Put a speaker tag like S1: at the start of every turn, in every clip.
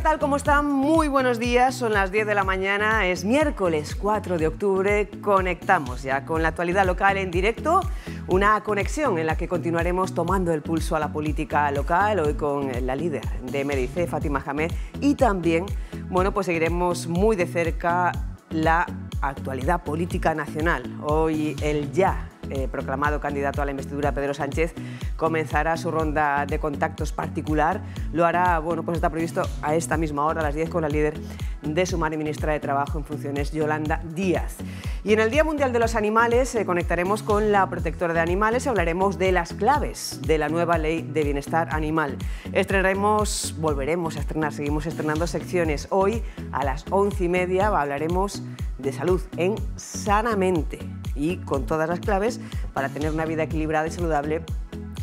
S1: ¿qué tal? ¿Cómo están? Muy buenos días, son las 10 de la mañana, es miércoles 4 de octubre, conectamos ya con la actualidad local en directo, una conexión en la que continuaremos tomando el pulso a la política local, hoy con la líder de Medice, Fátima Hamed, y también, bueno, pues seguiremos muy de cerca la actualidad política nacional. Hoy el ya eh, proclamado candidato a la investidura Pedro Sánchez comenzará su ronda de contactos particular. Lo hará, bueno, pues está previsto a esta misma hora, a las 10, con la líder de Sumar y ministra de Trabajo en funciones, Yolanda Díaz. Y en el Día Mundial de los Animales eh, conectaremos con la protectora de animales y hablaremos de las claves de la nueva ley de bienestar animal. Estrenaremos, volveremos a estrenar, seguimos estrenando secciones. Hoy a las once y media hablaremos de salud en Sanamente y con todas las claves para tener una vida equilibrada y saludable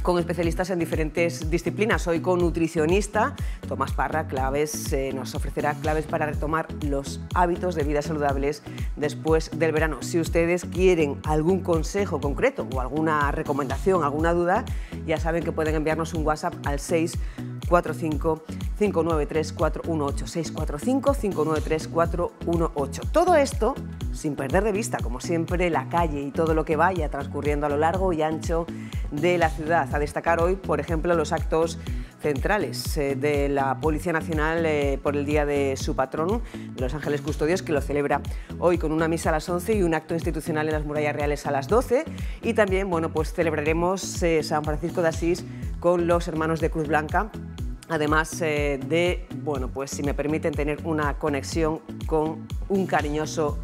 S1: con especialistas en diferentes disciplinas. Hoy con nutricionista, Tomás Parra, claves, eh, nos ofrecerá claves para retomar los hábitos de vida saludables después del verano. Si ustedes quieren algún consejo concreto o alguna recomendación, alguna duda, ya saben que pueden enviarnos un WhatsApp al 645 593 418 645 593 418. Todo esto sin perder de vista, como siempre, la calle y todo lo que vaya transcurriendo a lo largo y ancho de la ciudad. A destacar hoy, por ejemplo, los actos centrales eh, de la Policía Nacional eh, por el día de su patrón, Los Ángeles Custodios, que lo celebra hoy con una misa a las 11 y un acto institucional en las murallas reales a las 12. Y también, bueno, pues celebraremos eh, San Francisco de Asís con los hermanos de Cruz Blanca además de, bueno, pues si me permiten tener una conexión con un cariñoso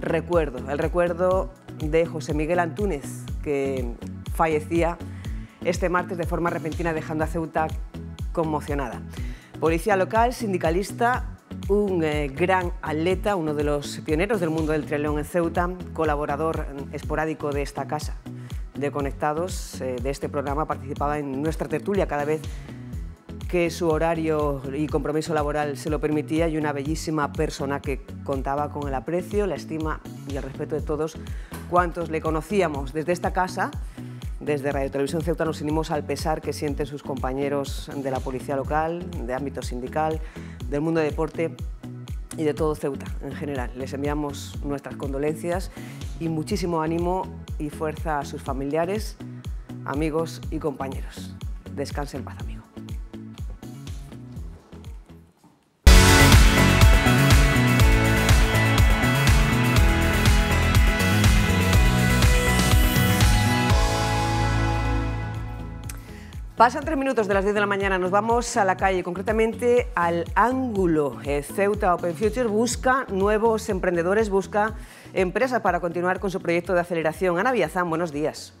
S1: recuerdo, el recuerdo de José Miguel Antúnez, que fallecía este martes de forma repentina dejando a Ceuta conmocionada. Policía local, sindicalista, un eh, gran atleta, uno de los pioneros del mundo del triatlón en Ceuta, colaborador esporádico de esta casa de Conectados, eh, de este programa, participaba en nuestra tertulia cada vez que su horario y compromiso laboral se lo permitía y una bellísima persona que contaba con el aprecio, la estima y el respeto de todos cuantos le conocíamos desde esta casa. Desde Radio Televisión Ceuta nos unimos al pesar que sienten sus compañeros de la policía local, de ámbito sindical, del mundo de deporte y de todo Ceuta en general. Les enviamos nuestras condolencias y muchísimo ánimo y fuerza a sus familiares, amigos y compañeros. Descansen en paz, amigos. Pasan tres minutos de las 10 de la mañana, nos vamos a la calle, concretamente al ángulo. Eh, Ceuta Open Future busca nuevos emprendedores, busca empresas para continuar con su proyecto de aceleración. Ana Villazán, buenos días.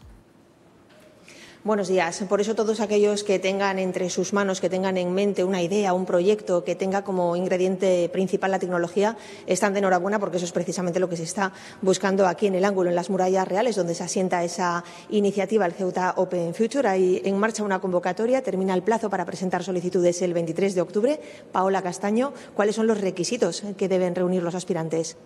S2: Buenos días. Por eso todos aquellos que tengan entre sus manos, que tengan en mente una idea, un proyecto, que tenga como ingrediente principal la tecnología, están de enhorabuena porque eso es precisamente lo que se está buscando aquí en el ángulo, en las murallas reales, donde se asienta esa iniciativa, el Ceuta Open Future. Hay en marcha una convocatoria, termina el plazo para presentar solicitudes el 23 de octubre. Paola Castaño, ¿cuáles son los requisitos que deben reunir los aspirantes?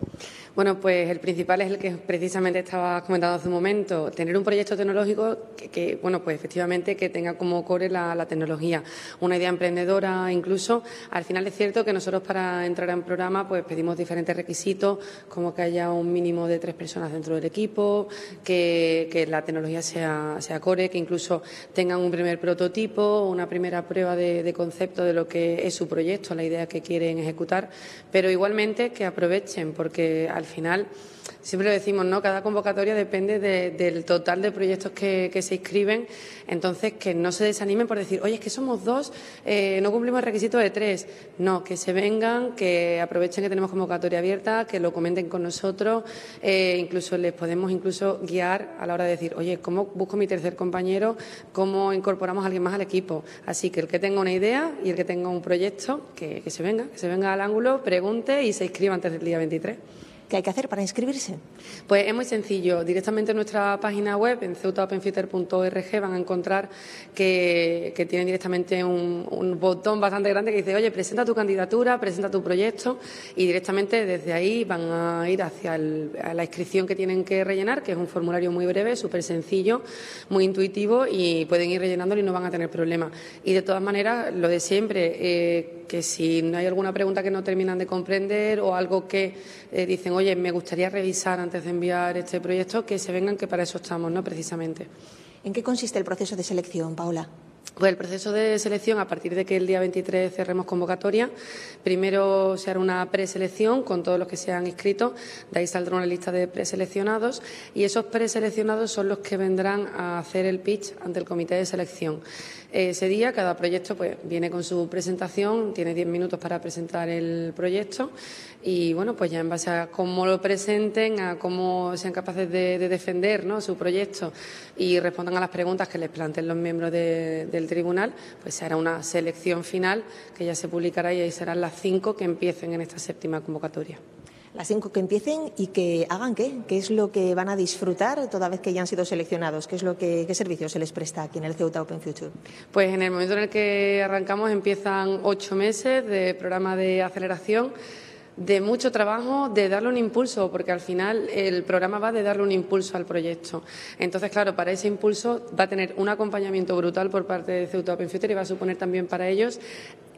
S3: Bueno, pues el principal es el que precisamente estaba comentando hace un momento, tener un proyecto tecnológico que, que bueno, pues efectivamente que tenga como core la, tecnología, una idea emprendedora incluso. Al final es cierto que nosotros para entrar en programa pues pedimos diferentes requisitos, como que haya un mínimo de tres personas dentro del equipo, que, la tecnología sea, sea, core, que incluso tengan un primer prototipo, una primera prueba de, de concepto de lo que es su proyecto, la idea que quieren ejecutar, pero igualmente que aprovechen, porque al final siempre lo decimos, ¿no? Cada convocatoria depende del total de proyectos que, se inscriben. Entonces, que no se desanimen por decir, oye, es que somos dos, eh, no cumplimos el requisito de tres. No, que se vengan, que aprovechen que tenemos convocatoria abierta, que lo comenten con nosotros. Eh, incluso les podemos incluso guiar a la hora de decir, oye, ¿cómo busco mi tercer compañero? ¿Cómo incorporamos a alguien más al equipo? Así que el que tenga una idea y el que tenga un proyecto, que, que se venga, que se venga al ángulo, pregunte y se inscriba antes del día 23.
S2: ¿Qué hay que hacer para inscribirse?
S3: Pues es muy sencillo. Directamente en nuestra página web, en ceutaopenfuture.org, van a encontrar que, tienen directamente un, botón bastante grande que dice, oye, presenta tu candidatura, presenta tu proyecto y directamente desde ahí van a ir hacia la inscripción que tienen que rellenar, que es un formulario muy breve, súper sencillo, muy intuitivo y pueden ir rellenándolo y no van a tener problemas. Y de todas maneras, lo de siempre, eh, que si no hay alguna pregunta que no terminan de comprender o algo que eh, dicen, oye, me gustaría revisar antes de enviar este proyecto, que se vengan, que para eso estamos, ¿no? Precisamente.
S2: ¿En qué consiste el proceso de selección, Paula?
S3: Pues el proceso de selección, a partir de que el día 23 cerremos convocatoria, primero se hará una preselección con todos los que se han inscrito, de ahí saldrá una lista de preseleccionados y esos preseleccionados son los que vendrán a hacer el pitch ante el comité de selección. Ese día cada proyecto pues, viene con su presentación, tiene 10 minutos para presentar el proyecto y bueno, pues ya en base a cómo lo presenten, a cómo sean capaces de, defender su proyecto y respondan a las preguntas que les planteen los miembros del tribunal, pues se hará una selección final que ya se publicará y ahí serán las cinco que empiecen en esta séptima convocatoria
S2: las cinco que empiecen y que hagan qué, qué es lo que van a disfrutar toda vez que ya han sido seleccionados, qué es lo que qué servicios se les presta aquí en el Ceuta Open Future.
S3: Pues en el momento en el que arrancamos empiezan ocho meses de programa de aceleración de mucho trabajo, de darle un impulso, porque al final el programa va de darle un impulso al proyecto. Entonces, claro, para ese impulso va a tener un acompañamiento brutal por parte de Ceuta Open Future y va a suponer también para ellos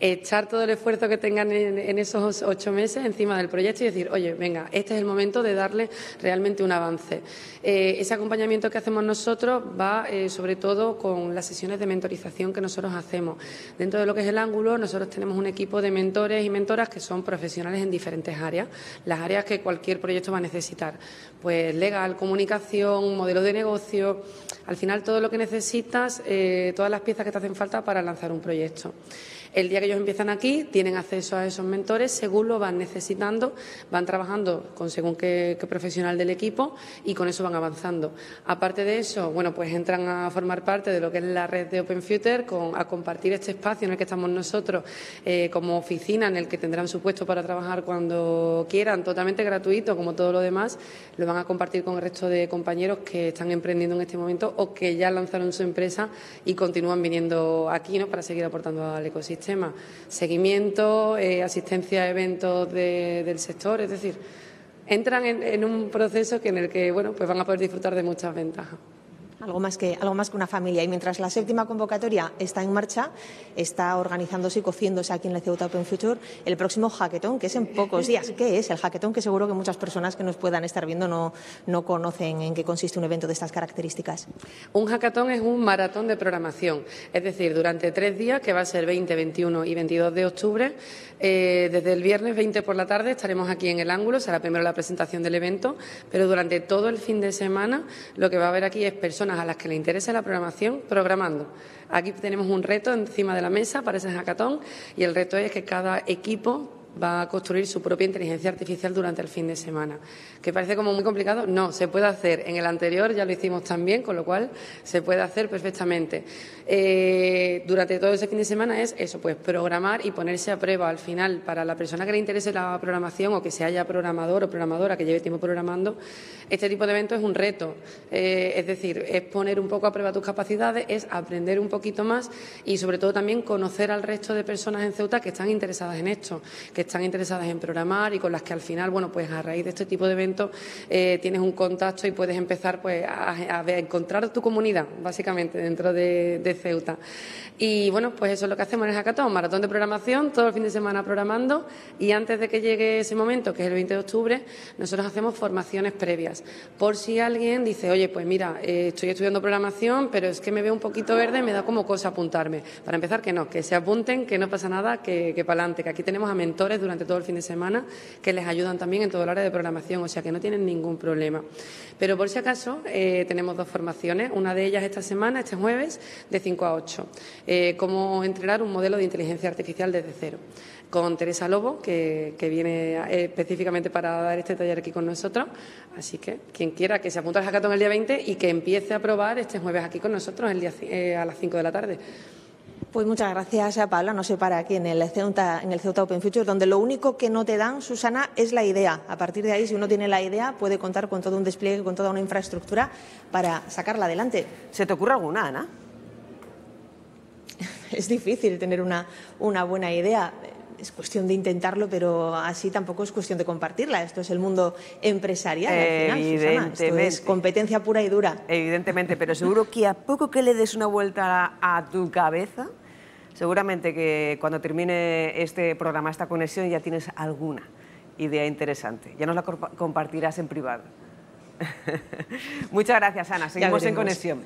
S3: echar todo el esfuerzo que tengan en, esos ocho meses encima del proyecto y decir, oye, venga, este es el momento de darle realmente un avance. Eh, ese acompañamiento que hacemos nosotros va eh, sobre todo con las sesiones de mentorización que nosotros hacemos. Dentro de lo que es el ángulo, nosotros tenemos un equipo de mentores y mentoras que son profesionales en diferentes áreas, las áreas que cualquier proyecto va a necesitar. Pues legal, comunicación, modelo de negocio, al final todo lo que necesitas, eh, todas las piezas que te hacen falta para lanzar un proyecto. El día que ellos empiezan aquí, tienen acceso a esos mentores según lo van necesitando, van trabajando con según qué, profesional del equipo y con eso van avanzando. Aparte de eso, bueno, pues entran a formar parte de lo que es la red de Open Future, a compartir este espacio en el que estamos nosotros eh, como oficina, en el que tendrán su puesto para trabajar cuando quieran, totalmente gratuito, como todo lo demás, lo van a compartir con el resto de compañeros que están emprendiendo en este momento o que ya lanzaron su empresa y continúan viniendo aquí ¿no? para seguir aportando al ecosistema sistema, seguimiento, eh, asistencia a eventos del sector, es decir, entran en, en, un proceso que en el que bueno, pues van a poder disfrutar de muchas ventajas
S2: algo más que algo más que una familia. Y mientras la séptima convocatoria está en marcha, está organizándose y cociéndose aquí en la Ceuta Open Future el próximo hackathon, que es en pocos días. ¿Qué es el hackathon? Que seguro que muchas personas que nos puedan estar viendo no, no conocen en qué consiste un evento de estas características.
S3: Un hackathon es un maratón de programación, es decir, durante tres días, que va a ser 20, 21 y 22 de octubre, eh, desde el viernes 20 por la tarde estaremos aquí en el ángulo, será primero la presentación del evento, pero durante todo el fin de semana lo que va a haber aquí es personas a las que le interese la programación programando. Aquí tenemos un reto encima de la mesa para ese hackathon y el reto es que cada equipo va a construir su propia inteligencia artificial durante el fin de semana. ¿Que parece como muy complicado? No, se puede hacer. En el anterior ya lo hicimos también, con lo cual se puede hacer perfectamente. Eh, durante todo ese fin de semana es eso, pues programar y ponerse a prueba. Al final, para la persona que le interese la programación o que se haya programador o programadora que lleve tiempo programando, este tipo de evento es un reto. Eh, es decir, es poner un poco a prueba tus capacidades, es aprender un poquito más y sobre todo también conocer al resto de personas en Ceuta que están interesadas en esto, están interesadas en programar y con las que al final, bueno, pues a raíz de este tipo de eventos eh, tienes un contacto y puedes empezar pues a, encontrar tu comunidad, básicamente, dentro de, Ceuta. Y bueno, pues eso es lo que hacemos en el Hackathon, maratón de programación, todo el fin de semana programando y antes de que llegue ese momento, que es el 20 de octubre, nosotros hacemos formaciones previas. Por si alguien dice, oye, pues mira, eh, estoy estudiando programación, pero es que me veo un poquito verde, me da como cosa apuntarme. Para empezar, que no, que se apunten, que no pasa nada, que, que para adelante, que aquí tenemos a mentores durante todo el fin de semana que les ayudan también en todo el área de programación, o sea que no tienen ningún problema. Pero por si acaso eh, tenemos dos formaciones, una de ellas esta semana, este jueves, de 5 a 8, eh, cómo entrenar un modelo de inteligencia artificial desde cero con Teresa Lobo, que, viene eh, específicamente para dar este taller aquí con nosotros. Así que quien quiera que se apunte al hackathon el día 20 y que empiece a probar este jueves aquí con nosotros el día, a las 5 de la tarde.
S2: Pues muchas gracias a Paula. No se para aquí en el, Ceuta, en el Ceuta Open Future, donde lo único que no te dan, Susana, es la idea. A partir de ahí, si uno tiene la idea, puede contar con todo un despliegue, con toda una infraestructura para sacarla adelante.
S1: ¿Se te ocurre alguna, Ana?
S2: Es difícil tener una, una buena idea es cuestión de intentarlo, pero así tampoco es cuestión de compartirla. Esto es el mundo empresarial. Al final, Esto es competencia pura y dura.
S1: Evidentemente, pero seguro que a poco que le des una vuelta a tu cabeza, seguramente que cuando termine este programa, esta conexión, ya tienes alguna idea interesante. Ya nos la compartirás en privado. Muchas gracias, Ana. Seguimos en conexión.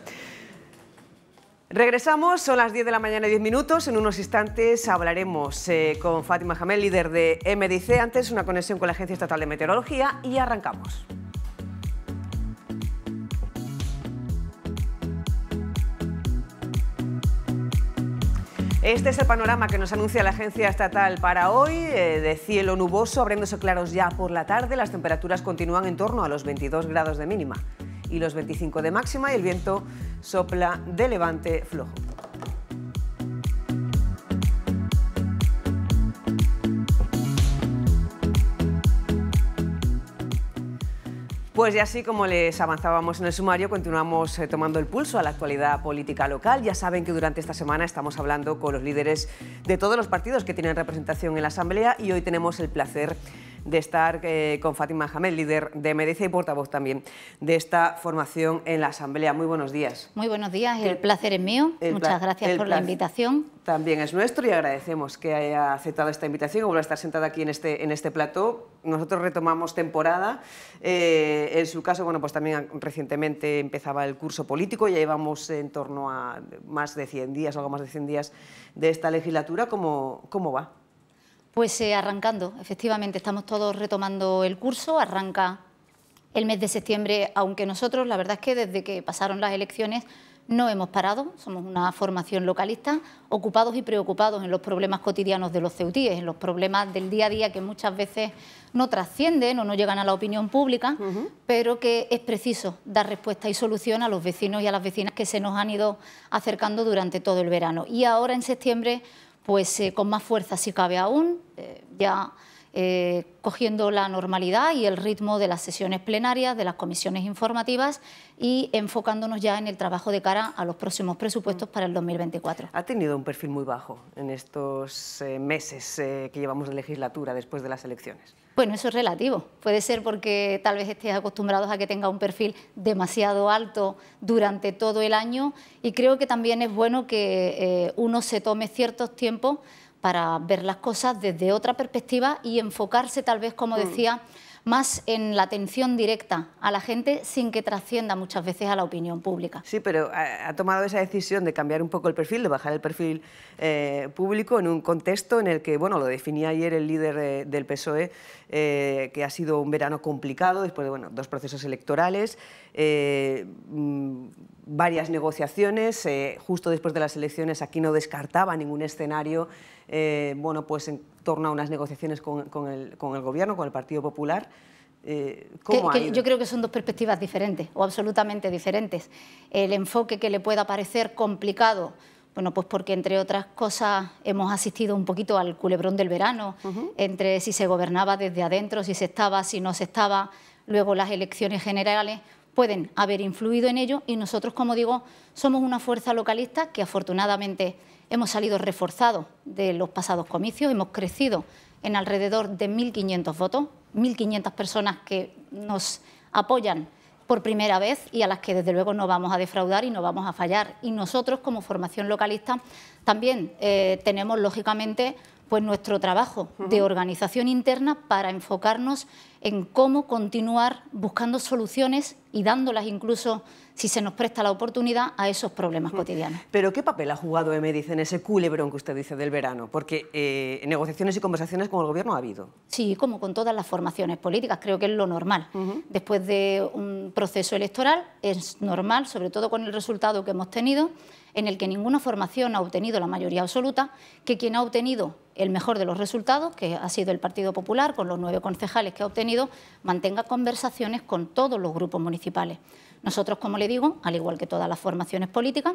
S1: Regresamos, son las 10 de la mañana y 10 minutos. En unos instantes hablaremos eh, con Fátima Jamel, líder de MDC. Antes, una conexión con la Agencia Estatal de Meteorología y arrancamos. Este es el panorama que nos anuncia la Agencia Estatal para hoy, eh, de cielo nuboso, abriéndose claros ya por la tarde. Las temperaturas continúan en torno a los 22 grados de mínima y los 25 de máxima y el viento sopla de levante flojo. Pues y así como les avanzábamos en el sumario, continuamos eh, tomando el pulso a la actualidad política local. Ya saben que durante esta semana estamos hablando con los líderes de todos los partidos que tienen representación en la Asamblea y hoy tenemos el placer de estar eh, con Fátima Jamel, líder de Medici y portavoz también de esta formación en la Asamblea. Muy buenos días.
S4: Muy buenos días, el, placer es mío. Muchas gracias por la invitación.
S1: También es nuestro y agradecemos que haya aceptado esta invitación y vuelva a estar sentada aquí en este, en este plató. Nosotros retomamos temporada. Eh, en su caso, bueno, pues también recientemente empezaba el curso político, ya llevamos en torno a más de 100 días, algo más de 100 días de esta legislatura. ¿Cómo, cómo va?
S4: Pues eh, arrancando, efectivamente, estamos todos retomando el curso, arranca el mes de septiembre, aunque nosotros, la verdad es que desde que pasaron las elecciones no hemos parado, somos una formación localista, ocupados y preocupados en los problemas cotidianos de los ceutíes, en los problemas del día a día que muchas veces no trascienden o no llegan a la opinión pública, pero que es preciso dar respuesta y solución a los vecinos y a las vecinas que se nos han ido acercando durante todo el verano. Y ahora en septiembre pues eh, con más fuerza si cabe aún, eh, ya eh, cogiendo la normalidad y el ritmo de las sesiones plenarias, de las comisiones informativas y enfocándonos ya en el trabajo de cara a los próximos presupuestos para el 2024.
S1: Ha tenido un perfil muy bajo en estos meses que llevamos de legislatura después de las elecciones.
S4: Bueno, eso es relativo. Puede ser porque tal vez estéis acostumbrados a que tenga un perfil demasiado alto durante todo el año y creo que también es bueno que eh, uno se tome ciertos tiempos para ver las cosas desde otra perspectiva y enfocarse tal vez, como mm. decía, más en la atención directa a la gente sin que trascienda muchas veces a la opinión pública.
S1: Sí, pero ha, tomado esa decisión de cambiar un poco el perfil, de bajar el perfil eh, público en un contexto en el que, bueno, lo definía ayer el líder del PSOE, eh, que ha sido un verano complicado después de bueno, dos procesos electorales, eh, mm, varias negociaciones, justo después de las elecciones aquí no descartaba ningún escenario bueno, pues en torno a unas negociaciones con, el, Gobierno, con el Partido Popular.
S4: Eh, yo creo que son dos perspectivas diferentes o absolutamente diferentes. El enfoque que le pueda parecer complicado, bueno, pues porque entre otras cosas hemos asistido un poquito al culebrón del verano, entre si se gobernaba desde adentro, si se estaba, si no se estaba, luego las elecciones generales pueden haber influido en ello y nosotros, como digo, somos una fuerza localista que afortunadamente Hemos salido reforzados de los pasados comicios, hemos crecido en alrededor de 1.500 votos, 1.500 personas que nos apoyan por primera vez y a las que desde luego no vamos a defraudar y no vamos a fallar. Y nosotros como formación localista también eh, tenemos lógicamente pues nuestro trabajo de organización interna para enfocarnos en cómo continuar buscando soluciones y dándolas incluso si se nos presta la oportunidad a esos problemas cotidianos.
S1: Pero ¿qué papel ha jugado MDIC en ese culebrón que usted dice del verano? Porque eh, negociaciones y conversaciones con el Gobierno ha habido.
S4: Sí, como con todas las formaciones políticas, creo que es lo normal. Después de un proceso electoral es normal, sobre todo con el resultado que hemos tenido, en el que ninguna formación ha obtenido la mayoría absoluta, que quien ha obtenido el mejor de los resultados, que ha sido el Partido Popular, con los nueve concejales que ha obtenido, mantenga conversaciones con todos los grupos municipales. Nosotros, como le digo, al igual que todas las formaciones políticas,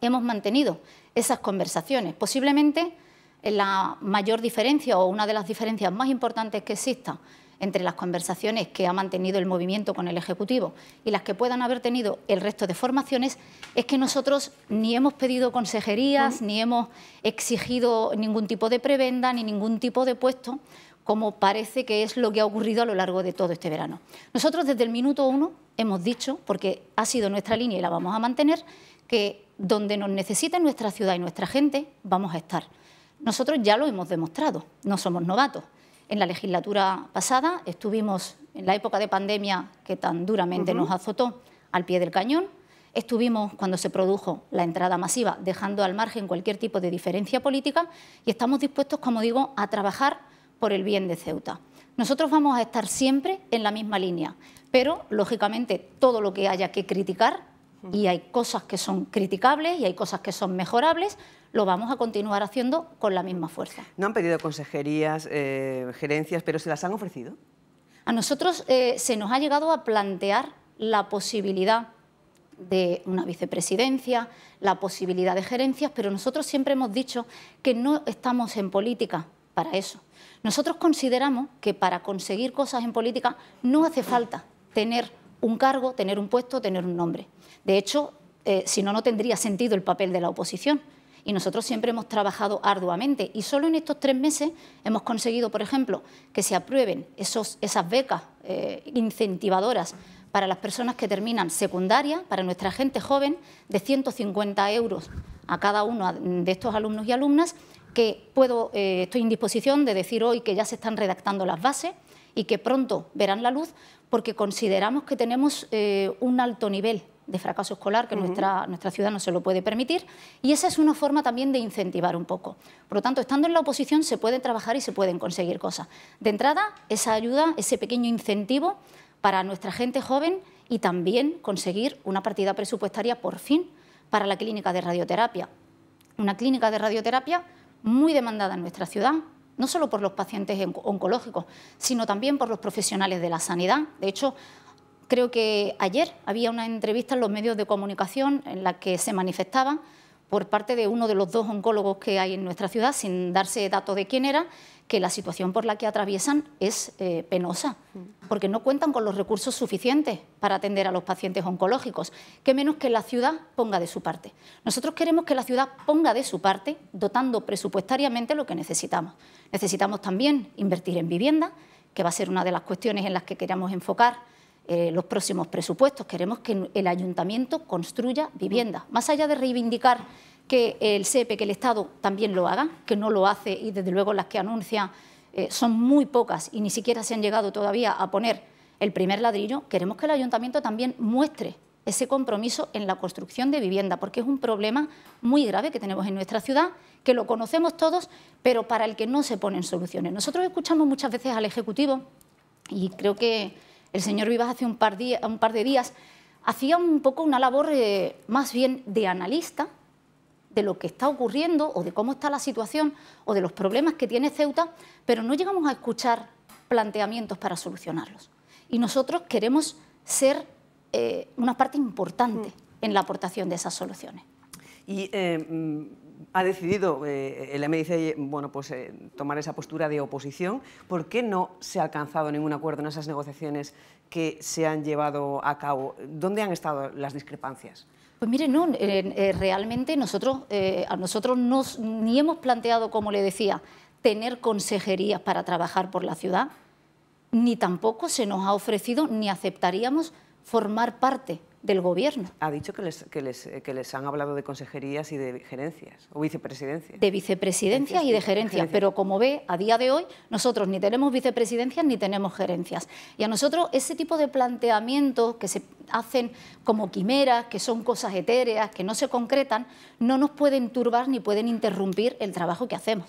S4: hemos mantenido esas conversaciones. Posiblemente la mayor diferencia o una de las diferencias más importantes que exista entre las conversaciones que ha mantenido el movimiento con el Ejecutivo y las que puedan haber tenido el resto de formaciones es que nosotros ni hemos pedido consejerías, ni hemos exigido ningún tipo de prebenda, ni ningún tipo de puesto, como parece que es lo que ha ocurrido a lo largo de todo este verano. Nosotros desde el minuto uno hemos dicho, porque ha sido nuestra línea y la vamos a mantener, que donde nos necesite nuestra ciudad y nuestra gente, vamos a estar. Nosotros ya lo hemos demostrado, no somos novatos. En la legislatura pasada estuvimos en la época de pandemia que tan duramente nos azotó al pie del cañón. Estuvimos cuando se produjo la entrada masiva, dejando al margen cualquier tipo de diferencia política y estamos dispuestos, como digo, a trabajar por el bien de Ceuta. Nosotros vamos a estar siempre en la misma línea, pero lógicamente todo lo que haya que criticar y hay cosas que son criticables y hay cosas que son mejorables, lo vamos a continuar haciendo con la misma fuerza.
S1: ¿No han pedido consejerías, eh, gerencias, pero se las han ofrecido?
S4: A nosotros eh, se nos ha llegado a plantear la posibilidad de una vicepresidencia, la posibilidad de gerencias, pero nosotros siempre hemos dicho que no estamos en política para eso. Nosotros consideramos que para conseguir cosas en política no hace falta tener un cargo, tener un puesto, tener un nombre. De hecho, eh, si no, no tendría sentido el papel de la oposición. Y nosotros siempre hemos trabajado arduamente y solo en estos tres meses hemos conseguido, por ejemplo, que se aprueben esas becas eh, incentivadoras para las personas que terminan secundaria, para nuestra gente joven, de 150 euros a cada uno de estos alumnos y alumnas, que puedo, eh, estoy en disposición de decir hoy que ya se están redactando las bases y que pronto verán la luz, porque consideramos que tenemos un alto nivel de fracaso escolar que nuestra, nuestra ciudad no se lo puede permitir y esa es una forma también de incentivar un poco. Por lo tanto, estando en la oposición se puede trabajar y se pueden conseguir cosas. De entrada, esa ayuda, ese pequeño incentivo para nuestra gente joven y también conseguir una partida presupuestaria por fin para la clínica de radioterapia. Una clínica de radioterapia muy demandada en nuestra ciudad, no solo por los pacientes oncológicos, sino también por los profesionales de la sanidad. De hecho, Creo que ayer había una entrevista en los medios de comunicación en la que se manifestaba por parte de uno de los dos oncólogos que hay en nuestra ciudad, sin darse dato de quién era, que la situación por la que atraviesan es eh, penosa, porque no cuentan con los recursos suficientes para atender a los pacientes oncológicos, que menos que la ciudad ponga de su parte. Nosotros queremos que la ciudad ponga de su parte, dotando presupuestariamente lo que necesitamos. Necesitamos también invertir en vivienda, que va a ser una de las cuestiones en las que queremos enfocar eh, los próximos presupuestos. Queremos que el ayuntamiento construya vivienda. Más allá de reivindicar que el SEPE, que el Estado también lo haga, que no lo hace y desde luego las que anuncia eh, son muy pocas y ni siquiera se han llegado todavía a poner el primer ladrillo, queremos que el ayuntamiento también muestre ese compromiso en la construcción de vivienda, porque es un problema muy grave que tenemos en nuestra ciudad, que lo conocemos todos, pero para el que no se ponen soluciones. Nosotros escuchamos muchas veces al Ejecutivo y creo que el señor Vivas hace un par, de días hacía un poco una labor eh, más bien de analista de lo que está ocurriendo o de cómo está la situación o de los problemas que tiene Ceuta, pero no llegamos a escuchar planteamientos para solucionarlos. Y nosotros queremos ser eh, una parte importante mm. en la aportación de esas soluciones.
S1: Y eh, mm, ha decidido eh, el MDC bueno, pues, eh, tomar esa postura de oposición. ¿Por qué no se ha alcanzado ningún acuerdo en esas negociaciones que se han llevado a cabo? ¿Dónde han estado las discrepancias?
S4: Pues mire, no, realmente nosotros, a nosotros nos, ni hemos planteado, como le decía, tener consejerías para trabajar por la ciudad, ni tampoco se nos ha ofrecido ni aceptaríamos formar parte del Gobierno.
S1: Ha dicho que les, que les, que les han hablado de consejerías y de gerencias, o vicepresidencias.
S4: De vicepresidencias y de gerencias, pero como ve, a día de hoy nosotros ni tenemos vicepresidencias ni tenemos gerencias. Y a nosotros ese tipo de planteamientos que se hacen como quimeras, que son cosas etéreas, que no se concretan, no nos pueden turbar ni pueden interrumpir el trabajo que hacemos.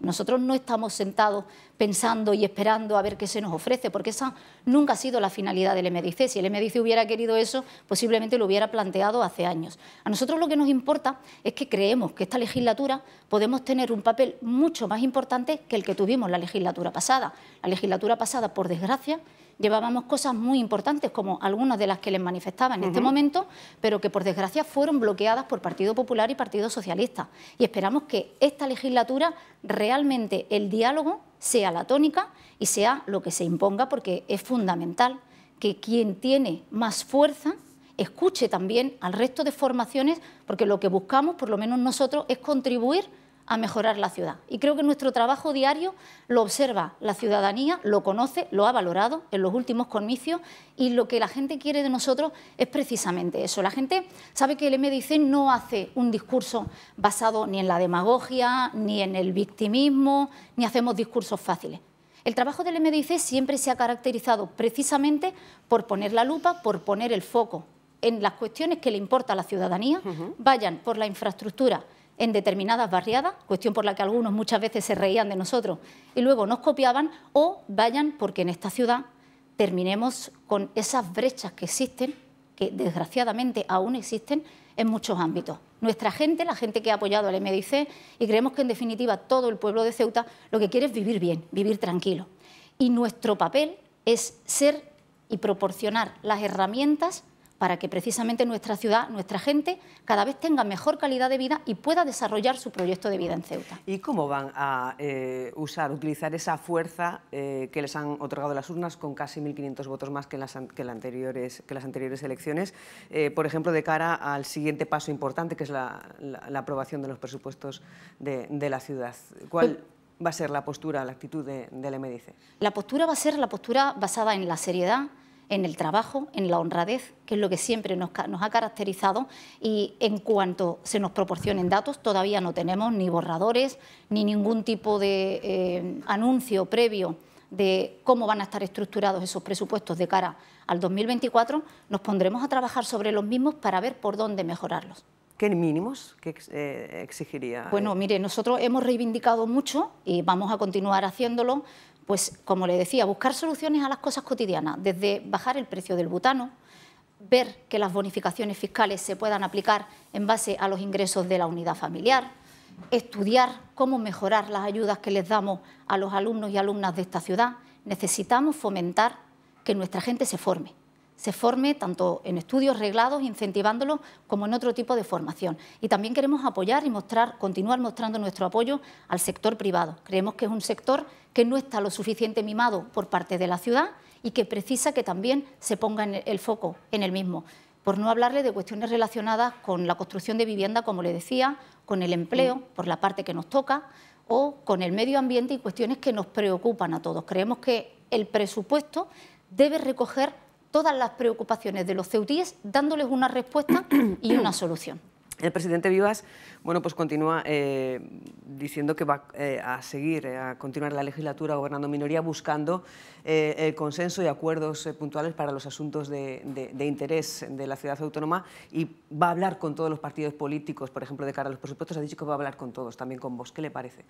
S4: Nosotros no estamos sentados pensando y esperando a ver qué se nos ofrece, porque esa nunca ha sido la finalidad del MDC. Si el MDC hubiera querido eso, posiblemente lo hubiera planteado hace años. A nosotros lo que nos importa es que creemos que esta legislatura podemos tener un papel mucho más importante que el que tuvimos la legislatura pasada. La legislatura pasada, por desgracia, llevábamos cosas muy importantes, como algunas de las que les manifestaba en este momento, pero que por desgracia fueron bloqueadas por Partido Popular y Partido Socialista. Y esperamos que esta legislatura realmente el diálogo sea la tónica y sea lo que se imponga, porque es fundamental que quien tiene más fuerza escuche también al resto de formaciones, porque lo que buscamos, por lo menos nosotros, es contribuir a mejorar la ciudad. Y creo que nuestro trabajo diario lo observa la ciudadanía, lo conoce, lo ha valorado en los últimos comicios y lo que la gente quiere de nosotros es precisamente eso. La gente sabe que el MDC no hace un discurso basado ni en la demagogia, ni en el victimismo, ni hacemos discursos fáciles. El trabajo del MDC siempre se ha caracterizado precisamente por poner la lupa, por poner el foco en las cuestiones que le importa a la ciudadanía, vayan por la infraestructura en determinadas barriadas, cuestión por la que algunos muchas veces se reían de nosotros y luego nos copiaban, o vayan porque en esta ciudad terminemos con esas brechas que existen, que desgraciadamente aún existen en muchos ámbitos. Nuestra gente, la gente que ha apoyado al MDC, y creemos que en definitiva todo el pueblo de Ceuta lo que quiere es vivir bien, vivir tranquilo. Y nuestro papel es ser y proporcionar las herramientas para que precisamente nuestra ciudad, nuestra gente, cada vez tenga mejor calidad de vida y pueda desarrollar su proyecto de vida en Ceuta.
S1: ¿Y cómo van a eh, usar, utilizar esa fuerza eh, que les han otorgado las urnas con casi 1.500 votos más que en las, anteriores, que las anteriores elecciones, eh, por ejemplo, de cara al siguiente paso importante, que es la, aprobación de los presupuestos de, la ciudad? ¿Cuál va a ser la postura, la actitud de, del MDC?
S4: La postura va a ser la postura basada en la seriedad, en el trabajo, en la honradez, que es lo que siempre nos, ha caracterizado y en cuanto se nos proporcionen datos, todavía no tenemos ni borradores ni ningún tipo de eh, anuncio previo de cómo van a estar estructurados esos presupuestos de cara al 2024, nos pondremos a trabajar sobre los mismos para ver por dónde mejorarlos.
S1: ¿Qué mínimos que eh, exigiría?
S4: Bueno, mire, nosotros hemos reivindicado mucho y vamos a continuar haciéndolo pues, como le decía, buscar soluciones a las cosas cotidianas, desde bajar el precio del butano, ver que las bonificaciones fiscales se puedan aplicar en base a los ingresos de la unidad familiar, estudiar cómo mejorar las ayudas que les damos a los alumnos y alumnas de esta ciudad. Necesitamos fomentar que nuestra gente se forme se forme tanto en estudios reglados, incentivándolo, como en otro tipo de formación. Y también queremos apoyar y mostrar, continuar mostrando nuestro apoyo al sector privado. Creemos que es un sector que no está lo suficiente mimado por parte de la ciudad y que precisa que también se ponga el foco en el mismo. Por no hablarle de cuestiones relacionadas con la construcción de vivienda, como le decía, con el empleo, mm. por la parte que nos toca, o con el medio ambiente y cuestiones que nos preocupan a todos. Creemos que el presupuesto debe recoger todas las preocupaciones de los ceutíes, dándoles una respuesta y una solución.
S1: El presidente Vivas bueno, pues continúa eh, diciendo que va eh, a seguir, eh, a continuar la legislatura gobernando minoría, buscando el consenso y acuerdos puntuales para los asuntos de, de, interés de la ciudad autónoma y va a hablar con todos los partidos políticos, por ejemplo, de cara a los presupuestos, ha dicho que va a hablar con todos, también con Vox. ¿Qué le parece?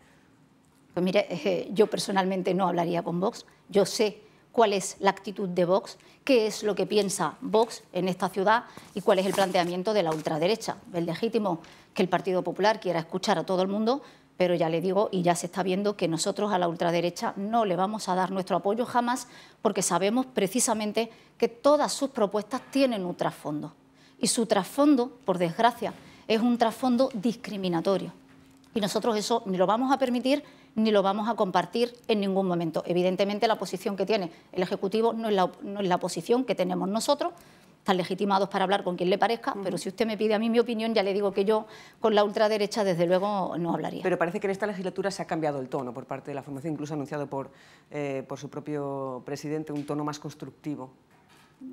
S4: Pues mire, yo personalmente no hablaría con Vox. Yo sé cuál es la actitud de Vox, qué es lo que piensa Vox en esta ciudad y cuál es el planteamiento de la ultraderecha. Es legítimo que el Partido Popular quiera escuchar a todo el mundo, pero ya le digo y ya se está viendo que nosotros a la ultraderecha no le vamos a dar nuestro apoyo jamás porque sabemos precisamente que todas sus propuestas tienen un trasfondo. Y su trasfondo, por desgracia, es un trasfondo discriminatorio. Y nosotros eso ni lo vamos a permitir ni lo vamos a compartir en ningún momento. Evidentemente, la posición que tiene el Ejecutivo no es la, posición que tenemos nosotros. Están legitimados para hablar con quien le parezca, pero si usted me pide a mí mi opinión, ya le digo que yo con la ultraderecha, desde luego, no hablaría.
S1: Pero parece que en esta legislatura se ha cambiado el tono por parte de la formación, incluso anunciado por, eh, por su propio presidente, un tono más constructivo.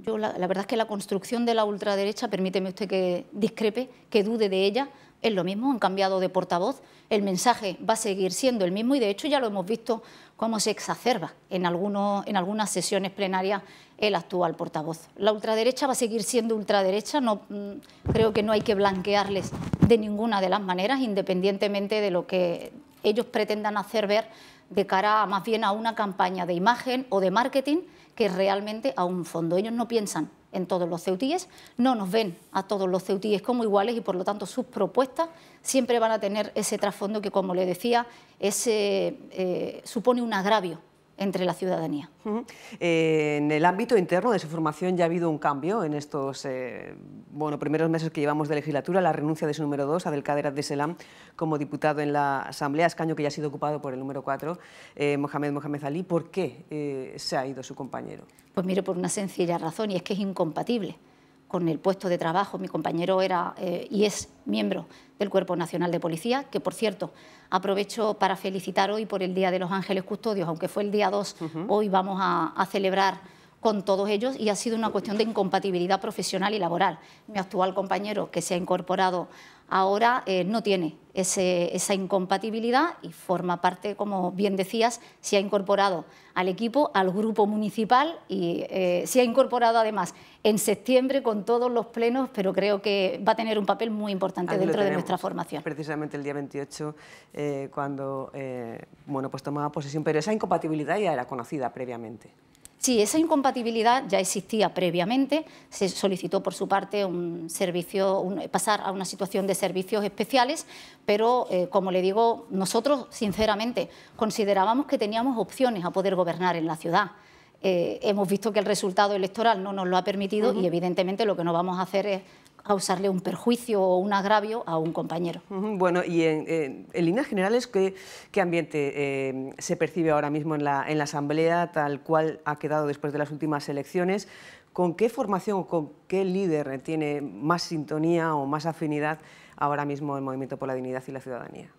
S4: Yo la, la, verdad es que la construcción de la ultraderecha, permíteme usted que discrepe, que dude de ella, es lo mismo, han cambiado de portavoz, el mensaje va a seguir siendo el mismo y de hecho ya lo hemos visto cómo se exacerba en, en algunas sesiones plenarias el actual portavoz. La ultraderecha va a seguir siendo ultraderecha, no, mm, creo que no hay que blanquearles de ninguna de las maneras, independientemente de lo que ellos pretendan hacer ver de cara más bien a una campaña de imagen o de marketing que realmente a un fondo. Ellos no piensan en todos los ceutíes, no nos ven a todos los ceutíes como iguales y por lo tanto sus propuestas siempre van a tener ese trasfondo que, como le decía, eh, supone un agravio entre la ciudadanía.
S1: Eh, en el ámbito interno de su formación ya ha habido un cambio en estos eh, bueno, primeros meses que llevamos de legislatura, la renuncia de su número 2, Abdelkader Abdeselam, como diputado en la Asamblea, escaño que ya ha sido ocupado por el número 4, eh, Mohamed Mohamed Ali. ¿Por qué se ha ido su compañero?
S4: Pues mire, por una sencilla razón, y es que es incompatible con el puesto de trabajo. Mi compañero era y es miembro del Cuerpo Nacional de Policía, que por cierto aprovecho para felicitar hoy por el Día de los Ángeles Custodios, aunque fue el día 2, hoy vamos a, celebrar con todos ellos y ha sido una cuestión de incompatibilidad profesional y laboral. Mi actual compañero que se ha incorporado ahora eh, no tiene esa incompatibilidad y forma parte, como bien decías, se ha incorporado al equipo, al grupo municipal y eh, se ha incorporado además en septiembre con todos los plenos, pero creo que va a tener un papel muy importante dentro de nuestra formación.
S1: Precisamente el día 28, eh, cuando bueno, pues tomaba posesión, pero esa incompatibilidad ya era conocida previamente.
S4: Sí, esa incompatibilidad ya existía previamente, se solicitó por su parte un servicio, pasar a una situación de servicios especiales, pero eh, como le digo, nosotros sinceramente considerábamos que teníamos opciones a poder gobernar en la ciudad. Eh, hemos visto que el resultado electoral no nos lo ha permitido y evidentemente lo que no vamos a hacer es causarle un perjuicio o un agravio a un compañero.
S1: Bueno, y en, líneas generales, ¿qué, ambiente eh, se percibe ahora mismo en la, Asamblea, tal cual ha quedado después de las últimas elecciones? ¿Con qué formación o con qué líder tiene más sintonía o más afinidad ahora mismo el Movimiento por la Dignidad y la Ciudadanía?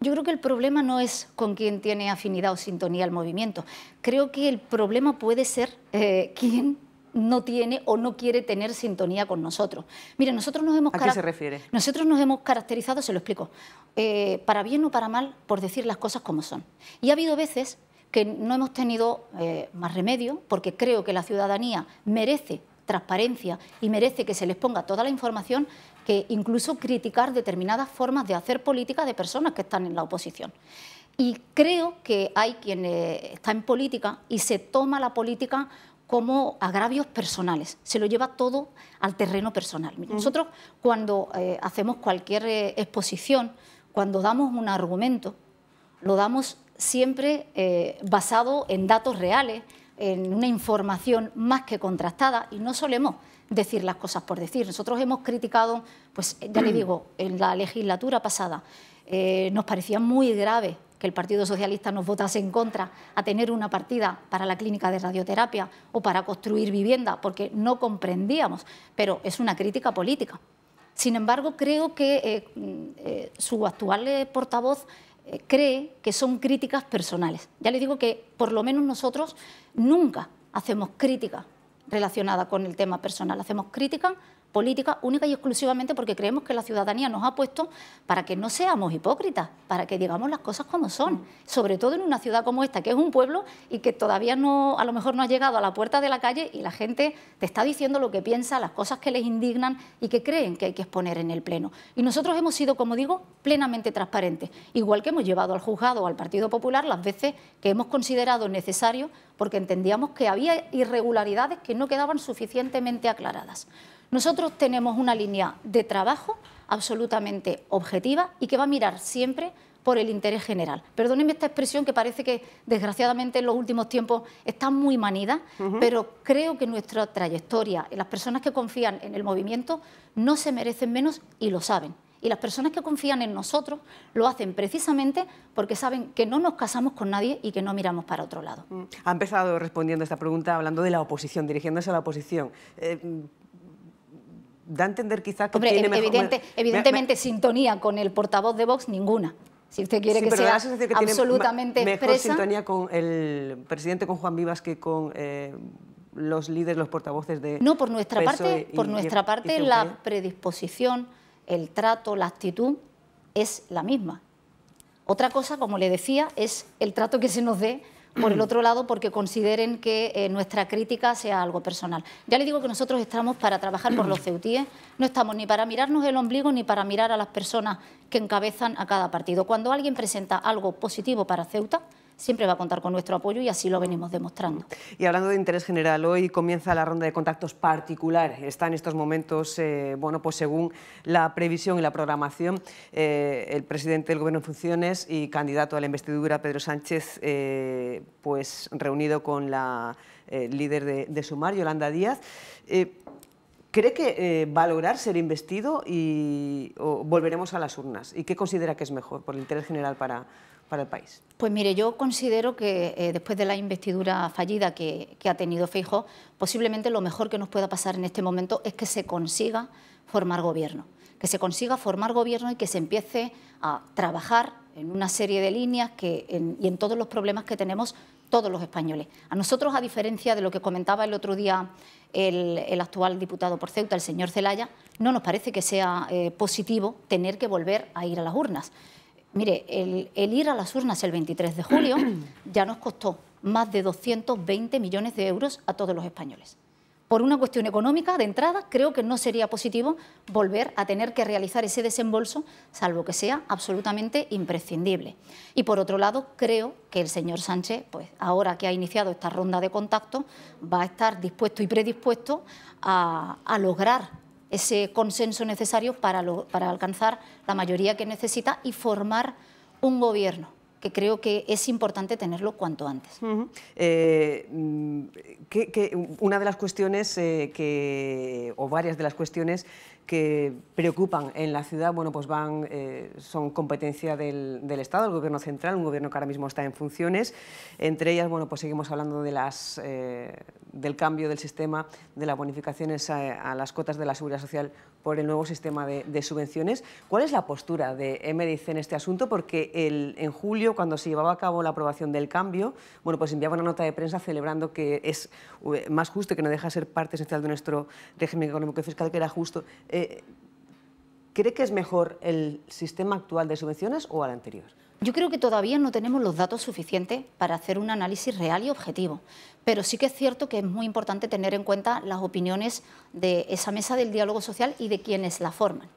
S4: Yo creo que el problema no es con quién tiene afinidad o sintonía el movimiento. Creo que el problema puede ser eh, quién no tiene o no quiere tener sintonía con nosotros. Mire, nosotros nos hemos...
S1: ¿A qué se refiere?
S4: Nosotros nos hemos caracterizado, se lo explico, eh, para bien o para mal, por decir las cosas como son. Y ha habido veces que no hemos tenido eh, más remedio, porque creo que la ciudadanía merece transparencia y merece que se les ponga toda la información, que incluso criticar determinadas formas de hacer política de personas que están en la oposición. Y creo que hay quien eh, está en política y se toma la política como agravios personales, se lo lleva todo al terreno personal. Nosotros cuando eh, hacemos cualquier eh, exposición, cuando damos un argumento, lo damos siempre eh, basado en datos reales, en una información más que contrastada y no solemos decir las cosas por decir. Nosotros hemos criticado, pues ya le digo, en la legislatura pasada, nos parecía muy grave que el Partido Socialista nos votase en contra a tener una partida para la clínica de radioterapia o para construir vivienda, porque no comprendíamos, pero es una crítica política. Sin embargo, creo que eh, eh, su actual eh, portavoz cree que son críticas personales. Ya le digo que por lo menos nosotros nunca hacemos crítica relacionada con el tema personal, hacemos crítica política única y exclusivamente porque creemos que la ciudadanía nos ha puesto para que no seamos hipócritas, para que digamos las cosas como son, sobre todo en una ciudad como esta, que es un pueblo y que todavía no, a lo mejor no ha llegado a la puerta de la calle y la gente te está diciendo lo que piensa, las cosas que les indignan y que creen que hay que exponer en el Pleno. Y nosotros hemos sido, como digo, plenamente transparentes, igual que hemos llevado al juzgado o al Partido Popular las veces que hemos considerado necesario porque entendíamos que había irregularidades que no quedaban suficientemente aclaradas. Nosotros tenemos una línea de trabajo absolutamente objetiva y que va a mirar siempre por el interés general. Perdónenme esta expresión que parece que desgraciadamente en los últimos tiempos está muy manida, pero creo que nuestra trayectoria, las personas que confían en el movimiento no se merecen menos y lo saben. Y las personas que confían en nosotros lo hacen precisamente porque saben que no nos casamos con nadie y que no miramos para otro lado. Mm.
S1: Ha empezado respondiendo esta pregunta hablando de la oposición, dirigiéndose a la oposición. Eh, da a entender quizá que tiene
S4: evidente, Evidentemente, sintonía con el portavoz de Vox, ninguna. Si usted quiere que sea absolutamente
S1: tiene mejor sintonía con el presidente, con Juan Vivas, que con eh, los líderes, los portavoces de
S4: No, por nuestra parte, por nuestra parte la predisposición, el trato, la actitud es la misma. Otra cosa, como le decía, es el trato que se nos dé por el otro lado porque consideren que eh, nuestra crítica sea algo personal. Ya le digo que nosotros estamos para trabajar por los ceutíes, no estamos ni para mirarnos el ombligo ni para mirar a las personas que encabezan a cada partido. Cuando alguien presenta algo positivo para Ceuta, siempre va a contar con nuestro apoyo y así lo venimos demostrando.
S1: Y hablando de interés general, hoy comienza la ronda de contactos particular. Está en estos momentos, eh, bueno, pues según la previsión y la programación, eh, el presidente del Gobierno en funciones y candidato a la investidura, Pedro Sánchez, eh, pues reunido con la líder de, de, Sumar, Yolanda Díaz. ¿Cree que va a lograr ser investido y volveremos a las urnas? ¿Y qué considera que es mejor por el interés general para, para el país?
S4: Pues mire, yo considero que eh, después de la investidura fallida que, ha tenido Feijo, posiblemente lo mejor que nos pueda pasar en este momento es que se consiga formar gobierno, que se consiga formar gobierno y que se empiece a trabajar en una serie de líneas y en todos los problemas que tenemos todos los españoles. A nosotros, a diferencia de lo que comentaba el otro día el, actual diputado por Ceuta, el señor Zelaya, no nos parece que sea eh, positivo tener que volver a ir a las urnas. Mire, el, ir a las urnas el 23 de julio ya nos costó más de 220 millones de euros a todos los españoles. Por una cuestión económica, de entrada, creo que no sería positivo volver a tener que realizar ese desembolso, salvo que sea absolutamente imprescindible. Y por otro lado, creo que el señor Sánchez, pues ahora que ha iniciado esta ronda de contacto, va a estar dispuesto y predispuesto a, a lograr ese consenso necesario para, para alcanzar la mayoría que necesita y formar un gobierno que creo que es importante tenerlo cuanto antes.
S1: Eh, mm, una de las cuestiones eh, que, o varias de las cuestiones que preocupan en la ciudad, bueno, pues van, eh, son competencia del, Estado, del Gobierno central, un gobierno que ahora mismo está en funciones. Entre ellas, bueno, pues seguimos hablando de las, eh, del cambio del sistema de las bonificaciones a, las cotas de la seguridad social por el nuevo sistema de, subvenciones. ¿Cuál es la postura de MDC en este asunto? Porque en julio, cuando se llevaba a cabo la aprobación del cambio, bueno, pues enviaba una nota de prensa celebrando que es eh, más justo y que no deja de ser parte esencial de nuestro régimen económico y fiscal, que era justo. Eh, ¿Cree que es mejor el sistema actual de subvenciones o el anterior?
S4: Yo creo que todavía no tenemos los datos suficientes para hacer un análisis real y objetivo, pero sí que es cierto que es muy importante tener en cuenta las opiniones de esa mesa del diálogo social y de quienes la forman.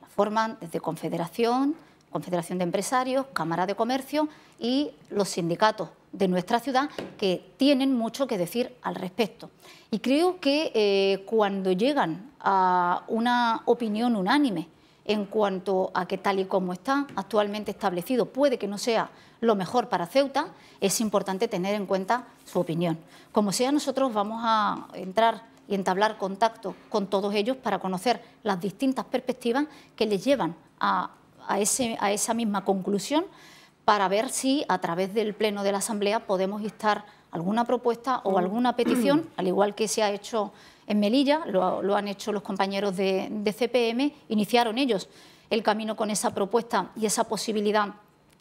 S4: La forman desde Confederación, Confederación de Empresarios, Cámara de Comercio y los sindicatos de nuestra ciudad que tienen mucho que decir al respecto. Y creo que eh, cuando llegan a una opinión unánime en cuanto a que tal y como está actualmente establecido puede que no sea lo mejor para Ceuta, es importante tener en cuenta su opinión. Como sea, nosotros vamos a entrar y entablar contacto con todos ellos para conocer las distintas perspectivas que les llevan a, a esa misma conclusión para ver si a través del Pleno de la Asamblea podemos instar alguna propuesta o mm. alguna petición, al igual que se ha hecho en Melilla, lo, han hecho los compañeros de, CPM, iniciaron ellos el camino con esa propuesta y esa posibilidad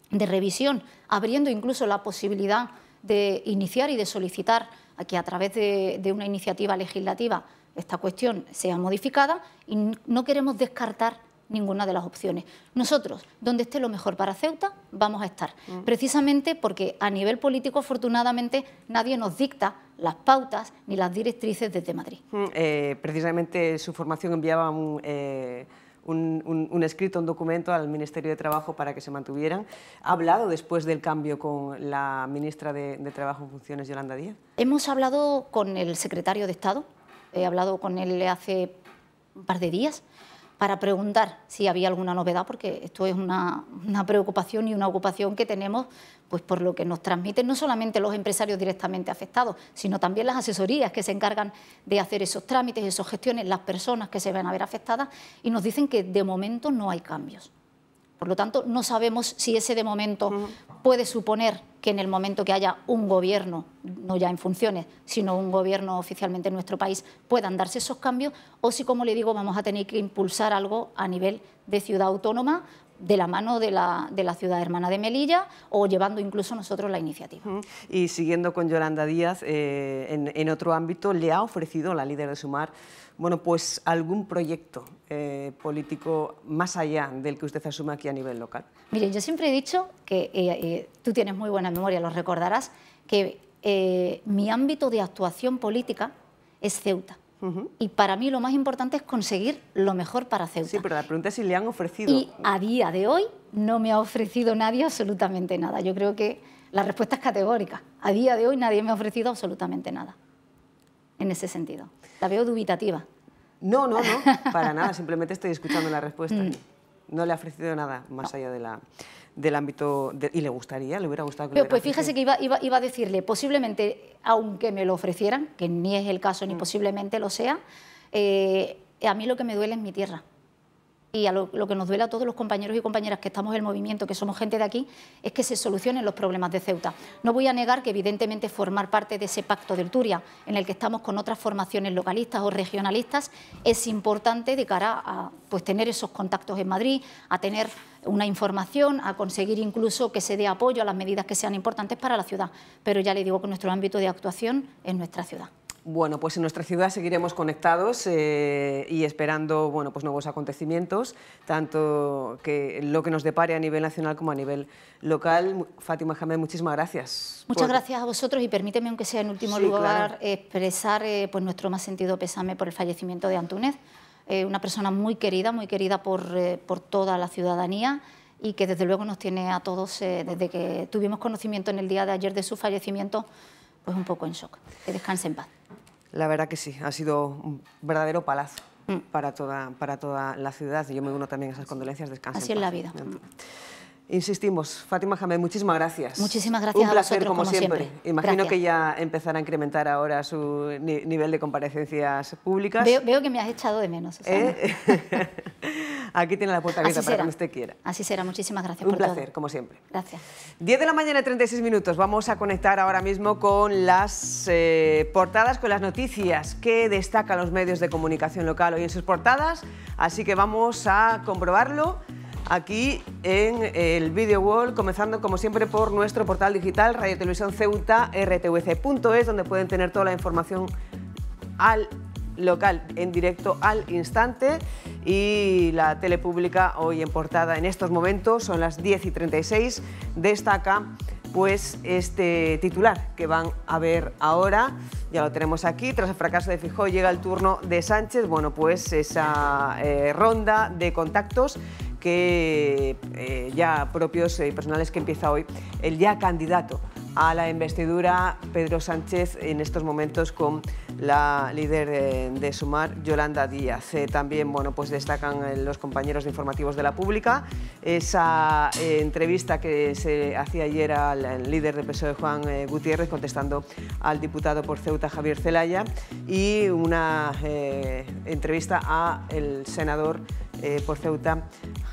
S4: de revisión, abriendo incluso la posibilidad de iniciar y de solicitar a que a través de, de una iniciativa legislativa esta cuestión sea modificada y no queremos descartar ninguna de las opciones. Nosotros, donde esté lo mejor para Ceuta, vamos a estar. Mm. Precisamente porque a nivel político, afortunadamente, nadie nos dicta las pautas ni las directrices desde Madrid.
S1: Mm, eh, precisamente su formación enviaba eh, un, escrito, un documento al Ministerio de Trabajo para que se mantuvieran. ¿Ha hablado después del cambio con la ministra de, de Trabajo en funciones, Yolanda Díaz?
S4: Hemos hablado con el secretario de Estado, he hablado con él hace un par de días para preguntar si había alguna novedad, porque esto es una, preocupación y una ocupación que tenemos pues por lo que nos transmiten no solamente los empresarios directamente afectados, sino también las asesorías que se encargan de hacer esos trámites, esas gestiones, las personas que se van a ver afectadas, y nos dicen que de momento no hay cambios. Por lo tanto, no sabemos si ese de momento puede suponer que en el momento que haya un gobierno, no ya en funciones, sino un gobierno oficialmente en nuestro país, puedan darse esos cambios, o si, como le digo, vamos a tener que impulsar algo a nivel de ciudad autónoma de la mano de la, ciudad hermana de Melilla o llevando incluso nosotros la iniciativa.
S1: Y siguiendo con Yolanda Díaz, eh, en, en, otro ámbito, le ha ofrecido la líder de Sumar bueno, pues algún proyecto eh, político más allá del que usted asume aquí a nivel local.
S4: Mire, yo siempre he dicho que eh, eh, tú tienes muy buena memoria, lo recordarás, que mi ámbito de actuación política es Ceuta. Y para mí lo más importante es conseguir lo mejor para Ceuta.
S1: Sí, pero la pregunta es si le han ofrecido.
S4: Y a día de hoy no me ha ofrecido nadie absolutamente nada. Yo creo que La respuesta es categórica. A día de hoy nadie me ha ofrecido absolutamente nada en ese sentido. La veo dubitativa.
S1: No, no, no, para nada, simplemente estoy escuchando la respuesta. Mm. No le ha ofrecido nada más allá de la, del ámbito... y le gustaría, le hubiera gustado que
S4: Pues fíjese que iba, iba, a decirle, posiblemente, aunque me lo ofrecieran, que ni es el caso ni mm. posiblemente lo sea, eh, a mí lo que me duele es mi tierra y a lo, que nos duele a todos los compañeros y compañeras que estamos en el movimiento, que somos gente de aquí, es que se solucionen los problemas de Ceuta. No voy a negar que evidentemente formar parte de ese pacto del Turia, en el que estamos con otras formaciones localistas o regionalistas, es importante de cara a pues, tener esos contactos en Madrid, a tener una información, a conseguir incluso que se dé apoyo a las medidas que sean importantes para la ciudad. Pero ya le digo que nuestro ámbito de actuación es nuestra ciudad.
S1: Bueno, pues en nuestra ciudad seguiremos conectados eh, y esperando bueno, pues nuevos acontecimientos, tanto que lo que nos depare a nivel nacional como a nivel local. Fátima Jamed, muchísimas gracias.
S4: Muchas gracias a vosotros y permíteme, aunque sea en último lugar, expresar eh, pues nuestro más sentido pésame por el fallecimiento de Antúnez, eh, una persona muy querida, muy querida por, por toda la ciudadanía y que desde luego nos tiene a todos, desde que tuvimos conocimiento en el día de ayer de su fallecimiento, pues un poco en shock. Que descanse en paz.
S1: La verdad que sí, ha sido un verdadero palazo mm. para, toda, para toda la ciudad. Yo me uno también a esas condolencias. Descansa
S4: Así es la vida.
S1: Insistimos, Fátima Jamed, muchísimas gracias.
S4: Muchísimas gracias
S1: Un placer,
S4: a
S1: como,
S4: siempre.
S1: Imagino que ya empezará a incrementar ahora su nivel de comparecencias públicas.
S4: Veo, que me has echado de menos. ¿Eh?
S1: Aquí tiene la puerta abierta para cuando usted quiera.
S4: Así será, muchísimas gracias
S1: Un placer, como siempre.
S4: Gracias.
S1: 10 de la mañana, 36 minutos. Vamos a conectar ahora mismo con las eh, portadas, con las noticias que destacan los medios de comunicación local hoy en sus portadas. Así que vamos a comprobarlo aquí en el Video Wall, comenzando como siempre por nuestro portal digital Radio Televisión Ceuta, rtvc.es, donde pueden tener toda la información al local en directo al instante y la tele pública hoy en portada en estos momentos. Son las 10 y 36 destaca pues este titular que van a ver ahora, ya lo tenemos aquí, tras el fracaso de Fijó llega el turno de Sánchez, bueno pues esa eh, ronda de contactos que eh, ya propios y personales que empieza hoy, el ya candidato a la investidura Pedro Sánchez en estos momentos con la líder de, Sumar, Yolanda Díaz. Eh, también bueno, pues destacan eh, los compañeros de informativos de la pública esa eh, entrevista que se hacía ayer al, líder del PSOE, Juan Gutiérrez, contestando al diputado por Ceuta, Javier Zelaya, y una entrevista al senador por Ceuta,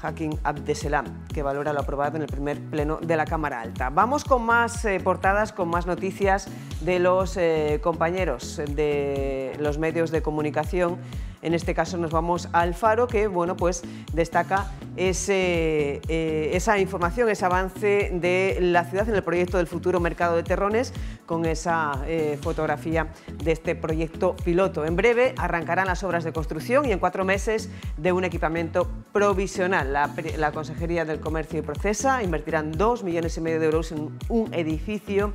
S1: Hakim Abdeselam, que valora lo aprobado en el primer pleno de la Cámara Alta. Vamos con más portadas, con más noticias de los compañeros de los medios de comunicación. En este caso nos vamos al Faro, que bueno, pues destaca eh, esa información, ese avance de la ciudad en el proyecto del futuro mercado de terrones, con esa eh, fotografía de este proyecto piloto. En breve arrancarán las obras de construcción y en cuatro meses de un equipamiento provisional. La, la Consejería del Comercio y Procesa invertirán dos millones y medio de euros en un edificio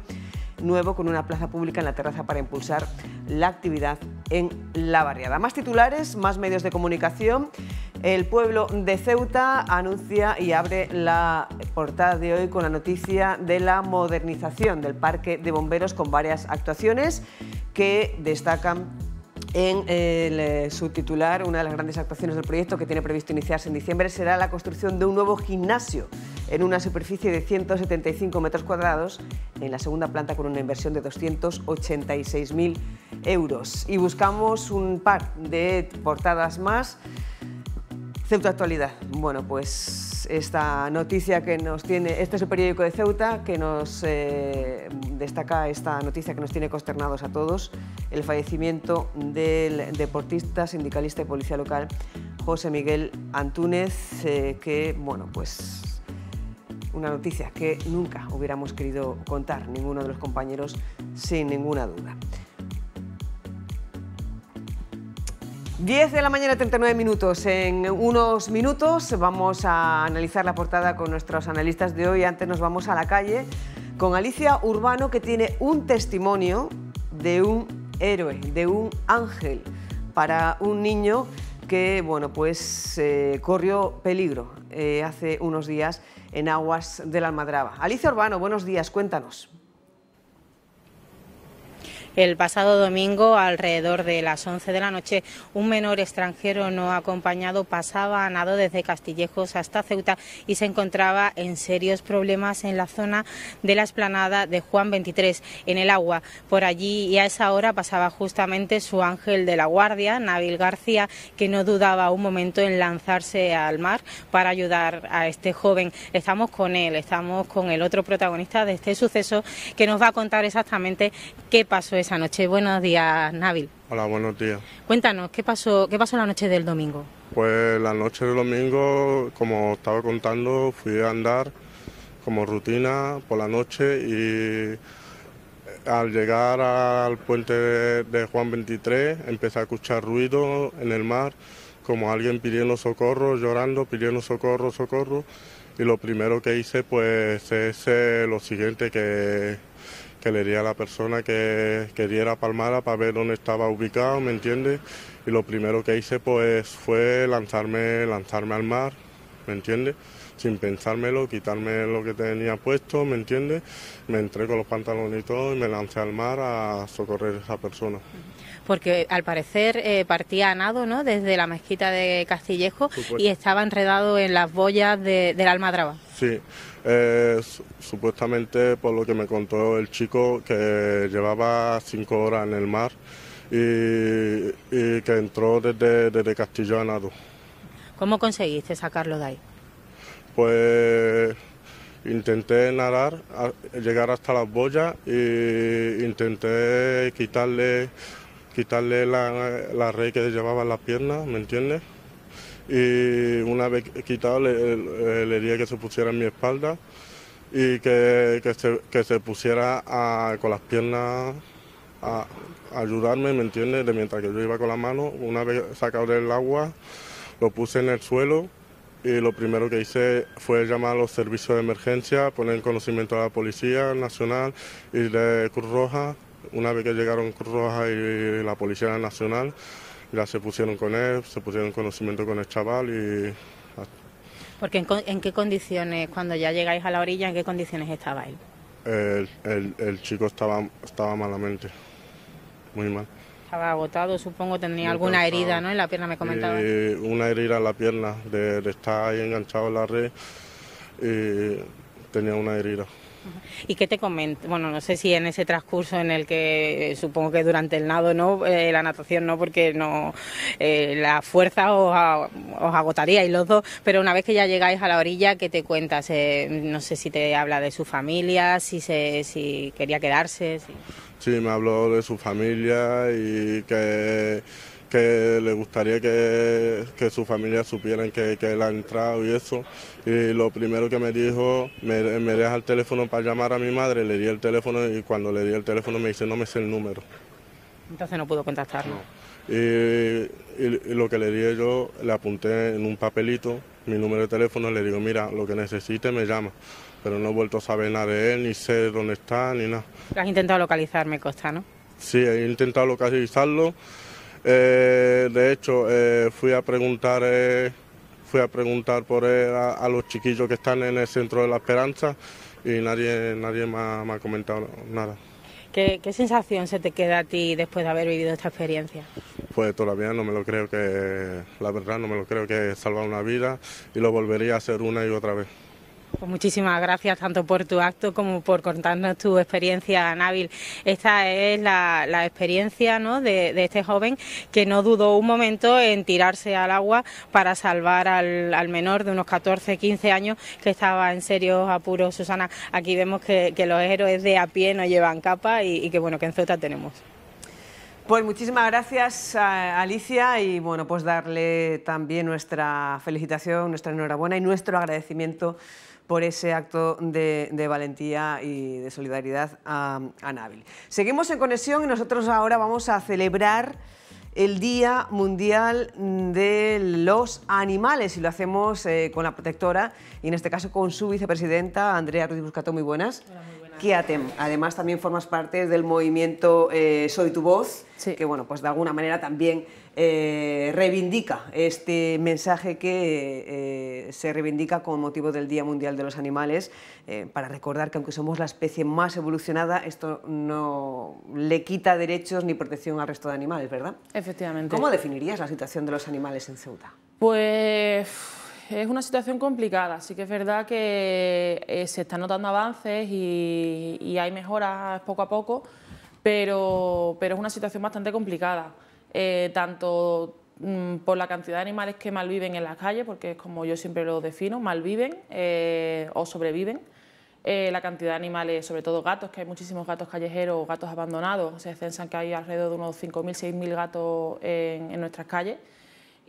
S1: nuevo con una plaza pública en la terraza para impulsar la actividad en la barriada. Más titulares, más medios de comunicación. El pueblo de Ceuta anuncia y abre la portada de hoy con la noticia de la modernización del parque de bomberos con varias actuaciones que destacan en el eh, subtitular, una de las grandes actuaciones del proyecto que tiene previsto iniciarse en diciembre será la construcción de un nuevo gimnasio en una superficie de 175 metros cuadrados en la segunda planta con una inversión de 286.000 euros. Y buscamos un par de portadas más. Ceuta Actualidad. Bueno, pues esta noticia que nos tiene, este es el periódico de Ceuta que nos eh, destaca esta noticia que nos tiene consternados a todos, el fallecimiento del deportista, sindicalista y policía local José Miguel Antúnez, eh, que, bueno, pues una noticia que nunca hubiéramos querido contar ninguno de los compañeros sin ninguna duda. 10 de la mañana, 39 minutos. En unos minutos vamos a analizar la portada con nuestros analistas de hoy. Antes nos vamos a la calle con Alicia Urbano, que tiene un testimonio de un héroe, de un ángel para un niño que bueno, pues, eh, corrió peligro eh, hace unos días en aguas de la Almadraba. Alicia Urbano, buenos días, cuéntanos.
S5: El pasado domingo, alrededor de las 11 de la noche, un menor extranjero no acompañado pasaba a nado desde Castillejos hasta Ceuta y se encontraba en serios problemas en la zona de la esplanada de Juan 23, en el agua. Por allí y a esa hora pasaba justamente su ángel de la guardia, Nabil García, que no dudaba un momento en lanzarse al mar para ayudar a este joven. Estamos con él, estamos con el otro protagonista de este suceso que nos va a contar exactamente qué pasó esa noche. Buenos días, Nabil.
S6: Hola, buenos días.
S5: Cuéntanos, ¿qué pasó, ¿qué pasó la noche del domingo?
S6: Pues la noche del domingo, como estaba contando, fui a andar como rutina por la noche y al llegar al puente de Juan 23 empecé a escuchar ruido en el mar, como alguien pidiendo socorro, llorando, pidiendo socorro, socorro. Y lo primero que hice pues es eh, lo siguiente que que le diera a la persona que, que diera palmada para ver dónde estaba ubicado, ¿me entiendes? Y lo primero que hice pues fue lanzarme, lanzarme al mar, ¿me entiendes? Sin pensármelo, quitarme lo que tenía puesto, ¿me entiendes? Me entré con los pantalones y todo y me lancé al mar a socorrer a esa persona
S5: porque al parecer eh, partía a nado ¿no? desde la mezquita de Castillejo y estaba enredado en las boyas de, la Almadraba.
S6: Sí, eh, supuestamente por lo que me contó el chico que llevaba cinco horas en el mar y, que entró desde, desde Castillo a nado.
S5: ¿Cómo conseguiste sacarlo de ahí?
S6: Pues intenté nadar, llegar hasta las boyas e intenté quitarle quitarle la, la red que llevaba en las piernas, ¿me entiendes? Y una vez quitado le, dije que se pusiera en mi espalda y que, se, pusiera con las piernas a, ayudarme, ¿me entiendes? De mientras que yo iba con la mano, una vez sacado del agua, lo puse en el suelo y lo primero que hice fue llamar a los servicios de emergencia, poner en conocimiento a la Policía Nacional y de Cruz Roja una vez que llegaron Cruz Roja y la Policía Nacional, ya se pusieron con él, se pusieron en conocimiento con el chaval y...
S5: Porque en, qué condiciones, cuando ya llegáis a la orilla, en qué condiciones estaba él?
S6: El, chico estaba, estaba malamente, muy mal.
S5: Estaba agotado, supongo, tenía alguna herida, ¿no? En la pierna me comentaba.
S6: una herida en la pierna de, de estar ahí enganchado en la red y tenía una herida.
S5: ¿Y qué te comenta? Bueno, no sé si en ese transcurso en el que supongo que durante el nado, no, eh, la natación no, porque no eh, la fuerza os, os agotaríais los dos, pero una vez que ya llegáis a la orilla, ¿qué te cuentas? Eh, no sé si te habla de su familia, si, se, si quería quedarse.
S6: sí, me habló de su familia y que que le gustaría que, su familia supieran que, él ha entrado y eso. Y lo primero que me dijo, me, me, deja el teléfono para llamar a mi madre, le di el teléfono y cuando le di el teléfono me dice, no me sé el número.
S5: Entonces no pudo contactarlo.
S6: Y, lo que le dije yo, le apunté en un papelito mi número de teléfono, le digo, mira, lo que necesite me llama. Pero no he vuelto a saber nada de él, ni sé dónde está, ni nada.
S5: has intentado localizarme, Costa, ¿no?
S6: Sí, he intentado localizarlo eh, de hecho, eh, fui a preguntar, eh, fui a preguntar por a, los chiquillos que están en el centro de la Esperanza y nadie, nadie me ha, comentado nada.
S5: ¿Qué, sensación se te queda a ti después de haber vivido esta experiencia?
S6: Pues todavía no me lo creo que, la verdad, no me lo creo que he salvado una vida y lo volvería a hacer una y otra vez.
S5: Pues muchísimas gracias tanto por tu acto como por contarnos tu experiencia, Nabil. Esta es la, experiencia de, este joven que no dudó un momento en tirarse al agua para salvar al, menor de unos 14, 15 años que estaba en serios apuros. Susana, aquí vemos que, los héroes de a pie no llevan capa y, que bueno, que en Ceuta tenemos.
S1: Pues muchísimas gracias a Alicia y bueno, pues darle también nuestra felicitación, nuestra enhorabuena y nuestro agradecimiento por ese acto de, valentía y de solidaridad a, a Nabil. Seguimos en conexión y nosotros ahora vamos a celebrar el Día Mundial de los Animales y lo hacemos eh, con la protectora y en este caso con su vicepresidenta Andrea Ruiz Buscato. Muy buenas.
S7: Hola, muy buenas.
S1: que además también formas parte del movimiento eh, Soy tu voz, que bueno, pues de alguna manera también eh, reivindica este mensaje que eh, se reivindica con motivo del Día Mundial de los Animales, para recordar que aunque somos la especie más evolucionada, esto no le quita derechos ni protección al resto de animales, ¿verdad?
S7: Efectivamente.
S1: ¿Cómo definirías la situación de los animales en Ceuta?
S7: Pues es una situación complicada. Sí que es verdad que eh, se están notando avances y, hay mejoras poco a poco, pero, es una situación bastante complicada. Eh, tanto mm, por la cantidad de animales que malviven en las calles, porque es como yo siempre lo defino, malviven eh, o sobreviven. la cantidad de animales, sobre todo gatos, que hay muchísimos gatos callejeros, gatos abandonados. Se piensan que hay alrededor de unos 5.000, 6.000 gatos en nuestras calles.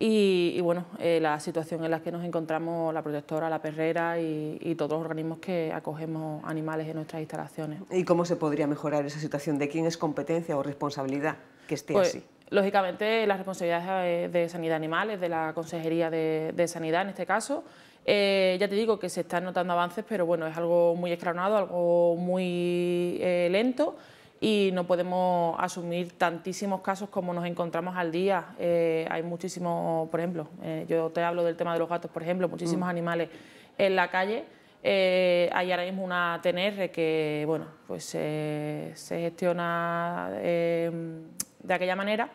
S7: Y, bueno, eh, la situación en la que nos encontramos la protectora, la perrera y, todos los organismos que acogemos animales en nuestras instalaciones.
S1: ¿Y cómo se podría mejorar esa situación? ¿De quién es competencia o responsabilidad que esté
S7: pues,
S1: así?
S7: Lógicamente, la responsabilidad es de Sanidad Animales, de la Consejería de, Sanidad en este caso. Eh, ya te digo que se están notando avances, pero bueno, es algo muy escalonado, algo muy eh, lento y no podemos asumir tantísimos casos como nos encontramos al día. Eh, hay muchísimos, por ejemplo, eh, yo te hablo del tema de los gatos, por ejemplo, muchísimos mm. animales en la calle. Eh, hay ahora mismo una TNR que, bueno, pues se gestiona de aquella manera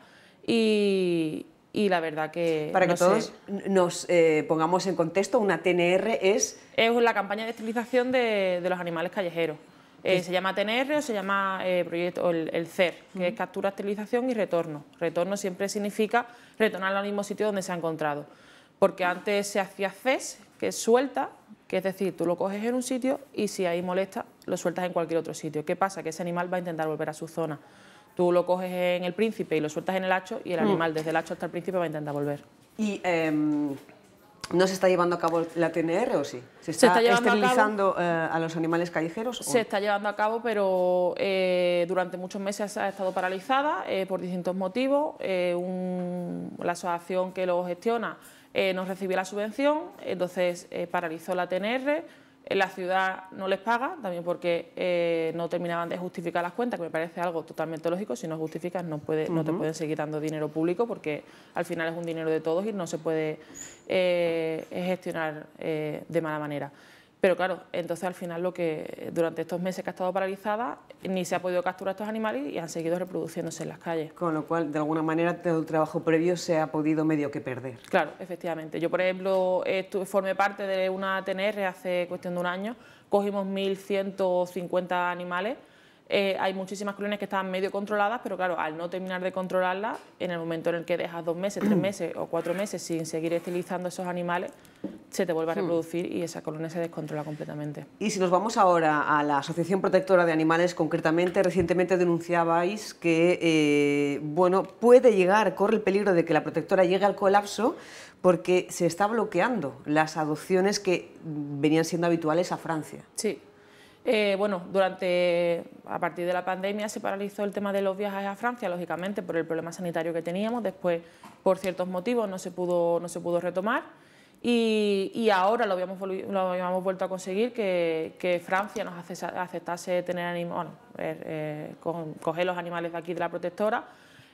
S7: y, la verdad que...
S1: Para que todos nos pongamos en contexto, una TNR es...
S7: Es la campaña de esterilización de los animales callejeros. Eh, se llama TNR o se llama eh, proyecto, el, CER, que es captura, esterilización y retorno. Retorno siempre significa retornar al mismo sitio donde se ha encontrado. Porque antes se hacía CES, que es suelta, que es decir, tú lo coges en un sitio y si ahí molesta, lo sueltas en cualquier otro sitio. ¿Qué pasa? Que ese animal va a intentar volver a su zona. Tú lo coges en el príncipe y lo sueltas en el hacho y el mm. animal desde el hacho hasta el príncipe va a intentar volver.
S1: Y em, ¿No se está llevando a cabo la TNR o sí? ¿Se está, esterilizando eh, a, los animales callejeros?
S7: Se está llevando a cabo, pero eh, durante muchos meses ha estado paralizada eh, por distintos motivos. la asociación que lo gestiona no recibió la subvención, entonces paralizó la TNR la ciudad no les paga, también porque eh, no terminaban de justificar las cuentas, que me parece algo totalmente lógico. Si no justificas, no, puede, no te pueden seguir dando dinero público, porque al final es un dinero de todos y no se puede eh, gestionar eh, de mala manera. Pero claro, entonces al final lo que durante estos meses que ha estado paralizada ni se ha podido capturar estos animales y han seguido reproduciéndose en las calles.
S1: Con lo cual, de alguna manera, todo el trabajo previo se ha podido medio que perder.
S7: Claro, efectivamente. Yo, por ejemplo, formé parte de una TNR hace cuestión de un año, cogimos 1.150 animales eh, hay muchísimas colonias que estaban medio controladas, pero claro, al no terminar de controlarlas, en el momento en el que dejas dos meses, tres meses o cuatro meses sin seguir estilizando esos animales, se te vuelve a hmm. reproducir y esa colonia se descontrola completamente.
S1: Y si nos vamos ahora a la Asociación Protectora de Animales, concretamente, recientemente denunciabais que eh, bueno, puede llegar, corre el peligro de que la protectora llegue al colapso porque se está bloqueando las adopciones que venían siendo habituales a Francia.
S7: Sí, eh, bueno, durante, a partir de la pandemia se paralizó el tema de los viajes a Francia, lógicamente, por el problema sanitario que teníamos. Después, por ciertos motivos, no se pudo, no se pudo retomar. Y, ahora lo habíamos, lo habíamos vuelto a conseguir, que, Francia nos aceptase tener bueno, eh, coger los animales de aquí de la protectora.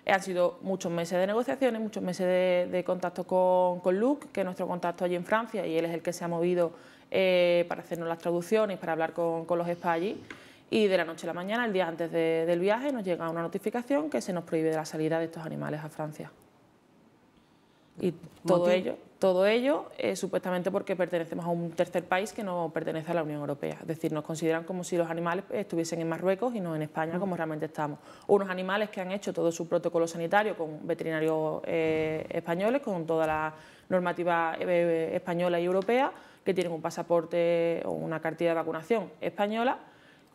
S7: han sido muchos meses de negociaciones, muchos meses de, contacto con, con Luc, que es nuestro contacto allí en Francia, y él es el que se ha movido eh, para hacernos las traducciones, para hablar con, los spas allí. Y de la noche a la mañana, el día antes del viaje, nos llega una notificación que se nos prohíbe la salida de estos animales a Francia. Y todo ello, todo ello es supuestamente porque pertenecemos a un tercer país que no pertenece a la Unión Europea. Es decir, nos consideran como si los animales estuviesen en Marruecos y no en España, como realmente estamos. Unos animales que han hecho todo su protocolo sanitario con veterinarios eh, españoles, con toda la normativa eh, española y europea, que tienen un pasaporte o una cartilla de vacunación española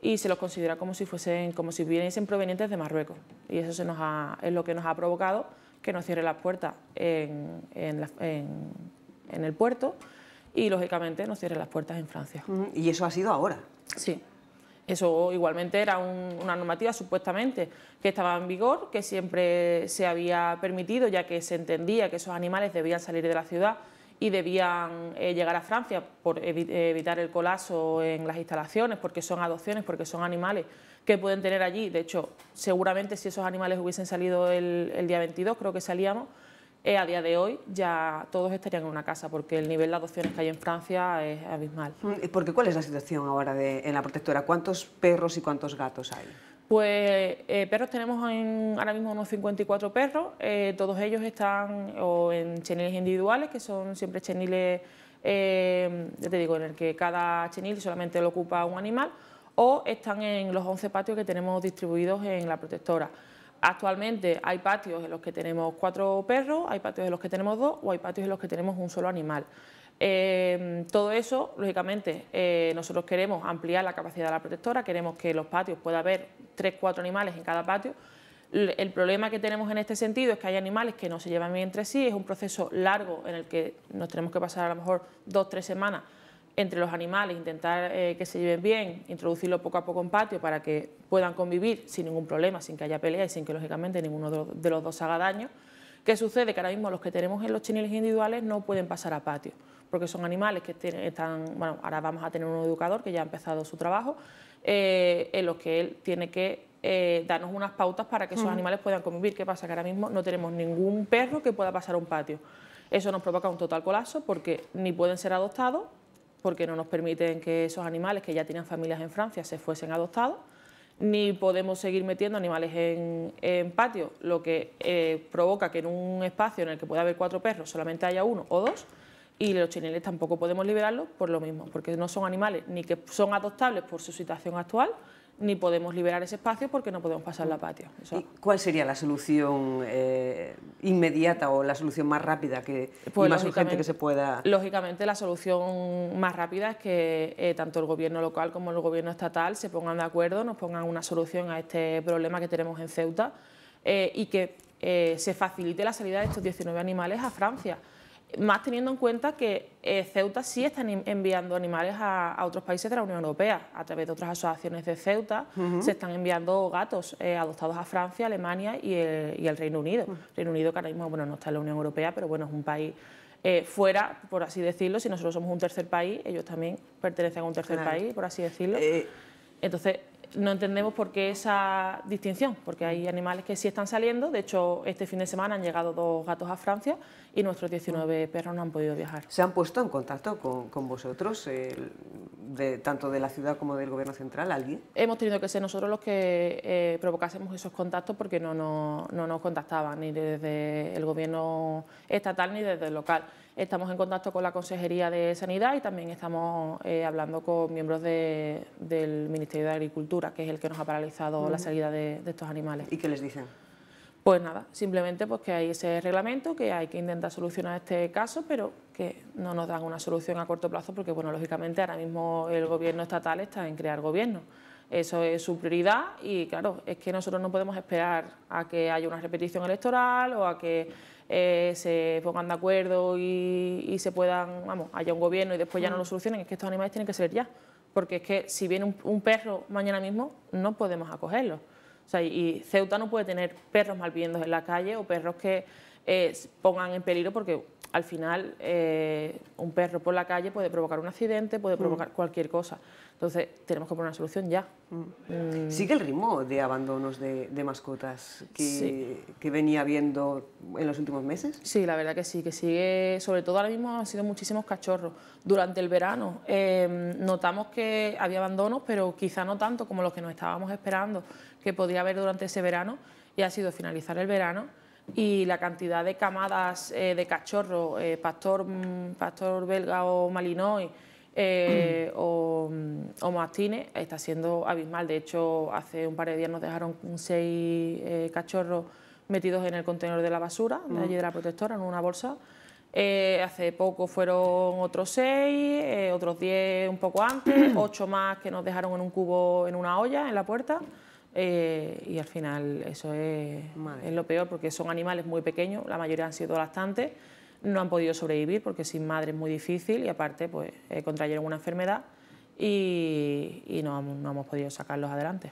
S7: y se los considera como si fuesen, como si viniesen provenientes de Marruecos. Y eso se nos es lo que nos ha provocado que nos cierre las puertas en, el puerto y, lógicamente, nos cierre las puertas en Francia.
S1: ¿Y eso ha sido ahora?
S7: Sí. Eso igualmente era una normativa supuestamente que estaba en vigor, que siempre se había permitido, ya que se entendía que esos animales debían salir de la ciudad y debían eh, llegar a Francia por evitar el colapso en las instalaciones, porque son adopciones, porque son animales que pueden tener allí. De hecho, seguramente si esos animales hubiesen salido el, día 22, creo que salíamos, eh, a día de hoy ya todos estarían en una casa, porque el nivel de adopciones que hay en Francia es abismal.
S1: Mm, porque ¿Cuál es la situación ahora en la protectora? ¿Cuántos perros y cuántos gatos hay?
S7: Pues eh, perros tenemos ahora mismo unos 54 perros, eh, todos ellos están o en cheniles individuales, que son siempre cheniles, ya te digo, en el que cada chenil solamente lo ocupa un animal, o están en los 11 patios que tenemos distribuidos en la protectora. Actualmente hay patios en los que tenemos cuatro perros, hay patios en los que tenemos dos o hay patios en los que tenemos un solo animal. Eh, todo eso, lógicamente, eh, nosotros queremos ampliar la capacidad de la protectora, queremos que los patios pueda haber tres, cuatro animales en cada patio. El problema que tenemos en este sentido es que hay animales que no se llevan bien entre sí, es un proceso largo en el que nos tenemos que pasar a lo mejor dos, tres semanas entre los animales, intentar eh, que se lleven bien, introducirlo poco a poco en patio para que puedan convivir sin ningún problema, sin que haya pelea y sin que lógicamente ninguno de los dos haga daño. ¿Qué sucede? Que ahora mismo los que tenemos en los chiniles individuales no pueden pasar a patio porque son animales que están, bueno, ahora vamos a tener un educador que ya ha empezado su trabajo, eh, en los que él tiene que eh, darnos unas pautas para que esos animales puedan convivir. ¿Qué pasa? Que ahora mismo no tenemos ningún perro que pueda pasar a un patio. Eso nos provoca un total colapso porque ni pueden ser adoptados, porque no nos permiten que esos animales que ya tienen familias en Francia se fuesen adoptados, ni podemos seguir metiendo animales en, patio, lo que eh, provoca que en un espacio en el que pueda haber cuatro perros solamente haya uno o dos, y los chineles tampoco podemos liberarlos por lo mismo, porque no son animales ni que son adoptables por su situación actual, ni podemos liberar ese espacio porque no podemos pasar la patio.
S1: ¿Y cuál sería la solución eh, inmediata o la solución más rápida que,
S7: pues
S1: y más urgente que se pueda...?
S7: Lógicamente la solución más rápida es que eh, tanto el gobierno local como el gobierno estatal se pongan de acuerdo, nos pongan una solución a este problema que tenemos en Ceuta eh, y que se facilite la salida de estos 19 animales a Francia más teniendo en cuenta que eh, Ceuta sí está enviando animales a, otros países de la Unión Europea. A través de otras asociaciones de Ceuta se están enviando gatos eh, adoptados a Francia, Alemania y el, Reino Unido. Reino Unido que ahora mismo bueno, no está en la Unión Europea, pero bueno, es un país eh, fuera, por así decirlo. Si nosotros somos un tercer país, ellos también pertenecen a un tercer país, por así decirlo. Entonces, no entendemos por qué esa distinción, porque hay animales que sí están saliendo. De hecho, este fin de semana han llegado dos gatos a Francia y nuestros 19 perros no han podido viajar.
S1: ¿Se han puesto en contacto con, vosotros, de, tanto de la ciudad como del Gobierno central, alguien?
S7: Hemos tenido que ser nosotros los que eh, provocásemos esos contactos porque no, no, no nos contactaban ni desde el Gobierno estatal ni desde el local. Estamos en contacto con la Consejería de Sanidad y también estamos eh, hablando con miembros del Ministerio de Agricultura, que es el que nos ha paralizado la salida de, estos animales.
S1: ¿Y qué les dicen?
S7: Pues nada, simplemente pues que hay ese reglamento, que hay que intentar solucionar este caso, pero que no nos dan una solución a corto plazo porque, bueno, lógicamente ahora mismo el gobierno estatal está en crear gobierno. Eso es su prioridad y, claro, es que nosotros no podemos esperar a que haya una repetición electoral o a que eh, se pongan de acuerdo y, se puedan, vamos, haya un gobierno y después ya no lo solucionen, es que estos animales tienen que ser ya. Porque es que si viene un, perro mañana mismo, no podemos acogerlo. O sea, y Ceuta no puede tener perros malviviendo en la calle o perros que eh, pongan en peligro porque al final eh, un perro por la calle puede provocar un accidente, puede provocar cualquier cosa. Entonces, tenemos que poner una solución ya.
S1: Mm. ¿Sigue el ritmo de abandonos de, mascotas que, que, venía habiendo en los últimos meses?
S7: Sí, la verdad que sí, que sigue, sobre todo ahora mismo han sido muchísimos cachorros. Durante el verano em, notamos que había abandonos, pero quizá no tanto como los que nos estábamos esperando que podía haber durante ese verano, y ha sido finalizar el verano y la cantidad de camadas eh, de cachorros, eh, pastor, mm, pastor belga o malinois, eh, o, o mastines está siendo abismal. De hecho, hace un par de días nos dejaron seis cachorros metidos en el contenedor de la basura, de allí de la protectora, en una bolsa. Hace poco fueron otros seis, otros diez un poco antes, ocho más que nos dejaron en un cubo, en una olla, en la puerta. Y al final eso es, es, lo peor porque son animales muy pequeños, la mayoría han sido lactantes no han podido sobrevivir porque sin madre es muy difícil y aparte pues eh, contrayeron una enfermedad y, no, hemos podido sacarlos adelante.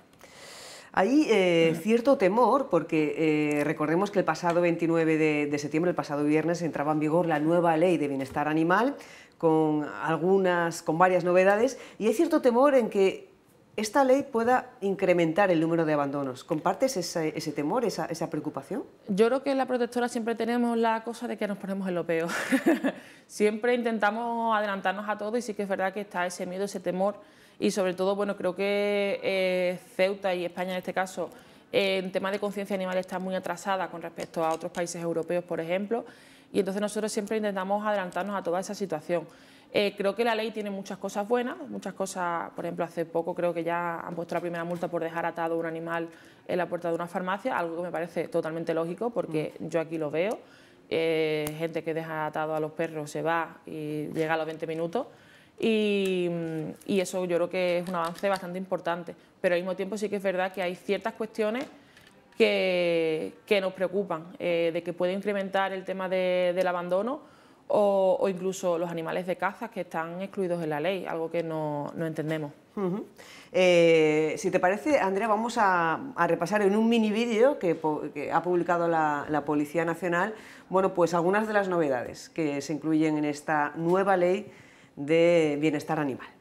S1: Hay eh, cierto temor porque eh, recordemos que el pasado 29 de, septiembre, el pasado viernes, entraba en vigor la nueva ley de bienestar animal con algunas, con varias novedades y hay cierto temor en que esta ley pueda incrementar el número de abandonos. ¿Compartes ese, temor, esa, preocupación?
S7: Yo creo que en la protectora siempre tenemos la cosa de que nos ponemos en lo peor. siempre intentamos adelantarnos a todo y sí que es verdad que está ese miedo, ese temor y sobre todo, bueno, creo que eh, Ceuta y España en este caso en tema de conciencia animal está muy atrasada con respecto a otros países europeos, por ejemplo, y entonces nosotros siempre intentamos adelantarnos a toda esa situación. Eh, creo que la ley tiene muchas cosas buenas, muchas cosas, por ejemplo, hace poco creo que ya han puesto la primera multa por dejar atado un animal en la puerta de una farmacia, algo que me parece totalmente lógico porque mm. yo aquí lo veo. Eh, gente que deja atado a los perros se va y llega a los 20 minutos. Y, eso yo creo que es un avance bastante importante. Pero al mismo tiempo sí que es verdad que hay ciertas cuestiones que, nos preocupan, eh, de que puede incrementar el tema del abandono o, incluso los animales de caza que están excluidos en la ley, algo que no, entendemos.
S1: Eh, si te parece, Andrea, vamos a, repasar en un mini vídeo que, ha publicado la, la, Policía Nacional, bueno, pues algunas de las novedades que se incluyen en esta nueva ley de bienestar animal.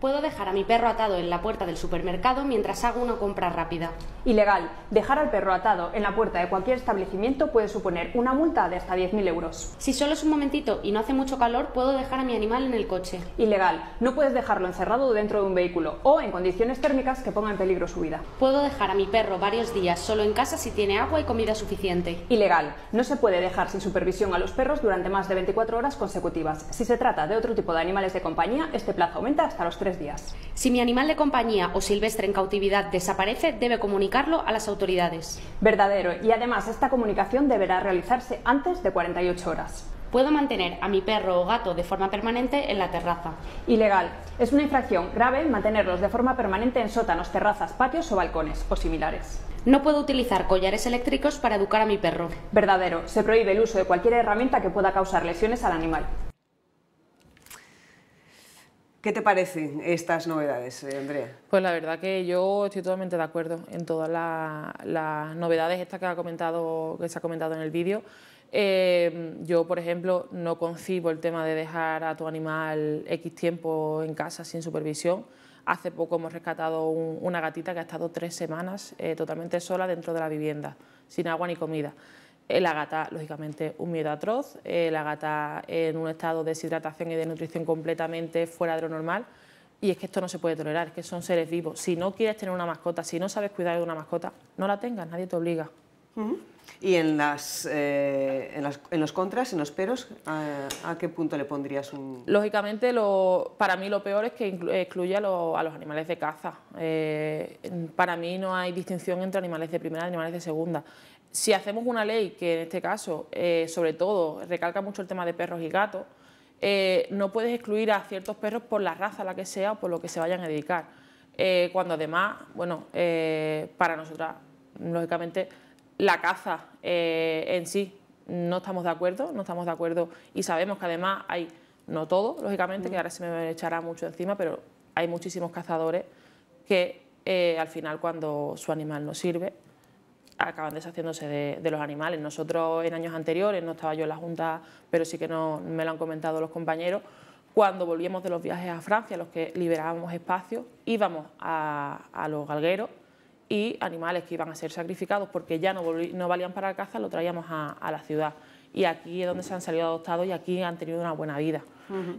S8: Puedo dejar a mi perro atado en la puerta del supermercado mientras hago una compra rápida.
S9: Ilegal. Dejar al perro atado en la puerta de cualquier establecimiento puede suponer una multa de hasta 10.000 euros.
S8: Si solo es un momentito y no hace mucho calor, puedo dejar a mi animal en el coche.
S9: Ilegal. No puedes dejarlo encerrado dentro de un vehículo o en condiciones térmicas que pongan en peligro su vida.
S8: Puedo dejar a mi perro varios días solo en casa si tiene agua y comida suficiente.
S9: Ilegal. No se puede dejar sin supervisión a los perros durante más de 24 horas consecutivas. Si se trata de otro tipo de animales de compañía, este plazo aumenta hasta los 3 días.
S8: Si mi animal de compañía o silvestre en cautividad desaparece, debe comunicarlo a las autoridades.
S9: Verdadero, y además esta comunicación deberá realizarse antes de 48 horas.
S8: Puedo mantener a mi perro o gato de forma permanente en la terraza.
S9: Ilegal. Es una infracción grave mantenerlos de forma permanente en sótanos, terrazas, patios o balcones o similares.
S8: No puedo utilizar collares eléctricos para educar a mi perro.
S9: Verdadero. Se prohíbe el uso de cualquier herramienta que pueda causar lesiones al animal.
S1: ¿Qué te parecen estas novedades, eh, Andrea?
S7: Pues la verdad que yo estoy totalmente de acuerdo en todas las, novedades estas que, ha comentado, que se ha comentado en el vídeo. Eh, yo, por ejemplo, no concibo el tema de dejar a tu animal X tiempo en casa sin supervisión. Hace poco hemos rescatado una gatita que ha estado tres semanas eh, totalmente sola dentro de la vivienda, sin agua ni comida. Eh, la gata, lógicamente, un miedo atroz, eh, la gata en un estado de deshidratación y de nutrición completamente fuera de lo normal. Y es que esto no se puede tolerar, es que son seres vivos. Si no quieres tener una mascota, si no sabes cuidar de una mascota, no la tengas, nadie te obliga.
S1: Y en, las, eh, en, los contras, en los peros, ¿a, qué punto le pondrías un...?
S7: Lógicamente, lo, para mí lo peor es que excluye a, los animales de caza. para mí no hay distinción entre animales de primera y animales de segunda si hacemos una ley que en este caso, eh, sobre todo, recalca mucho el tema de perros y gatos, eh, no puedes excluir a ciertos perros por la raza, la que sea, o por lo que se vayan a dedicar. Eh, cuando además, bueno, para nosotras, lógicamente, la caza en sí no estamos de acuerdo, no estamos de acuerdo y sabemos que además hay, no todo, lógicamente, que ahora se me echará mucho encima, pero hay muchísimos cazadores que al final cuando su animal no sirve, acaban deshaciéndose de, los animales. Nosotros en años anteriores, no estaba yo en la Junta, pero sí que no, me lo han comentado los compañeros, cuando volvíamos de los viajes a Francia, los que liberábamos espacios, íbamos a, los galgueros y animales que iban a ser sacrificados porque ya no, no valían para la caza, lo traíamos a, la ciudad. Y aquí es donde se han salido adoptados y aquí han tenido una buena vida.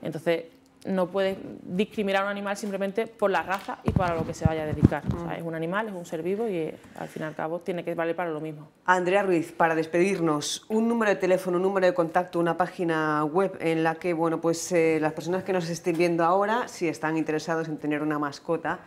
S7: Entonces, no puedes discriminar a un animal simplemente por la raza y para lo que se vaya a dedicar. es un animal, es un ser vivo y eh, al fin y al cabo tiene que valer para lo mismo.
S1: Andrea Ruiz, para despedirnos, un número de teléfono, un número de contacto, una página web en la que bueno, pues, eh, las personas que nos estén viendo ahora, si están interesados en tener una mascota,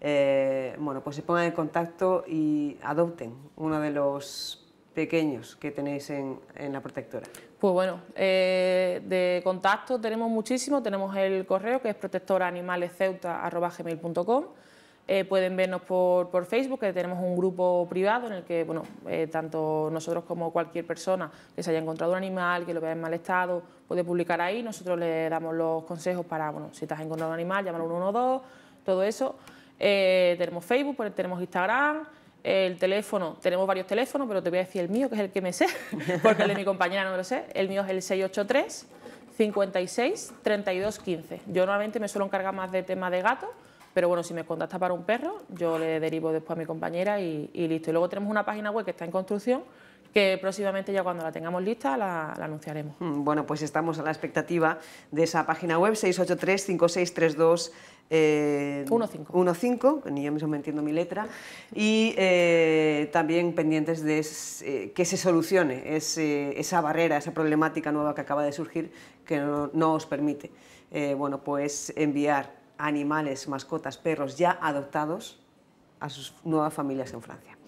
S1: eh, bueno, pues se pongan en contacto y adopten uno de los pequeños que tenéis en, la protectora?
S7: Pues bueno, eh, de contacto tenemos muchísimo, tenemos el correo que es protectoraanimalesceuta.com. Eh, pueden vernos por, por, Facebook, que tenemos un grupo privado en el que bueno, eh, tanto nosotros como cualquier persona que se haya encontrado un animal, que lo vea en mal estado, puede publicar ahí. Nosotros le damos los consejos para, bueno, si te has encontrado un animal, llamar al 112, todo eso. Eh, tenemos Facebook, pues, tenemos Instagram, el teléfono, tenemos varios teléfonos, pero te voy a decir el mío, que es el que me sé, porque el de mi compañera no me lo sé. El mío es el 683 56 32 15. Yo normalmente me suelo encargar más de tema de gato, pero bueno, si me contacta para un perro, yo le derivo después a mi compañera y, listo. Y luego tenemos una página web que está en construcción, que próximamente ya cuando la tengamos lista la, anunciaremos.
S1: Mm, bueno, pues estamos a la expectativa de esa página web 683 5632
S7: eh,
S1: 1.5, ni yo mismo me entiendo mi letra, y eh, también pendientes de eh, que se solucione esa barrera, esa problemática nueva que acaba de surgir que no, os permite eh, bueno, pues enviar animales, mascotas, perros ya adoptados a sus nuevas familias en Francia.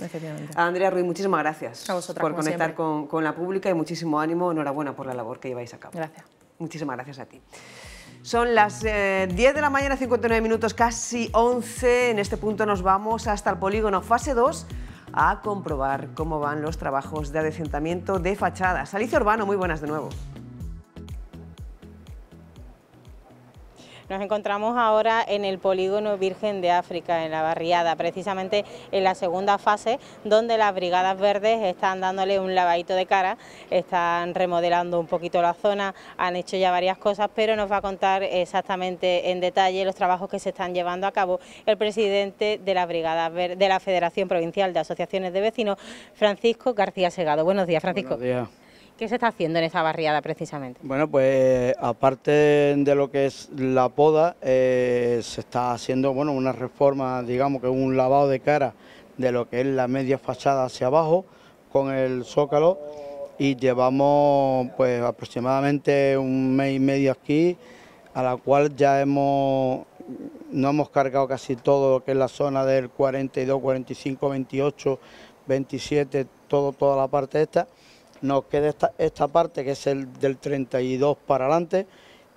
S1: Andrea Ruiz, muchísimas gracias por conectar con, con, la pública y muchísimo ánimo. Enhorabuena por la labor que lleváis a cabo.
S7: Gracias.
S1: Muchísimas gracias a ti. Son las 10 eh, de la mañana, 59 minutos, casi 11. En este punto nos vamos hasta el polígono fase 2 a comprobar cómo van los trabajos de adecentamiento de fachadas. Alicia Urbano, muy buenas de nuevo.
S5: Nos encontramos ahora en el polígono Virgen de África, en la barriada, precisamente en la segunda fase, donde las brigadas verdes están dándole un lavadito de cara, están remodelando un poquito la zona, han hecho ya varias cosas, pero nos va a contar exactamente en detalle los trabajos que se están llevando a cabo el presidente de la brigada de la Federación Provincial de Asociaciones de Vecinos, Francisco García Segado. Buenos días, Francisco.
S10: Buenos días.
S5: ¿Qué se está haciendo en esa barriada precisamente?
S10: Bueno, pues aparte de lo que es la poda, eh, se está haciendo bueno, una reforma, digamos que un lavado de cara de lo que es la media fachada hacia abajo con el zócalo y llevamos pues aproximadamente un mes y medio aquí, a la cual ya hemos no hemos cargado casi todo lo que es la zona del 42, 45, 28, 27, todo, toda la parte esta nos queda esta, esta parte que es el del 32 para adelante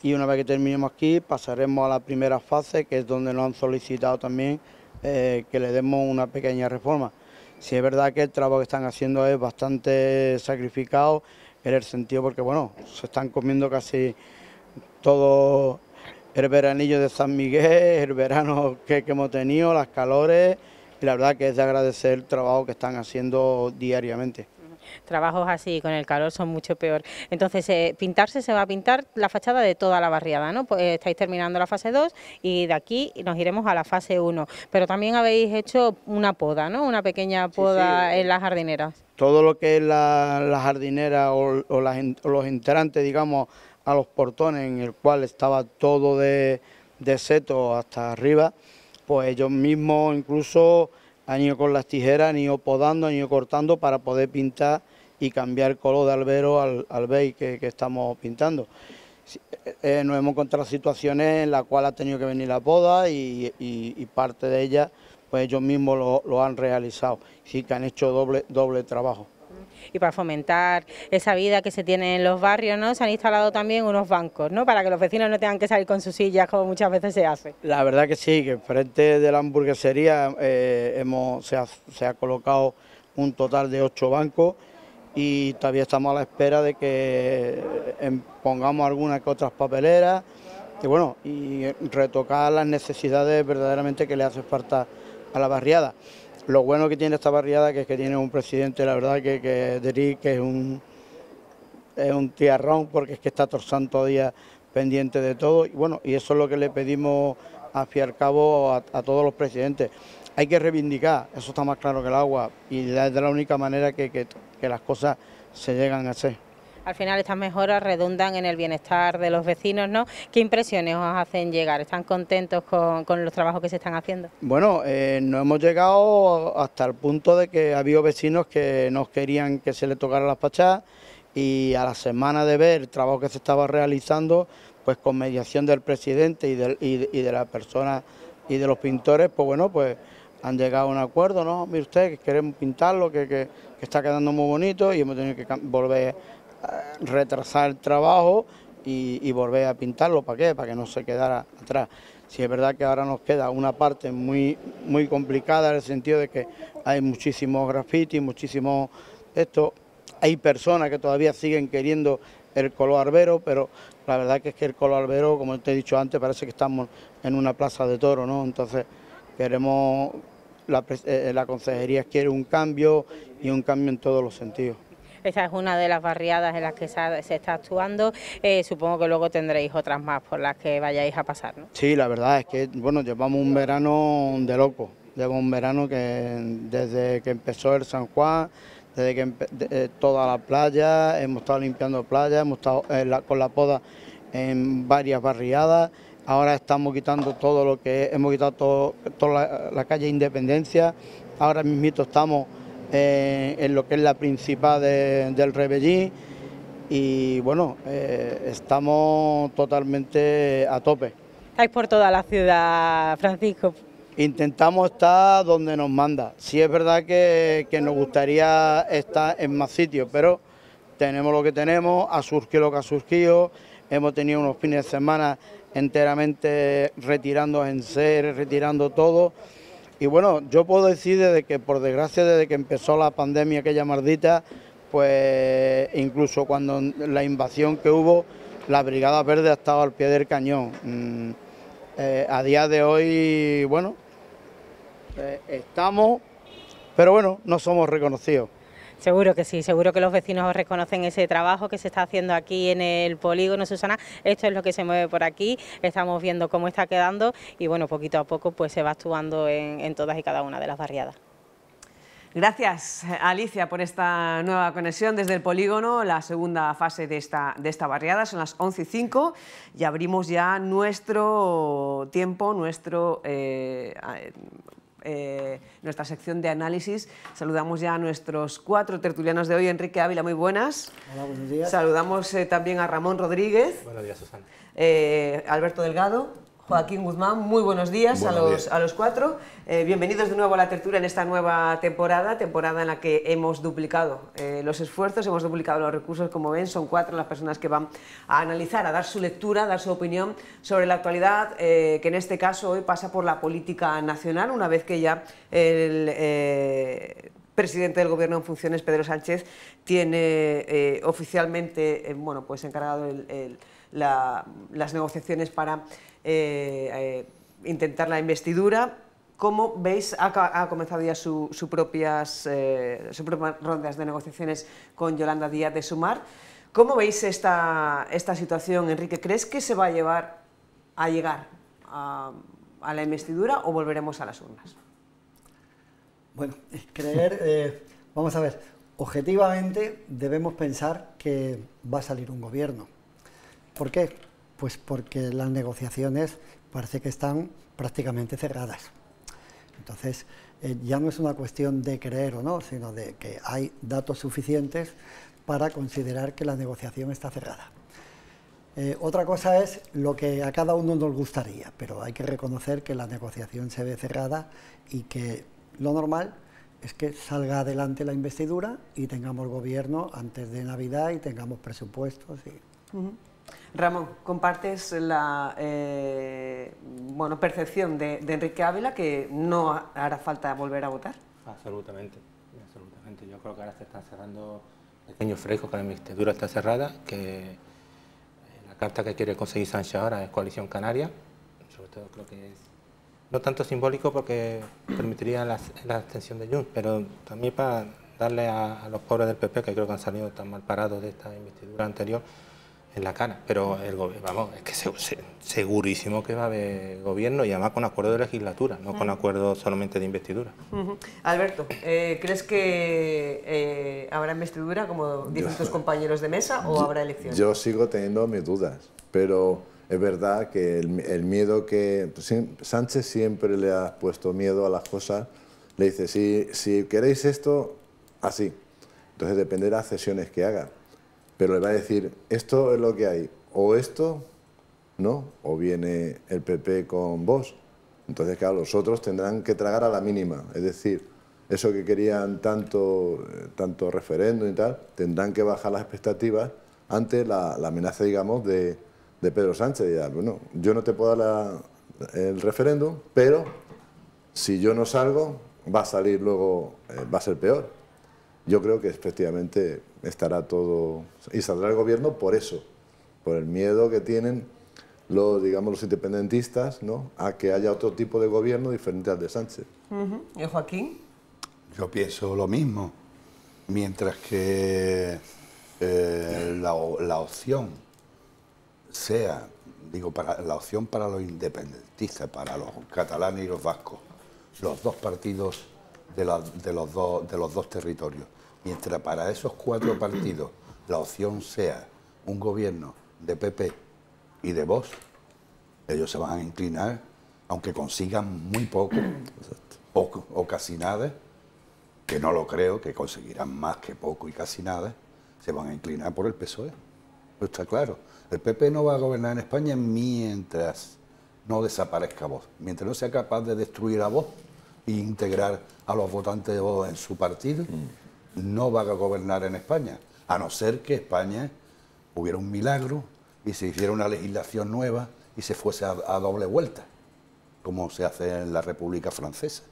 S10: y una vez que terminemos aquí pasaremos a la primera fase que es donde nos han solicitado también eh, que le demos una pequeña reforma. Si es verdad que el trabajo que están haciendo es bastante sacrificado en el sentido porque bueno, se están comiendo casi todo el veranillo de San Miguel, el verano que, que hemos tenido, las calores y la verdad que es de agradecer el trabajo que están haciendo diariamente
S5: trabajos así con el calor son mucho peor. Entonces, eh, pintarse se va a pintar la fachada de toda la barriada, ¿no? Pues eh, estáis terminando la fase 2 y de aquí nos iremos a la fase 1. Pero también habéis hecho una poda, ¿no? Una pequeña poda en las jardineras.
S10: Todo lo que es la, jardinera o, los entrantes, digamos, a los portones en el cual estaba todo de, de seto hasta arriba, pues ellos mismos incluso han ido con las tijeras, han ido podando, han ido cortando para poder pintar y cambiar color de albero al, al beige que, estamos pintando. Eh, eh, nos hemos encontrado situaciones en las cuales ha tenido que venir la poda y, parte de ellas pues ellos mismos lo, lo, han realizado, sí que han hecho doble, doble trabajo
S5: y para fomentar esa vida que se tiene en los barrios, ¿no? Se han instalado también unos bancos, ¿no? Para que los vecinos no tengan que salir con sus sillas como muchas veces se hace.
S10: La verdad que sí, que frente de la hamburguesería eh, hemos, se ha, colocado un total de ocho bancos y todavía estamos a la espera de que eh, pongamos algunas que otras papeleras y bueno, y retocar las necesidades verdaderamente que le hace falta a la barriada. Lo bueno que tiene esta barriada que es que tiene un presidente, la verdad, que, que que es un, es un tiarrón porque es que está todo santo día pendiente de todo. Y bueno, y eso es lo que le pedimos a fiar cabo a, todos los presidentes. Hay que reivindicar, eso está más claro que el agua, y es de la única manera que, que las cosas se llegan a hacer
S5: al final estas mejoras redundan en el bienestar de los vecinos, ¿no? ¿Qué impresiones os hacen llegar? ¿Están contentos con, los trabajos que se están haciendo?
S10: Bueno, eh, nos hemos llegado hasta el punto de que ha habido vecinos que nos querían que se le tocara las fachadas y a la semana de ver el trabajo que se estaba realizando, pues con mediación del presidente y de, y de la persona y de los pintores, pues bueno, pues han llegado a un acuerdo, ¿no? Mire usted, que queremos pintarlo, que, que, que está quedando muy bonito y hemos tenido que volver retrasar el trabajo y, volver a pintarlo. ¿Para qué? Para que no se quedara atrás. Si es verdad que ahora nos queda una parte muy, muy complicada en el sentido de que hay muchísimos grafitis, muchísimos esto. Hay personas que todavía siguen queriendo el color arbero, pero la verdad que es que el color arbero, como te he dicho antes, parece que estamos en una plaza de toro, ¿no? Entonces queremos, la, eh, la consejería quiere un cambio y un cambio en todos los sentidos.
S5: Esta es una de las barriadas en las que se, está actuando. Eh, supongo que luego tendréis otras más por las que vayáis a pasar, ¿no?
S10: Sí, la verdad es que bueno, llevamos un verano de loco. Llevamos un verano que desde que empezó el San Juan, desde que eh, toda la playa, hemos estado limpiando playas, hemos estado eh, con la poda en varias barriadas. Ahora estamos quitando todo lo que hemos quitado toda la, calle Independencia. Ahora mismo estamos eh, en lo que es la principal del Rebellín y bueno, estamos totalmente a tope.
S5: Estáis por toda la ciudad, Francisco
S10: intentamos estar donde nos manda. Sí es verdad que, nos gustaría estar en más sitios, pero tenemos lo que tenemos, ha surgido lo que ha surgido, hemos tenido unos fines de semana enteramente retirando en ser, retirando todo. Y bueno, yo puedo decir desde que, por desgracia, desde que empezó la pandemia aquella maldita, pues incluso cuando la invasión que hubo, la Brigada Verde ha estado al pie del cañón. Mm, eh, a día de hoy, bueno, eh, estamos, pero bueno, no somos reconocidos.
S5: Seguro que sí, seguro que los vecinos reconocen ese trabajo que se está haciendo aquí en el polígono, Susana. Esto es lo que se mueve por aquí, estamos viendo cómo está quedando y bueno, poquito a poco pues se va actuando en, todas y cada una de las barriadas.
S1: Gracias, Alicia, por esta nueva conexión desde el polígono, la segunda fase de esta, de esta barriada. Son las 11 y 5 y abrimos ya nuestro tiempo, nuestro eh, eh, nuestra sección de análisis. Saludamos ya a nuestros cuatro tertulianos de hoy. Enrique Ávila, muy buenas.
S11: Hola, buenos días.
S1: Saludamos eh, también a Ramón Rodríguez.
S12: Buenos días, Susana.
S1: Eh, Alberto Delgado. Joaquín Guzmán, muy buenos días, a, los, a los cuatro. Eh, bienvenidos de nuevo a la tertulia en esta nueva temporada, temporada en la que hemos duplicado eh, los esfuerzos, hemos duplicado los recursos, como ven, son cuatro las personas que van a analizar, a dar su lectura, a dar su opinión sobre la actualidad, eh, que en este caso hoy pasa por la política nacional, una vez que ya el presidente del Gobierno en funciones, Pedro Sánchez, tiene oficialmente bueno, pues encargado las negociaciones para eh, eh, intentar la investidura. ¿Cómo veis? Ha, comenzado ya su, propias, eh, sus propias rondas de negociaciones con Yolanda Díaz de Sumar. ¿Cómo veis esta, situación, Enrique? ¿Crees que se va a llevar a llegar a, a la investidura o volveremos a las urnas?
S11: Bueno, creer, vamos a ver, objetivamente debemos pensar que va a salir un gobierno. ¿Por qué? Pues porque las negociaciones parece que están prácticamente cerradas. Entonces, eh, ya no es una cuestión de creer o no, sino de que hay datos suficientes para considerar que la negociación está cerrada. Eh, otra cosa es lo que a cada uno nos gustaría, pero hay que reconocer que la negociación se ve cerrada y que lo normal es que salga adelante la investidura y tengamos gobierno antes de Navidad y tengamos presupuestos.
S1: Ramón, ¿compartes la eh, bueno, percepción de, Enrique Ávila que no hará falta volver a votar?
S12: Absolutamente, absolutamente. Yo creo que ahora se están cerrando pequeños frescos, que la investidura está cerrada, que eh, la carta que quiere conseguir Sánchez ahora es Coalición Canaria, sobre todo creo que es no tanto simbólico porque permitiría la, la abstención de Junts, pero también para darle a, a, los pobres del PP, que creo que han salido tan mal parados de esta investidura anterior, en la cara. Pero el vamos, es que segurísimo que va a haber gobierno y además con acuerdo de legislatura, no con acuerdo solamente de investidura.
S1: Alberto, eh, ¿crees que eh, habrá investidura, como dicen tus compañeros de mesa, o habrá elecciones?
S13: Yo sigo teniendo mis dudas, pero es verdad que el, miedo que... Sánchez siempre le ha puesto miedo a las cosas, le dice, si, si queréis esto, así. Entonces dependerá de las cesiones que haga pero le va a decir, esto es lo que hay, o esto, ¿no? O viene el PP con vos. Entonces, claro, los otros tendrán que tragar a la mínima, es decir, eso que querían tanto, eh, tanto referéndum y tal, tendrán que bajar las expectativas ante la, amenaza, digamos, de, Pedro Sánchez. Ya, bueno, yo no te puedo dar el referéndum, pero si yo no salgo, va a salir luego, eh, va a ser peor. Yo creo que efectivamente estará todo y saldrá el gobierno por eso, por el miedo que tienen los, digamos, los independentistas ¿no? a que haya otro tipo de gobierno diferente al de Sánchez.
S1: ¿Y Joaquín?
S14: Yo pienso lo mismo. Mientras que eh, la, la, opción sea, digo, para, la opción para los independentistas, para los catalanes y los vascos, los dos partidos de, de, los, dos, de los dos territorios, mientras para esos cuatro partidos la opción sea un gobierno de PP y de Vox, ellos se van a inclinar, aunque consigan muy poco o, casi nada, que no lo creo, que conseguirán más que poco y casi nada, se van a inclinar por el PSOE. está claro. El PP no va a gobernar en España mientras no desaparezca Vox, mientras no sea capaz de destruir a Vox e integrar a los votantes de Vox en su partido, no va a gobernar en España, a no ser que España hubiera un milagro y se hiciera una legislación nueva y se fuese a, doble vuelta, como se hace en la República Francesa.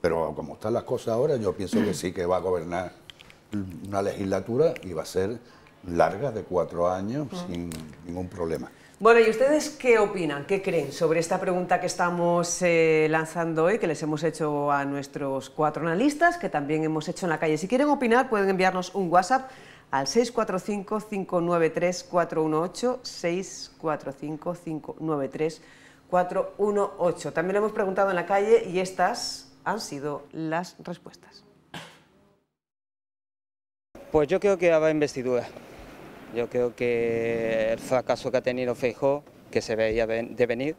S14: Pero como están las cosas ahora, yo pienso que sí que va a gobernar una legislatura y va a ser larga, de cuatro años, sin ningún problema.
S1: Bueno, ¿y ustedes qué opinan, qué creen sobre esta pregunta que estamos eh, lanzando hoy, que les hemos hecho a nuestros cuatro analistas, que también hemos hecho en la calle? Si quieren opinar, pueden enviarnos un WhatsApp al 645-593-418, 645-593-418. También lo hemos preguntado en la calle y estas han sido las respuestas.
S15: Pues yo creo que habrá investidura. Yo creo que el fracaso que ha tenido Feijó, que se veía de venir,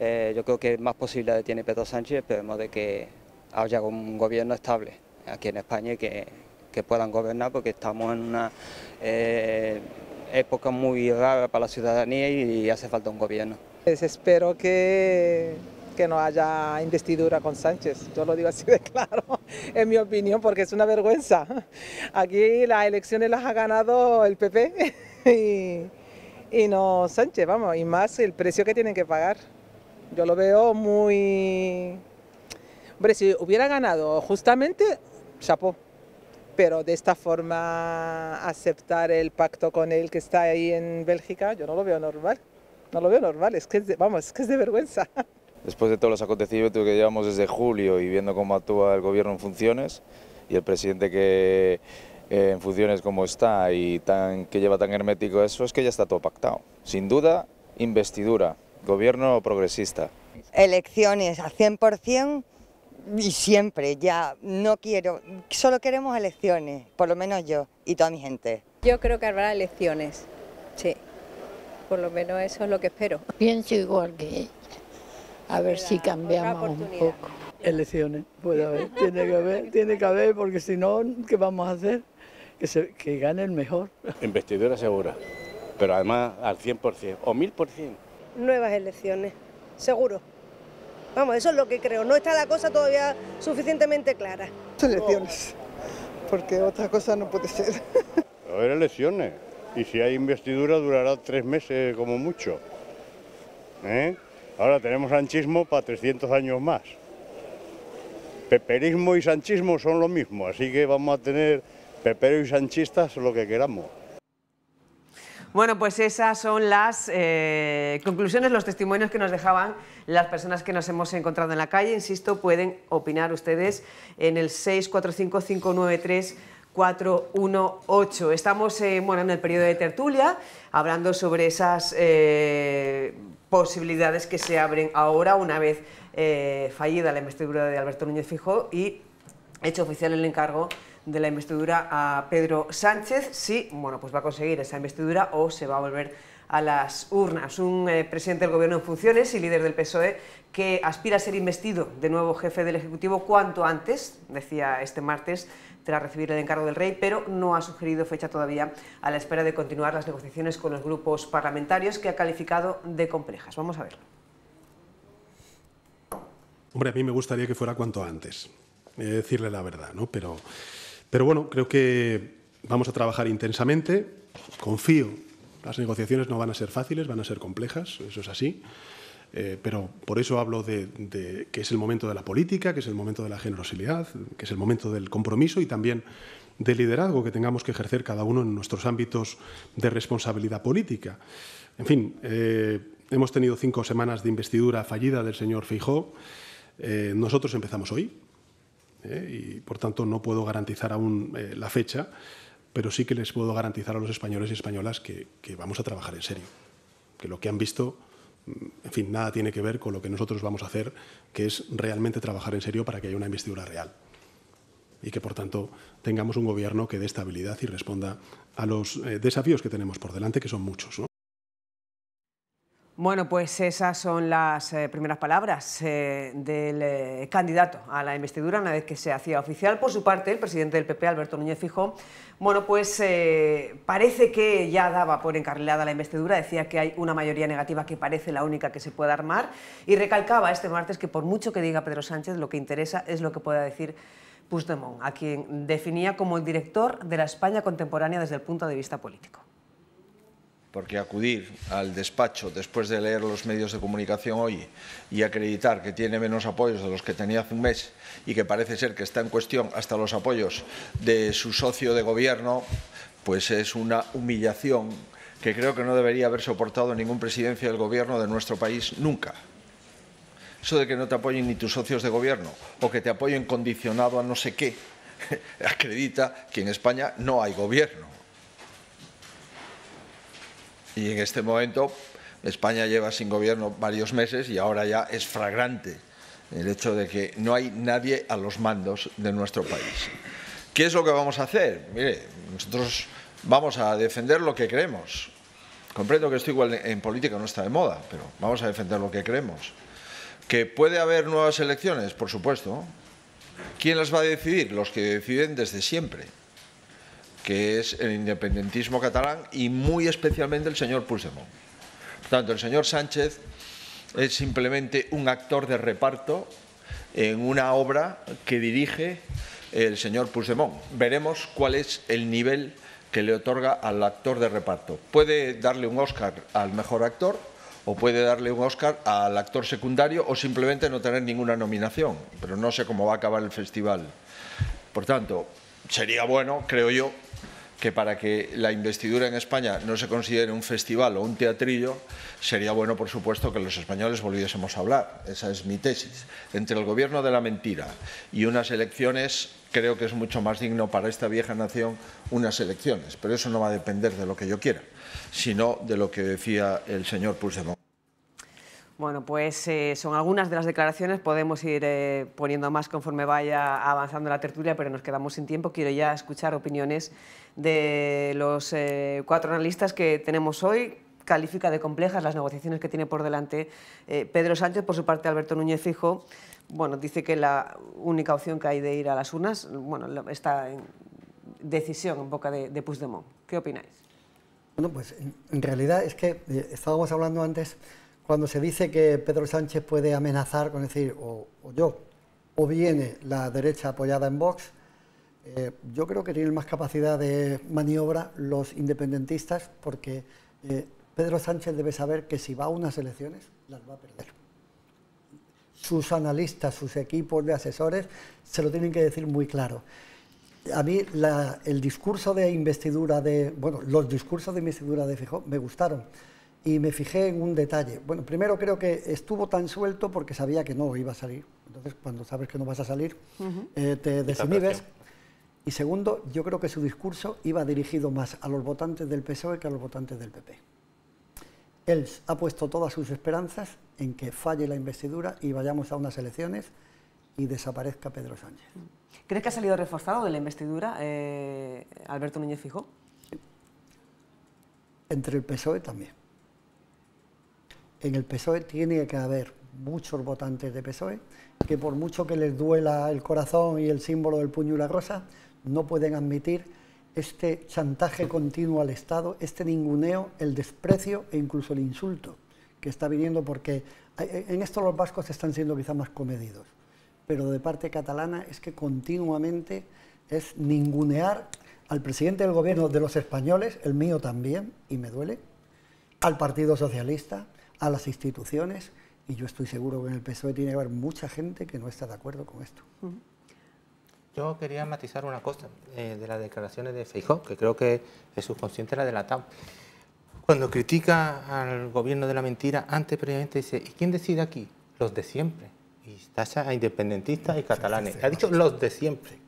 S15: eh, yo creo que más posibilidades tiene Pedro Sánchez, esperemos de que haya un gobierno estable aquí en España y que, que puedan gobernar porque estamos en una eh, época muy rara para la ciudadanía y, hace falta un gobierno.
S16: Pues espero que, que no haya investidura con Sánchez, yo lo digo así de claro, en mi opinión, porque es una vergüenza. Aquí las elecciones las ha ganado el PP y, y no Sánchez, vamos, y más el precio que tienen que pagar. Yo lo veo muy... Hombre, si hubiera ganado justamente, chapó pero de esta forma aceptar el pacto con él que está ahí en Bélgica, yo no lo veo normal. No lo veo normal, es que es de, vamos, es que es de vergüenza.
S17: Después de todos los acontecimientos que llevamos desde julio y viendo cómo actúa el gobierno en funciones y el presidente que eh, en funciones como está y tan, que lleva tan hermético eso, es que ya está todo pactado. Sin duda, investidura, gobierno progresista.
S18: Elecciones a 100% y siempre, ya no quiero, solo queremos elecciones, por lo menos yo y toda mi gente.
S19: Yo creo que habrá elecciones, sí, por lo menos eso es lo que espero.
S20: Pienso igual que a ver si cambiamos un poco.
S21: Elecciones, puede haber, tiene que haber, tiene que haber, porque si no, ¿qué vamos a hacer? Que, se, que gane el mejor.
S22: Investidura segura, pero además al 100% o 1000%.
S23: Nuevas elecciones, seguro. Vamos, eso es lo que creo. No está la cosa todavía suficientemente clara.
S24: Elecciones, porque otra cosa no puede ser.
S25: A ver, elecciones. Y si hay investidura durará tres meses como mucho. ¿Eh? Ahora tenemos sanchismo para 300 años más. Peperismo y sanchismo son lo mismo, así que vamos a tener pepero y sanchistas lo que queramos.
S1: Bueno, pues esas son las eh, conclusiones, los testimonios que nos dejaban las personas que nos hemos encontrado en la calle. Insisto, pueden opinar ustedes en el 645-593-418. Estamos eh, bueno, en el periodo de tertulia, hablando sobre esas eh, posibilidades que se abren ahora, una vez fallida la investidura de Alberto Núñez Fijó y hecho oficial el encargo de la investidura a Pedro Sánchez, si bueno, pues va a conseguir esa investidura o se va a volver a las urnas. Un eh, presidente del Gobierno en funciones y líder del PSOE que aspira a ser investido de nuevo jefe del Ejecutivo cuanto antes, decía este martes, tras recibir el encargo del rey, pero no ha sugerido fecha todavía a la espera de continuar las negociaciones con los grupos parlamentarios que ha calificado de complejas. Vamos a verlo.
S26: Hombre, a mí me gustaría que fuera cuanto antes, eh, decirle la verdad, ¿no? Pero pero bueno, creo que vamos a trabajar intensamente. Confío, las negociaciones no van a ser fáciles, van a ser complejas, eso es así. Eh, pero por eso hablo de, que es el momento de la política, que es el momento de la generosidad, que es el momento del compromiso y también del liderazgo que tengamos que ejercer cada uno en nuestros ámbitos de responsabilidad política. En fin, eh, hemos tenido cinco semanas de investidura fallida del señor Feijó. Eh, nosotros empezamos hoy y, por tanto, no puedo garantizar aún la fecha, pero sí que les puedo garantizar a los españoles y españolas que, que vamos a trabajar en serio, que lo que han visto en fin, nada tiene que ver con lo que nosotros vamos a hacer, que es realmente trabajar en serio para que haya una investidura real y que, por tanto, tengamos un gobierno que dé estabilidad y responda a los eh, desafíos que tenemos por delante, que son muchos. ¿no?
S1: Bueno, pues esas son las eh, primeras palabras eh, del eh, candidato a la investidura una vez que se hacía oficial. Por su parte, el presidente del PP, Alberto Núñez Fijo, bueno, pues parece que ya daba por encarrilada la investidura, decía que hay una mayoría negativa que parece la única que se puede armar y recalcaba este martes que por mucho que diga Pedro Sánchez, lo que interesa es lo que pueda decir Puigdemont, a quien definía como el director de la España contemporánea desde el punto de vista político
S27: porque acudir al despacho después de leer los medios de comunicación hoy y acreditar que tiene menos apoyos de los que tenía hace un mes y que parece ser que está en cuestión hasta los apoyos de su socio de gobierno, pues es una humillación que creo que no debería haber soportado ningún presidencia del gobierno de nuestro país nunca. Eso de que no te apoyen ni tus socios de gobierno o que te apoyen condicionado a no sé qué, acredita que en España no hay gobierno. Y en este momento España lleva sin gobierno varios meses y ahora ya es fragrante el hecho de que no hay nadie a los mandos de nuestro país. ¿Qué es lo que vamos a hacer? Mire, nosotros vamos a defender lo que creemos. Comprendo que esto igual en política no está de moda, pero vamos a defender lo que creemos. ¿Que puede haber nuevas elecciones? Por supuesto. ¿Quién las va a decidir? Los que deciden desde siempre que es el independentismo catalán y muy especialmente el señor Puigdemont. Por tanto, el señor Sánchez es simplemente un actor de reparto en una obra que dirige el señor Puigdemont. Veremos cuál es el nivel que le otorga al actor de reparto. Puede darle un Oscar al mejor actor o puede darle un Oscar al actor secundario o simplemente no tener ninguna nominación, pero no sé cómo va a acabar el festival. Por tanto, sería bueno, creo yo, que para que la investidura en España no se considere un festival o un teatrillo, sería bueno, por supuesto, que los españoles volviésemos a hablar. Esa es mi tesis. Entre el gobierno de la mentira y unas elecciones, creo que es mucho más digno para esta vieja nación unas elecciones. Pero eso no va a depender de lo que yo quiera, sino de lo que decía el señor Puigdemont.
S1: Bueno, pues eh, son algunas de las declaraciones, podemos ir eh, poniendo más conforme vaya avanzando la tertulia, pero nos quedamos sin tiempo. Quiero ya escuchar opiniones de los eh, cuatro analistas que tenemos hoy. Califica de complejas las negociaciones que tiene por delante Pedro Sánchez, por su parte Alberto Núñez Fijo. Bueno, dice que la única opción que hay de ir a las urnas, bueno, está en decisión en boca de, de Puigdemont. ¿Qué opináis?
S11: Bueno, pues en realidad es que estábamos hablando antes cuando se dice que Pedro Sánchez puede amenazar con decir o, yo, o viene la derecha apoyada en Vox, eh, yo creo que tienen más capacidad de maniobra los independentistas porque eh, Pedro Sánchez debe saber que si va a unas elecciones las va a perder. Sus analistas, sus equipos de asesores se lo tienen que decir muy claro. A mí el discurso de investidura de, bueno, los discursos de investidura de Fijó me gustaron y me fijé en un detalle. Bueno, primero creo que estuvo tan suelto porque sabía que no iba a salir. Entonces, cuando sabes que no vas a salir, eh, te desinhibes. Y segundo, yo creo que su discurso iba dirigido más a los votantes del PSOE que a los votantes del PP. Él ha puesto todas sus esperanzas en que falle la investidura y vayamos a unas elecciones y desaparezca Pedro Sánchez.
S1: ¿Crees que ha salido reforzado de la investidura eh, Alberto Núñez Fijó?
S11: Entre el PSOE también en el PSOE tiene que haber muchos votantes de PSOE que por mucho que les duela el corazón y el símbolo del puño y la rosa, no pueden admitir este chantaje continuo al Estado, este ninguneo, el desprecio e incluso el insulto que está viniendo porque en esto los vascos están siendo quizá más comedidos, pero de parte catalana es que continuamente es ningunear al presidente del gobierno de los españoles, el mío también, y me duele, al Partido Socialista, a las instituciones y yo estoy seguro que en el PSOE tiene que haber mucha gente que no está de acuerdo con esto.
S12: Yo quería matizar una cosa eh, de las declaraciones de Feijóo, que creo que el subconsciente la delatado. Cuando critica al gobierno de la mentira, antes previamente dice, ¿y quién decide aquí? Los de siempre. Y tacha a independentistas y catalanes. Ha dicho los de siempre.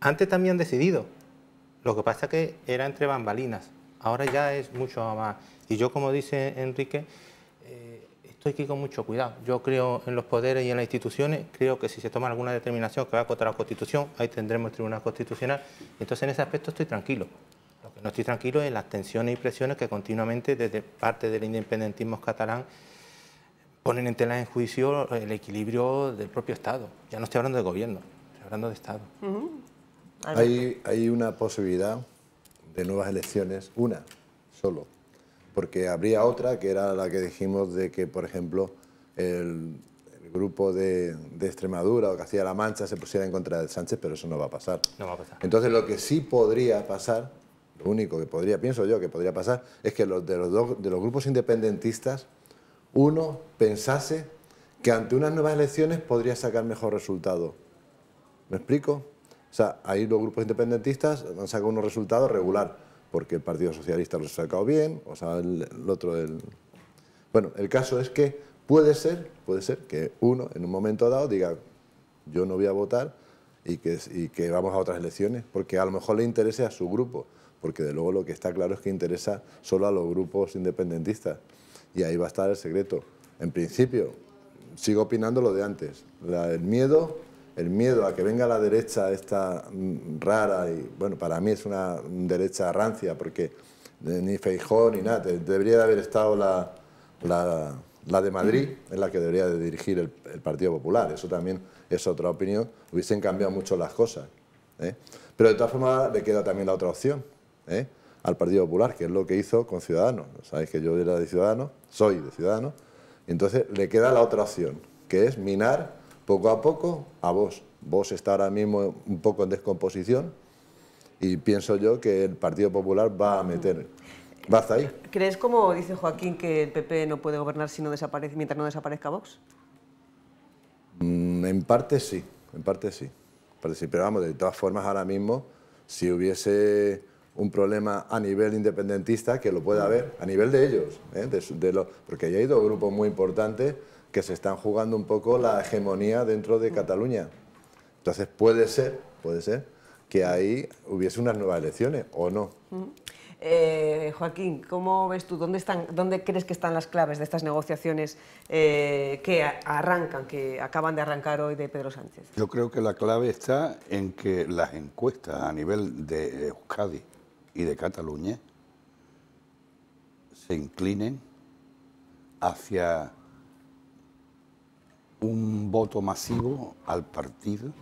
S12: Antes también han decidido. Lo que pasa que era entre bambalinas. Ahora ya es mucho más. Y yo, como dice Enrique, eh, estoy aquí con mucho cuidado. Yo creo en los poderes y en las instituciones. Creo que si se toma alguna determinación que va contra la Constitución, ahí tendremos el Tribunal Constitucional. Entonces, en ese aspecto estoy tranquilo. Lo que no estoy tranquilo es las tensiones y presiones que continuamente desde parte del independentismo catalán ponen en tela en juicio el equilibrio del propio Estado. Ya no estoy hablando de gobierno, estoy hablando de Estado.
S13: Hay, hay una posibilidad de nuevas elecciones, una solo, porque habría otra que era la que dijimos de que, por ejemplo, el, el grupo de, de, Extremadura o Castilla-La Mancha se pusiera en contra de Sánchez, pero eso no va a pasar.
S12: No va a pasar.
S13: Entonces, lo que sí podría pasar, lo único que podría, pienso yo, que podría pasar, es que los, de, los dos, de los grupos independentistas, uno pensase que ante unas nuevas elecciones podría sacar mejor resultado. ¿Me explico? O sea, ahí los grupos independentistas han sacado unos resultados regular, porque el Partido Socialista los ha sacado bien, o sea, el, el otro... El... Bueno, el caso es que puede ser, puede ser que uno en un momento dado diga, yo no voy a votar y que, y que vamos a otras elecciones, porque a lo mejor le interese a su grupo, porque de luego lo que está claro es que interesa solo a los grupos independentistas, y ahí va a estar el secreto. En principio, sigo opinando lo de antes, el miedo el miedo a que venga la derecha esta rara, y bueno, para mí es una derecha rancia, porque ni Feijó ni nada, debería de haber estado la, la, la, de Madrid, en la que debería de dirigir el, Partido Popular, eso también es otra opinión, hubiesen cambiado mucho las cosas. ¿eh? Pero de todas formas le queda también la otra opción, ¿eh? al Partido Popular, que es lo que hizo con Ciudadanos. Sabéis que yo era de Ciudadanos, soy de Ciudadanos, entonces le queda la otra opción, que es minar poco a poco a vos. Vos está ahora mismo un poco en descomposición y pienso yo que el Partido Popular va a meter, va hasta ahí.
S1: ¿Crees, como dice Joaquín, que el PP no puede gobernar si no desaparece, mientras no desaparezca Vox?
S13: Mm, en parte sí, en parte sí. Pero vamos, de todas formas ahora mismo, si hubiese un problema a nivel independentista, que lo puede haber, a nivel de ellos, ¿eh? de, de lo, porque hay dos grupos muy importantes que se están jugando un poco la hegemonía dentro de Cataluña. Entonces puede ser, puede ser que ahí hubiese unas nuevas elecciones o no.
S1: Eh, Joaquín, ¿cómo ves tú? ¿Dónde, están, ¿Dónde crees que están las claves de estas negociaciones eh, que arrancan, que acaban de arrancar hoy de Pedro Sánchez?
S14: Yo creo que la clave está en que las encuestas a nivel de Euskadi y de Cataluña se inclinen hacia un voto masivo al partido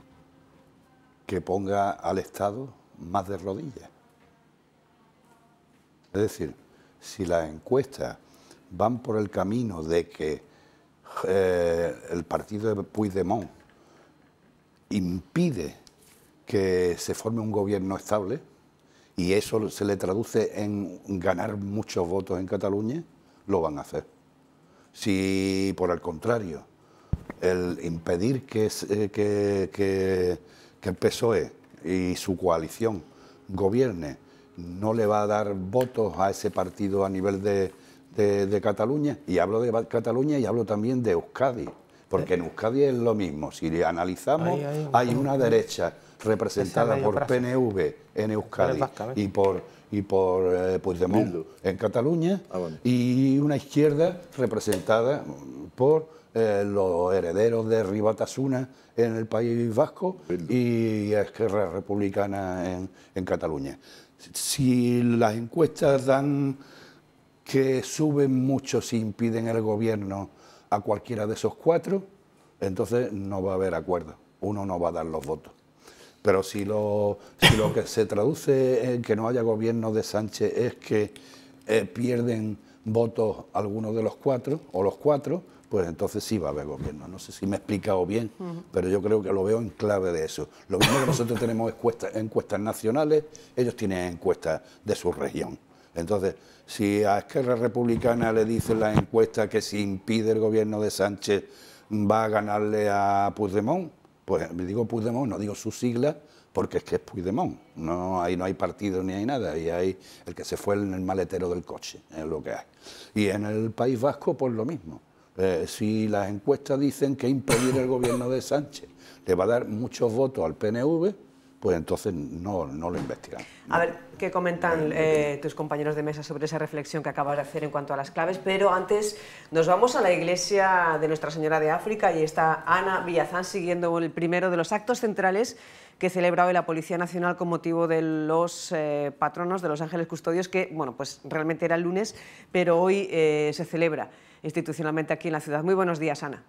S14: que ponga al Estado más de rodillas. Es decir, si las encuestas van por el camino de que eh, el partido de Puigdemont impide que se forme un gobierno estable y eso se le traduce en ganar muchos votos en Cataluña, lo van a hacer. Si por el contrario el impedir que, que, que, que, el PSOE y su coalición gobierne no le va a dar votos a ese partido a nivel de, de, de Cataluña. Y hablo de Cataluña y hablo también de Euskadi, porque en Euskadi es lo mismo. Si analizamos, hay, una derecha representada por PNV en Euskadi y por y por eh, Puigdemont en Cataluña ah, bueno. y una izquierda representada por eh, los herederos de Ribatasuna en el País Vasco y Esquerra Republicana en, en, Cataluña. Si las encuestas dan que suben mucho si impiden el gobierno a cualquiera de esos cuatro, entonces no va a haber acuerdo, uno no va a dar los votos. Pero si lo, si lo que se traduce en que no haya gobierno de Sánchez es que eh, pierden votos algunos de los cuatro, o los cuatro, pues entonces sí va a haber gobierno. No sé si me he explicado bien, pero yo creo que lo veo en clave de eso. Lo mismo que nosotros tenemos encuestas, encuestas nacionales, ellos tienen encuestas de su región. Entonces, si a Esquerra Republicana le dicen la encuesta que si impide el gobierno de Sánchez va a ganarle a Puigdemont, pues digo Puigdemont, no digo sus siglas, porque es que es Puigdemont. No, ahí no hay partido ni hay nada, y hay el que se fue en el maletero del coche, es lo que hay. Y en el País Vasco, pues lo mismo. Eh, si las encuestas dicen que impedir el gobierno de Sánchez le va a dar muchos votos al PNV, pues entonces no, no lo investigan.
S1: A ver, ¿qué comentan eh, tus compañeros de mesa sobre esa reflexión que acabas de hacer en cuanto a las claves? Pero antes nos vamos a la iglesia de Nuestra Señora de África y está Ana Villazán siguiendo el primero de los actos centrales que celebra hoy la Policía Nacional con motivo de los eh, patronos de los ángeles custodios, que bueno, pues realmente era el lunes, pero hoy se celebra institucionalmente aquí en la ciudad. Muy buenos días, Ana.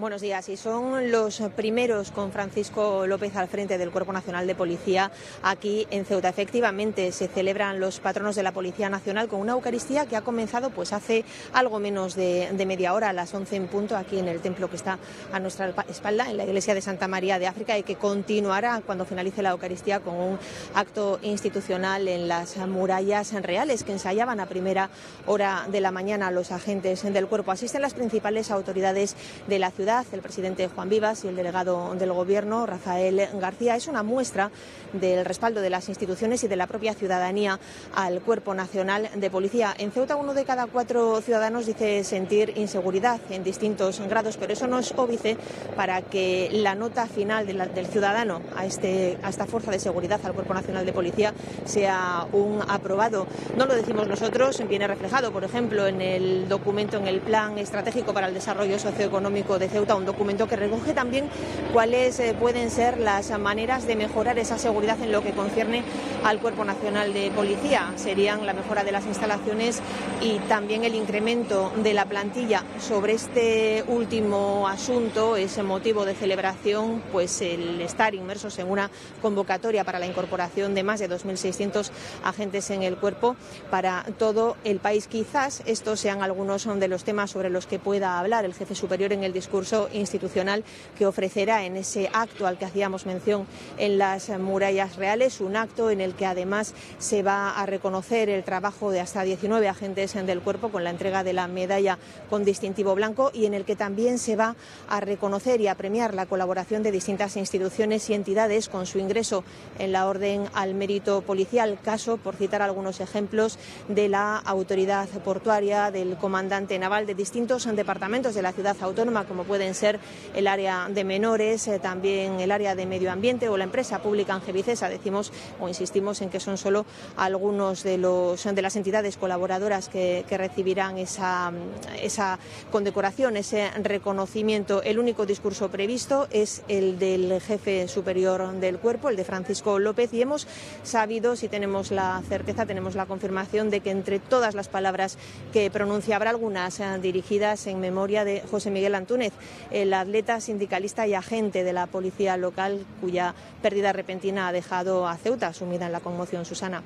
S28: Buenos días. Y son los primeros con Francisco López al frente del Cuerpo Nacional de Policía aquí en Ceuta. Efectivamente, se celebran los patronos de la Policía Nacional con una Eucaristía que ha comenzado pues hace algo menos de, media hora, a las 11 en punto, aquí en el templo que está a nuestra espalda, en la iglesia de Santa María de África, y que continuará cuando finalice la Eucaristía con un acto institucional en las murallas reales que ensayaban a primera hora de la mañana los agentes del cuerpo. Asisten las principales autoridades de la ciudad el presidente Juan Vivas y el delegado del Gobierno, Rafael García, es una muestra del respaldo de las instituciones y de la propia ciudadanía al Cuerpo Nacional de Policía. En Ceuta, uno de cada cuatro ciudadanos dice sentir inseguridad en distintos grados, pero eso no es óbice para que la nota final del ciudadano a, este, a esta fuerza de seguridad, al Cuerpo Nacional de Policía, sea un aprobado. No lo decimos nosotros, viene reflejado, por ejemplo, en el documento, en el Plan Estratégico para el Desarrollo Socioeconómico de Ceuta un documento que recoge también cuáles eh, pueden ser las maneras de mejorar esa seguridad en lo que concierne al Cuerpo Nacional de Policía. Serían la mejora de las instalaciones y también el incremento de la plantilla. Sobre este último asunto, ese motivo de celebración, pues el estar inmersos en una convocatoria para la incorporación de más de 2.600 agentes en el cuerpo para todo el país. Quizás estos sean algunos de los temas sobre los que pueda hablar el jefe superior en el discurso institucional que ofrecerá en ese acto al que hacíamos mención en las murallas reales, un acto en el que además se va a reconocer el trabajo de hasta 19 agentes del cuerpo con la entrega de la medalla con distintivo blanco y en el que también se va a reconocer y a premiar la colaboración de distintas instituciones y entidades con su ingreso en la orden al mérito policial, caso, por citar algunos ejemplos, de la autoridad portuaria, del comandante naval de distintos departamentos de la ciudad autónoma, como puede pueden ser el área de menores, eh, también el área de medio ambiente o la empresa pública Angevicesa. Decimos o insistimos en que son solo algunos de, los, de las entidades colaboradoras que, recibirán esa, esa condecoración, ese reconocimiento. El único discurso previsto es el del jefe superior del cuerpo, el de Francisco López, y hemos sabido, si tenemos la certeza, tenemos la confirmación de que entre todas las palabras que pronuncia habrá algunas eh, dirigidas en memoria de José Miguel Antúnez, el atleta sindicalista y agente de la policía local cuya pérdida repentina ha dejado a Ceuta sumida en la conmoción. Susana.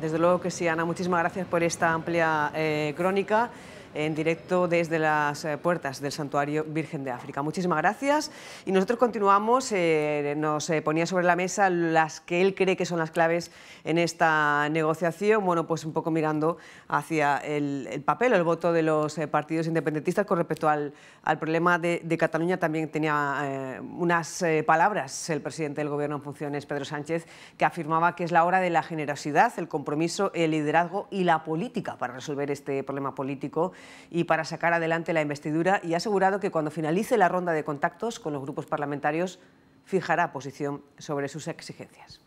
S1: Desde luego que sí, Ana. Muchísimas gracias por esta amplia eh, crónica en directo desde las eh, puertas del Santuario Virgen de África. Muchísimas gracias y nosotros continuamos, eh, nos eh, ponía sobre la mesa las que él cree que son las claves en esta negociación, bueno, pues un poco mirando hacia el, papel el voto de los partidos independentistas con respecto al, problema de, Cataluña. También tenía unas palabras el presidente del Gobierno en funciones, Pedro Sánchez, que afirmaba que es la hora de la generosidad, el compromiso, el liderazgo y la política para resolver este problema político y para sacar adelante la investidura y ha asegurado que cuando finalice la ronda de contactos con los grupos parlamentarios fijará posición sobre sus exigencias.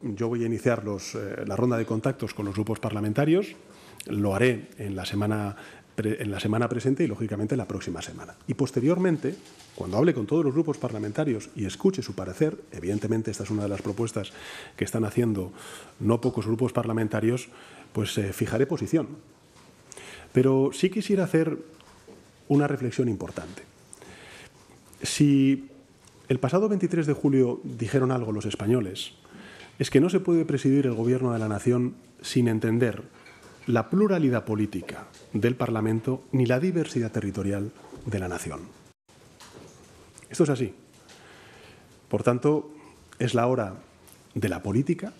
S26: Yo voy a iniciar eh, la ronda de contactos con los grupos parlamentarios. Lo haré en la semana en la semana presente y, lógicamente, la próxima semana. Y, posteriormente, cuando hable con todos los grupos parlamentarios y escuche su parecer, evidentemente esta es una de las propuestas que están haciendo no pocos grupos parlamentarios, pues eh, fijaré posición. Pero sí quisiera hacer una reflexión importante. Si el pasado 23 de julio dijeron algo los españoles, es que no se puede presidir el gobierno de la nación sin entender la pluralidad política del Parlamento ni la diversidad territorial de la nación. Esto es así. Por tanto, es la hora de la política,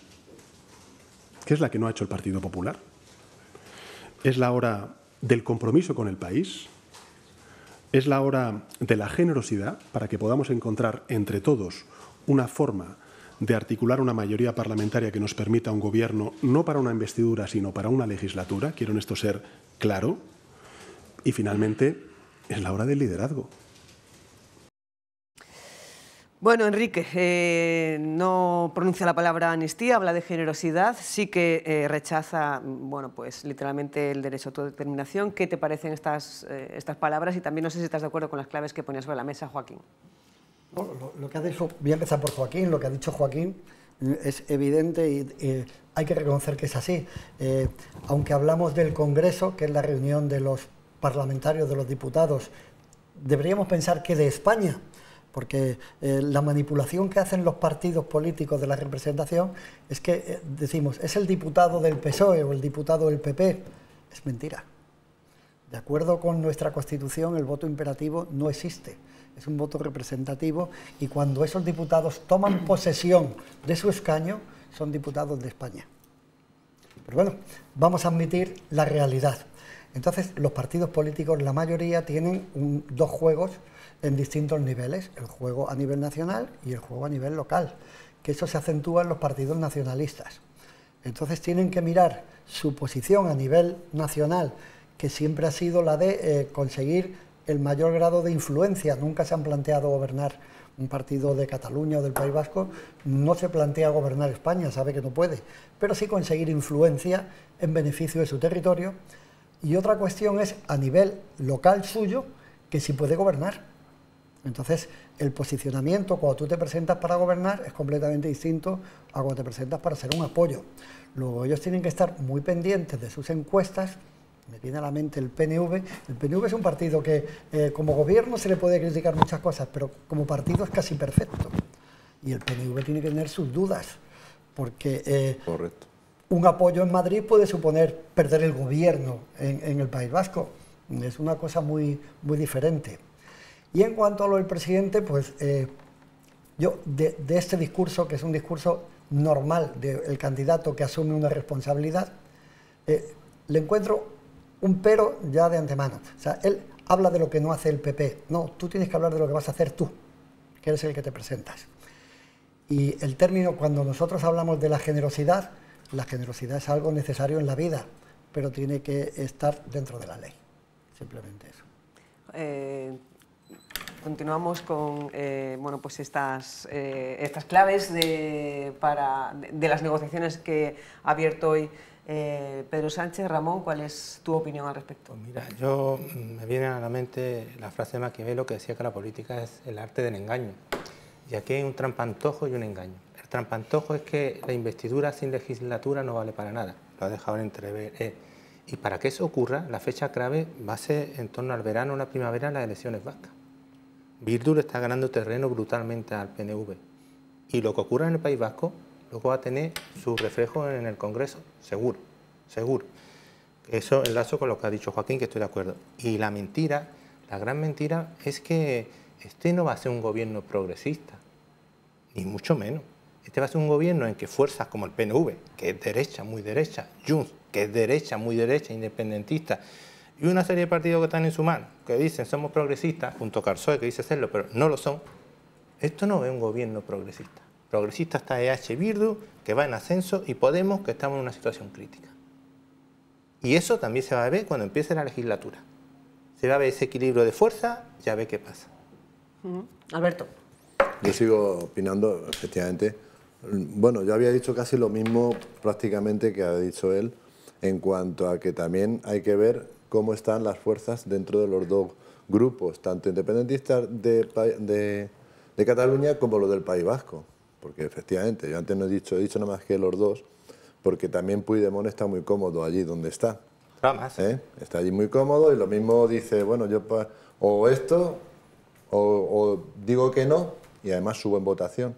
S26: que es la que no ha hecho el Partido Popular. Es la hora del compromiso con el país, es la hora de la generosidad para que podamos encontrar entre todos una forma de articular una mayoría parlamentaria que nos permita un gobierno no para una investidura, sino para una legislatura. Quiero en esto ser claro. Y finalmente, es la hora del liderazgo.
S1: Bueno, Enrique, eh, no pronuncia la palabra amnistía, habla de generosidad, sí que eh, rechaza, bueno, pues literalmente el derecho a autodeterminación. ¿Qué te parecen estas, eh, estas palabras? Y también no sé si estás de acuerdo con las claves que ponías sobre la mesa, Joaquín.
S11: lo, lo, que ha dicho, voy a empezar por Joaquín, lo que ha dicho Joaquín es evidente y hay que reconocer que es así. aunque hablamos del Congreso, que es la reunión de los parlamentarios, de los diputados, deberíamos pensar que de España, porque eh, la manipulación que hacen los partidos políticos de la representación es que eh, decimos, es el diputado del PSOE o el diputado del PP. Es mentira. De acuerdo con nuestra Constitución, el voto imperativo no existe. Es un voto representativo y cuando esos diputados toman posesión de su escaño, son diputados de España. Pero bueno, vamos a admitir la realidad. Entonces, los partidos políticos, la mayoría, tienen dos juegos en distintos niveles, el juego a nivel nacional y el juego a nivel local, que eso se acentúa en los partidos nacionalistas. Entonces tienen que mirar su posición a nivel nacional, que siempre ha sido la de eh, conseguir el mayor grado de influencia. Nunca se han planteado gobernar un partido de Cataluña o del País Vasco, no se plantea gobernar España, sabe que no puede, pero sí conseguir influencia en beneficio de su territorio. Y otra cuestión es a nivel local suyo, que sí puede gobernar entonces, el posicionamiento cuando tú te presentas para gobernar es completamente distinto a cuando te presentas para ser un apoyo. Luego ellos tienen que estar muy pendientes de sus encuestas. Me viene a la mente el PNV. El PNV es un partido que eh, como gobierno se le puede criticar muchas cosas, pero como partido es casi perfecto. Y el PNV tiene que tener sus dudas, porque eh, un apoyo en Madrid puede suponer perder el gobierno en, en el País Vasco. Es una cosa muy, muy diferente. Y en cuanto a lo del presidente, pues eh, yo de, este discurso, que es un discurso normal del candidato que asume una responsabilidad, eh, le encuentro un pero ya de antemano. O sea, él habla de lo que no hace el PP. No, tú tienes que hablar de lo que vas a hacer tú, que eres el que te presentas. Y el término, cuando nosotros hablamos de la generosidad, la generosidad es algo necesario en la vida, pero tiene que estar dentro de la ley. Simplemente eso.
S1: Eh, Continuamos con eh, bueno, pues estas, eh, estas claves de, para, de, las negociaciones que ha abierto hoy eh, Pedro Sánchez. Ramón, ¿cuál es tu opinión al respecto?
S12: Pues mira, yo mm, me viene a la mente la frase de Maquiavelo que decía que la política es el arte del engaño. Y aquí hay un trampantojo y un engaño. El trampantojo es que la investidura sin legislatura no vale para nada. Lo ha dejado en entrever. y para que eso ocurra, la fecha clave va a ser en torno al verano o la primavera las elecciones vascas. Bildu está ganando terreno brutalmente al PNV. Y lo que ocurra en el País Vasco luego va a tener su reflejo en el Congreso, seguro, seguro. Eso enlazo con lo que ha dicho Joaquín, que estoy de acuerdo. Y la mentira, la gran mentira, es que este no va a ser un gobierno progresista, ni mucho menos. Este va a ser un gobierno en que fuerzas como el PNV, que es derecha, muy derecha, Junts, que es derecha, muy derecha, independentista, y una serie de partidos que están en su mano, que dicen somos progresistas, junto a Carsoe que dice serlo, pero no lo son, esto no es un gobierno progresista. Progresista está EH Birdu, que va en ascenso, y Podemos, que estamos en una situación crítica. Y eso también se va a ver cuando empiece la legislatura. Se va a ver ese equilibrio de fuerza, ya ve qué pasa.
S1: Alberto.
S13: Yo sigo opinando, efectivamente. Bueno, yo había dicho casi lo mismo prácticamente que ha dicho él, en cuanto a que también hay que ver cómo están las fuerzas dentro de los dos grupos, tanto independentistas de, de, Cataluña como los del País Vasco. Porque efectivamente, yo antes no he dicho, he dicho nada más que los dos, porque también Puigdemont está muy cómodo allí donde está. ¿Eh? Está allí muy cómodo y lo mismo dice, bueno, yo o esto, o, o digo que no, y además subo en votación.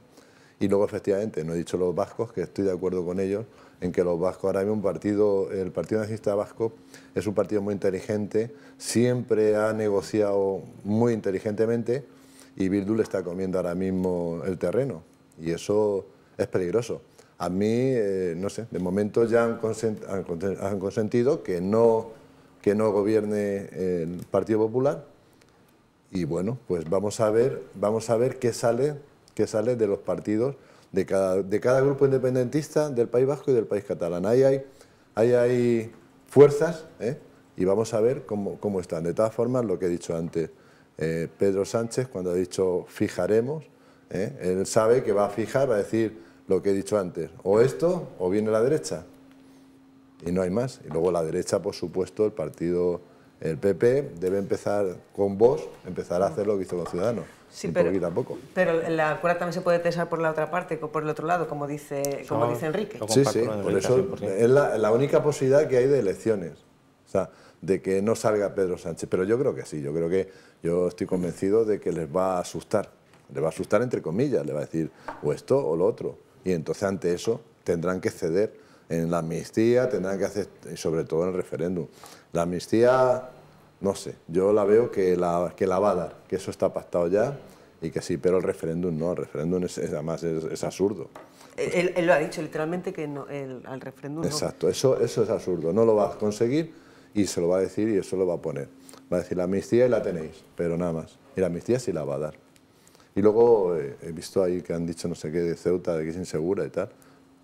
S13: Y luego, efectivamente, no he dicho los vascos, que estoy de acuerdo con ellos, en que los vascos, ahora mismo un partido, el Partido Nacionalista Vasco es un partido muy inteligente, siempre ha negociado muy inteligentemente y Bildu le está comiendo ahora mismo el terreno y eso es peligroso. A mí, eh, no sé, de momento ya han, han, consentido que no, que no gobierne el Partido Popular y bueno, pues vamos a ver, vamos a ver qué sale que sale de los partidos de cada, de cada grupo independentista del País Vasco y del País Catalán. Ahí hay, ahí hay fuerzas ¿eh? y vamos a ver cómo, cómo están. De todas formas, lo que he dicho antes, eh, Pedro Sánchez, cuando ha dicho fijaremos, ¿eh? él sabe que va a fijar, va a decir lo que he dicho antes, o esto o viene la derecha. Y no hay más. Y luego la derecha, por supuesto, el partido, el PP, debe empezar con vos, empezar a hacer lo que hizo con Ciudadanos.
S1: Sí, pero-
S13: poquito a poco.
S1: Pero la cuerda también se puede tesar por la otra parte, por el otro lado, como dice, como dice Enrique.
S13: Sí, sí, por eso es la, la única posibilidad que hay de elecciones. O sea, de que no salga Pedro Sánchez. Pero yo creo que sí, yo creo que yo estoy convencido de que les va a asustar. Les va a asustar entre comillas, le va a decir o esto o lo otro. Y entonces ante eso tendrán que ceder en la amnistía, tendrán que hacer, y sobre todo en el referéndum. La amnistía, no sé, yo la veo que la, que la va a dar, que eso está pactado ya y que sí, pero el referéndum no, el referéndum es, es- además es- es absurdo.
S1: Él, él lo ha dicho literalmente que no, el, al referéndum no.
S13: Exacto, eso, eso es absurdo. No lo va a conseguir y se lo va a decir y eso lo va a poner. Va a decir la amnistía y la tenéis, pero nada más. Y la amnistía sí la va a dar. Y luego eh, he visto ahí que han dicho no sé qué de Ceuta, de que es insegura y tal.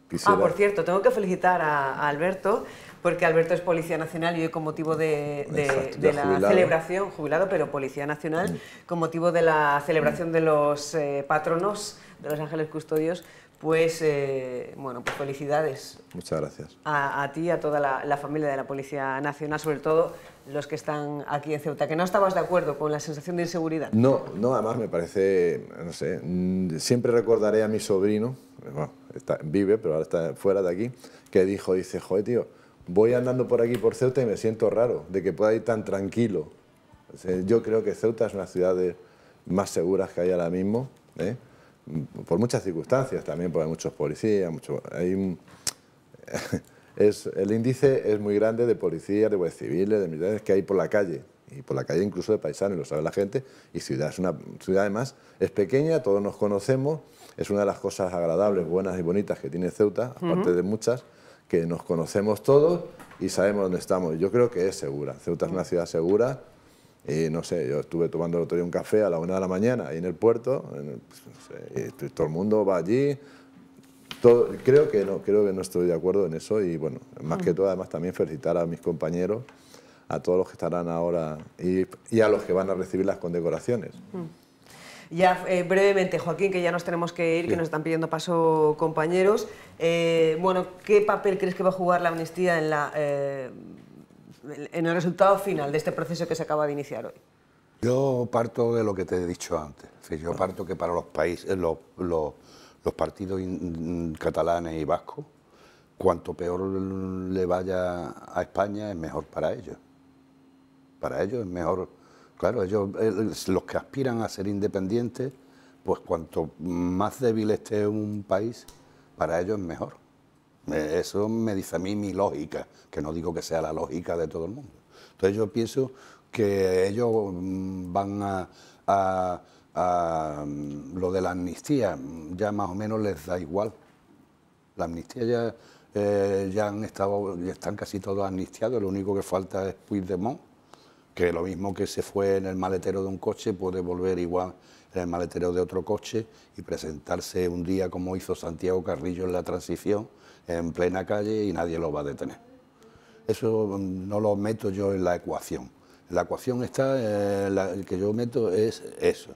S13: Quisiera-
S1: Ah, por cierto, tengo que felicitar a, a Alberto, porque Alberto es Policía Nacional y hoy con motivo de, de-
S13: Exacto,
S1: de la
S13: jubilado.
S1: Celebración, jubilado, pero Policía Nacional, con motivo de la celebración de los eh, patronos de los ángeles custodios, pues, eh, bueno, pues felicidades
S13: Muchas gracias.
S1: a, a ti y a toda la, la familia de la Policía Nacional, sobre todo los que están aquí en Ceuta, que no estabas de acuerdo con la sensación de inseguridad.
S13: No, no, además me parece, no sé, mm, siempre recordaré a mi sobrino, bueno, está- vive, pero ahora está fuera de aquí, que dijo, dice, joder, tío, voy andando por aquí por Ceuta y me siento raro de que pueda ir tan tranquilo. O sea, yo creo que Ceuta es una ciudad de más seguras que hay ahora mismo, ¿eh? Por muchas circunstancias también, porque hay muchos policías, mucho, hay un- es, el índice es muy grande de policías, de guardias civiles, de militares que hay por la calle, y por la calle incluso de paisanos, lo sabe la gente, y ciudad es una ciudad además, es pequeña, todos nos conocemos, es una de las cosas agradables, buenas y bonitas que tiene Ceuta, aparte de muchas, que nos conocemos todos y sabemos dónde estamos. Yo creo que es segura, Ceuta es una ciudad segura, y no sé, yo estuve tomando el otro día un café a la una de la mañana ahí en el puerto, en el- pues, no sé, y todo el mundo va allí, todo- creo que no, creo que no estoy de acuerdo en eso y bueno, más que todo además también felicitar a mis compañeros, a todos los que estarán ahora y, y a los que van a recibir las condecoraciones.
S1: Ya eh, brevemente, Joaquín, que ya nos tenemos que ir, que nos están pidiendo paso compañeros. Eh, bueno, ¿qué papel crees que va a jugar la amnistía en, la, eh, en el resultado final de este proceso que se acaba de iniciar hoy?
S14: Yo parto de lo que te he dicho antes. Yo parto que para los países, los, los- los partidos in- catalanes y vascos, cuanto peor le vaya a España es mejor para ellos. Para ellos es mejor. Claro, ellos, eh, los que aspiran a ser independientes, pues cuanto más débil esté un país, para ellos es mejor. Eh, Eso me dice a mí mi lógica, que no digo que sea la lógica de todo el mundo. Entonces yo pienso que ellos mm, van a, mm, lo de la amnistía, mm, ya más o menos les da igual. La amnistía ya, eh, ya han estado, ya están casi todos amnistiados, lo único que falta es Puigdemont, que lo mismo que se fue en el maletero de un coche puede volver igual en el maletero de otro coche y presentarse un día como hizo Santiago Carrillo en la transición, en plena calle y nadie lo va a detener. Eso mm, no lo meto yo en la ecuación. La ecuación está, eh, la el que yo meto es eso.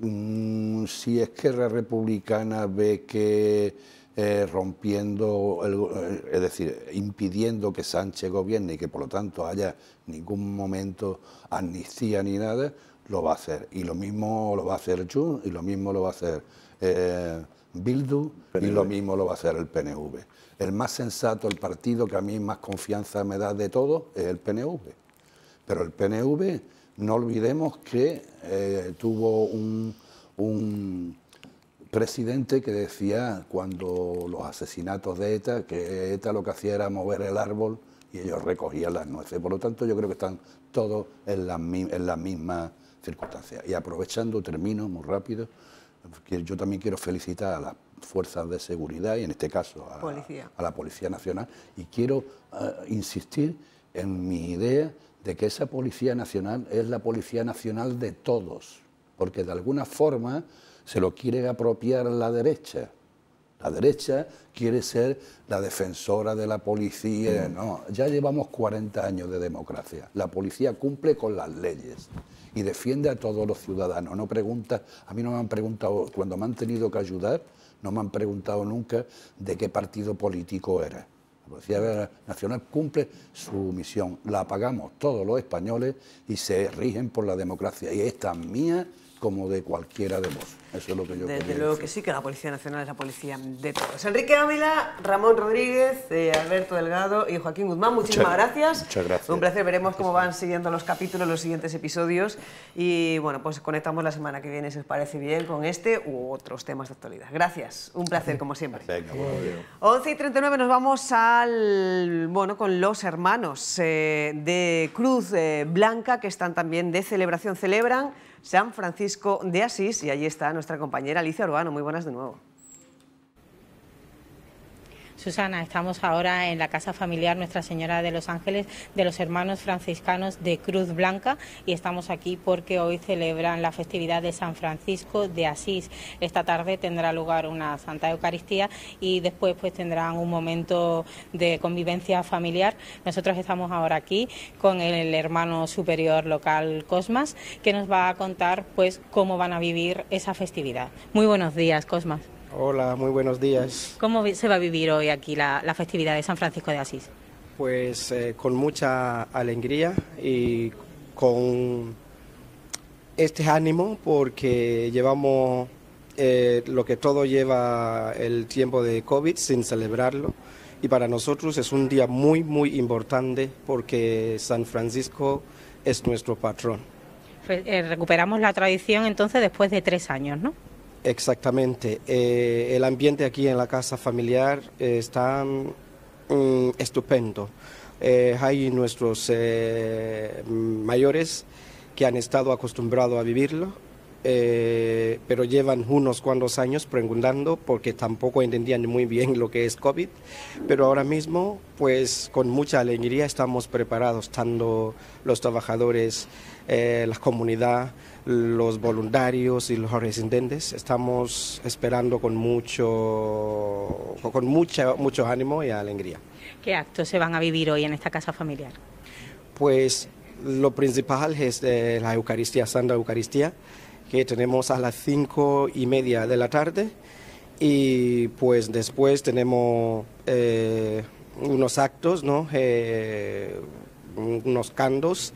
S14: Mm, si Esquerra Republicana ve que eh, rompiendo, el eh, es decir, impidiendo que Sánchez gobierne y que por lo tanto haya ningún momento amnistía ni nada, lo va a hacer. Y lo mismo lo va a hacer Jun y lo mismo lo va a hacer eh, Bildu y lo mismo lo va a hacer el PNV. El más sensato, el partido que a mí más confianza me da de todo es el PNV. Pero el PNV, no olvidemos que eh, tuvo un, un presidente que decía cuando los asesinatos de ETA, que ETA lo que hacía era mover el árbol y ellos recogían las nueces. Por lo tanto, yo creo que están todos en las en las mismas circunstancias. Y aprovechando, termino muy rápido, que yo también quiero felicitar a las fuerzas de seguridad y en este caso a,
S1: Policía.
S14: a la Policía Nacional y quiero eh, insistir en mi idea de que esa Policía Nacional es la Policía Nacional de todos, porque de alguna forma se lo quiere apropiar la derecha. La derecha quiere ser la defensora de la policía. No, ya llevamos 40 años de democracia. La policía cumple con las leyes y defiende a todos los ciudadanos. No pregunta, a mí no me han preguntado, cuando me han tenido que ayudar, no me han preguntado nunca de qué partido político era. La Policía Nacional cumple su misión. La pagamos todos los españoles y se rigen por la democracia. Y esta es mía como de cualquiera de vos. Eso es lo que yo
S1: Desde luego
S14: decir.
S1: que sí, que la Policía Nacional es la policía de todos. Enrique Ávila, Ramón Rodríguez, eh, Alberto Delgado y Joaquín Guzmán, muchísimas
S14: Muchas-
S1: gracias.
S14: muchas gracias.
S1: Un placer, veremos cómo van siguiendo los capítulos, los siguientes episodios. Y bueno, pues conectamos la semana que viene, si os parece bien, con este u otros temas de actualidad. Gracias, un placer, como siempre. 11 y 39 nos vamos al, bueno, con los hermanos eh, de Cruz eh, Blanca que están también de celebración. Celebran San Francisco de Asís y allí está nuestra compañera Alicia Urbano. Muy buenas de nuevo.
S5: Susana, estamos ahora en la casa familiar Nuestra Señora de los Ángeles de los hermanos franciscanos de Cruz Blanca y estamos aquí porque hoy celebran la festividad de San Francisco de Asís. Esta tarde tendrá lugar una Santa Eucaristía y después pues tendrán un momento de convivencia familiar. Nosotros estamos ahora aquí con el hermano superior local Cosmas que nos va a contar pues cómo van a vivir esa festividad. Muy buenos días, Cosmas.
S29: Hola, muy buenos días.
S5: ¿Cómo se va a vivir hoy aquí la, la festividad de San Francisco de Asís?
S29: Pues eh, con mucha alegría y con este ánimo porque llevamos eh, lo que todo lleva el tiempo de COVID sin celebrarlo y para nosotros es un día muy muy importante porque San Francisco es nuestro patrón.
S5: Fe- eh, recuperamos la tradición entonces después de tres años, ¿no?
S29: Exactamente. Eh, el ambiente aquí en la casa familiar eh, está mm, estupendo. Eh, hay nuestros mayores que han estado acostumbrados a vivirlo, eh, pero llevan unos cuantos años preguntando porque tampoco entendían muy bien lo que es COVID. Pero ahora mismo, pues con mucha alegría estamos preparados, tanto los trabajadores, eh, la comunidad, los voluntarios y los residentes. Estamos esperando con mucho, con mucha, mucho ánimo y alegría.
S5: ¿Qué actos se van a vivir hoy en esta casa familiar?
S29: Pues lo principal es eh, la Eucaristía, Santa Eucaristía, que tenemos a las cinco y media de la tarde y pues después tenemos eh, unos actos, ¿no? Eh, unos cantos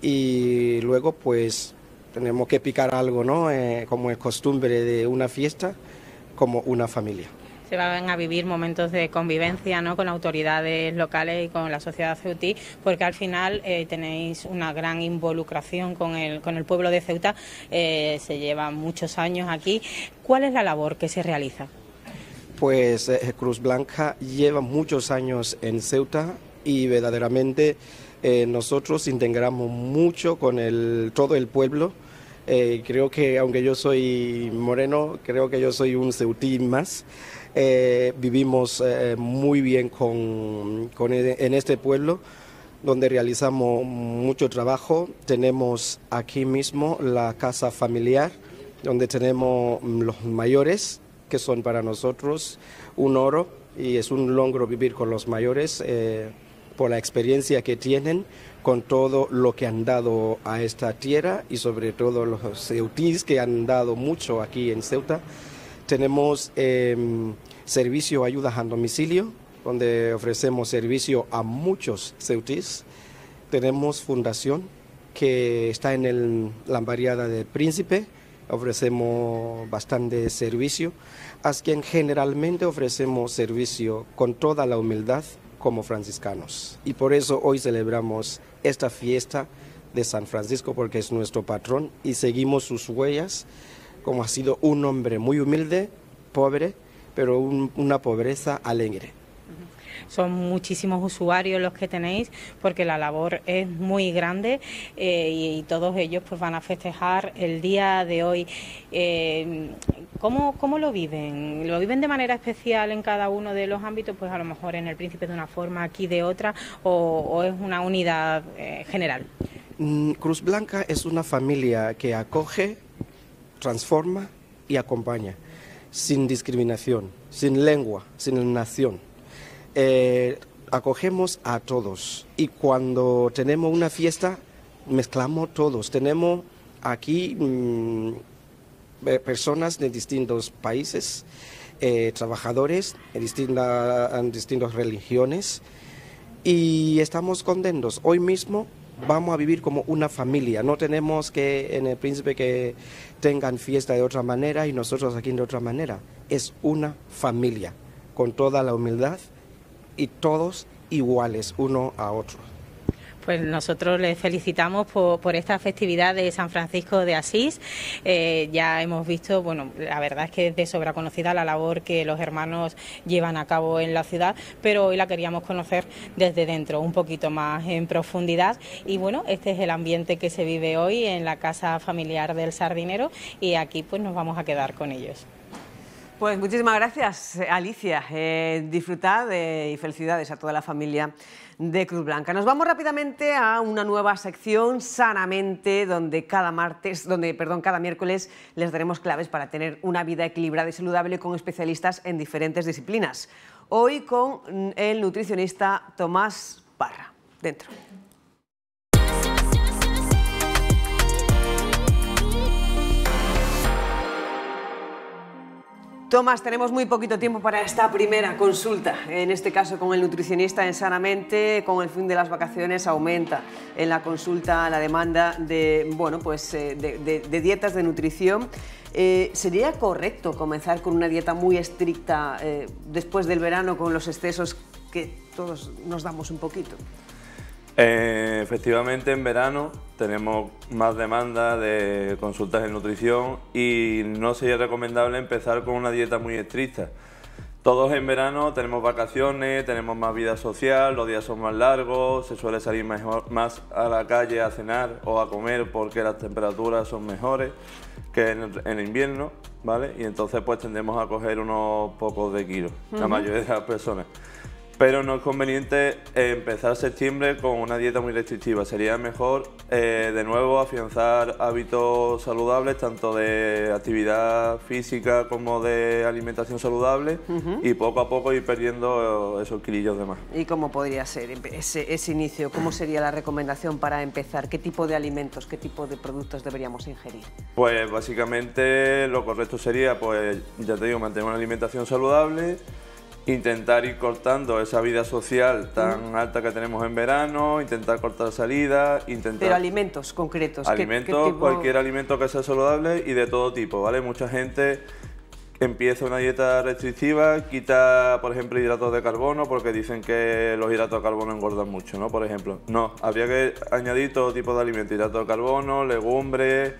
S29: y luego pues tenemos que picar algo, ¿no? Eh, como es costumbre de una fiesta, como una familia.
S5: Se van a vivir momentos de convivencia ¿no? con autoridades locales y con la sociedad ceutí, porque al final eh, tenéis una gran involucración con el, con el pueblo de Ceuta, eh, se lleva muchos años aquí. ¿Cuál es la labor que se realiza?
S29: Pues eh, Cruz Blanca lleva muchos años en Ceuta y verdaderamente nosotros integramos mucho con el, todo el pueblo. Creo que aunque yo soy moreno, creo que yo soy un ceutí más. Eh, vivimos eh, muy bien con, e- en este pueblo donde realizamos mucho trabajo. Tenemos aquí mismo la casa familiar, donde tenemos mm, los mayores, que son para nosotros un oro y es un logro vivir con los mayores eh, por la experiencia que tienen, con todo lo que han dado a esta tierra y sobre todo los ceutíes que han dado mucho aquí en Ceuta. Tenemos eh, servicio ayudas a domicilio, donde ofrecemos servicio a muchos ceutíes. Tenemos fundación que está en el, la barriada del Príncipe, ofrecemos bastante servicio, a quien generalmente ofrecemos servicio con toda la humildad como franciscanos. Y por eso hoy celebramos esta fiesta de San Francisco porque es nuestro patrón y seguimos sus huellas como ha sido un hombre muy humilde, pobre, pero un- una pobreza alegre.
S5: Son muchísimos usuarios los que tenéis porque la labor es muy grande eh, y, y todos ellos pues van a festejar el día de hoy. Eh, ¿cómo, ¿Cómo lo viven? ¿Lo viven de manera especial en cada uno de los ámbitos? Pues a lo mejor en el Príncipe de una forma, aquí de otra, o, o es una unidad eh, general.
S29: Mm, Cruz Blanca es una familia que acoge, transforma y acompaña, sin discriminación, sin lengua, sin nación. Eh, acogemos a todos y cuando tenemos una fiesta mezclamos todos. Tenemos aquí mm, eh, personas de distintos países, eh, trabajadores de distintas, en distintas religiones y estamos contentos. Hoy mismo vamos a vivir como una familia. No tenemos que en el príncipe que tengan fiesta de otra manera y nosotros aquí de otra manera. Es una familia con toda la humildad y todos iguales uno a otro.
S30: Pues nosotros les felicitamos por, esta festividad de San Francisco de Asís. Eh, ya hemos visto, bueno, la verdad es que es de sobra conocida la labor que los hermanos llevan a cabo en la ciudad, pero hoy la queríamos conocer desde dentro, un poquito más en profundidad. Y bueno, este es el ambiente que se vive hoy en la casa familiar del Sardinero y aquí pues nos vamos a quedar con ellos.
S1: Pues muchísimas gracias, Alicia. Eh, disfrutad y felicidades a toda la familia de Cruz Blanca. Nos vamos rápidamente a una nueva sección, Sanamente, donde cada martes, donde, perdón, cada miércoles les daremos claves para tener una vida equilibrada y saludable con especialistas en diferentes disciplinas. Hoy con el nutricionista Tomás Parra. Dentro. Tomás, tenemos muy poquito tiempo para esta primera consulta, en este caso con el nutricionista en Sanamente, con el fin de las vacaciones aumenta en la consulta la demanda de, bueno, pues, eh, de, dietas de nutrición. Eh, ¿Sería correcto comenzar con una dieta muy estricta eh, después del verano con los excesos que todos nos damos un poquito?
S31: Eh, efectivamente, en verano tenemos más demanda de consultas en nutrición y no sería recomendable empezar con una dieta muy estricta. Todos en verano tenemos vacaciones, tenemos más vida social, los días son más largos, se suele salir más a la calle a cenar o a comer porque las temperaturas son mejores que en, invierno, ¿vale? Y entonces pues tendemos a coger unos pocos de kilos, la mayoría de las personas pero no es conveniente empezar septiembre con una dieta muy restrictiva. Sería mejor, eh, de nuevo, afianzar hábitos saludables, tanto de actividad física como de alimentación saludable, y poco a poco ir perdiendo esos kilillos de más.
S1: ¿Y cómo podría ser ese, ese inicio? ¿Cómo sería la recomendación para empezar? ¿Qué tipo de alimentos, qué tipo de productos deberíamos ingerir?
S31: Pues básicamente lo correcto sería, pues ya te digo, mantener una alimentación saludable, intentar ir cortando esa vida social tan alta que tenemos en verano, intentar cortar salidas, intentar...
S1: Pero alimentos concretos.
S31: Alimentos, cualquier alimento que sea saludable y de todo tipo, ¿vale? Mucha gente empieza una dieta restrictiva, quita, por ejemplo, hidratos de carbono porque dicen que los hidratos de carbono engordan mucho, ¿no? Por ejemplo, no, habría que añadir todo tipo de alimentos, hidratos de carbono, legumbres,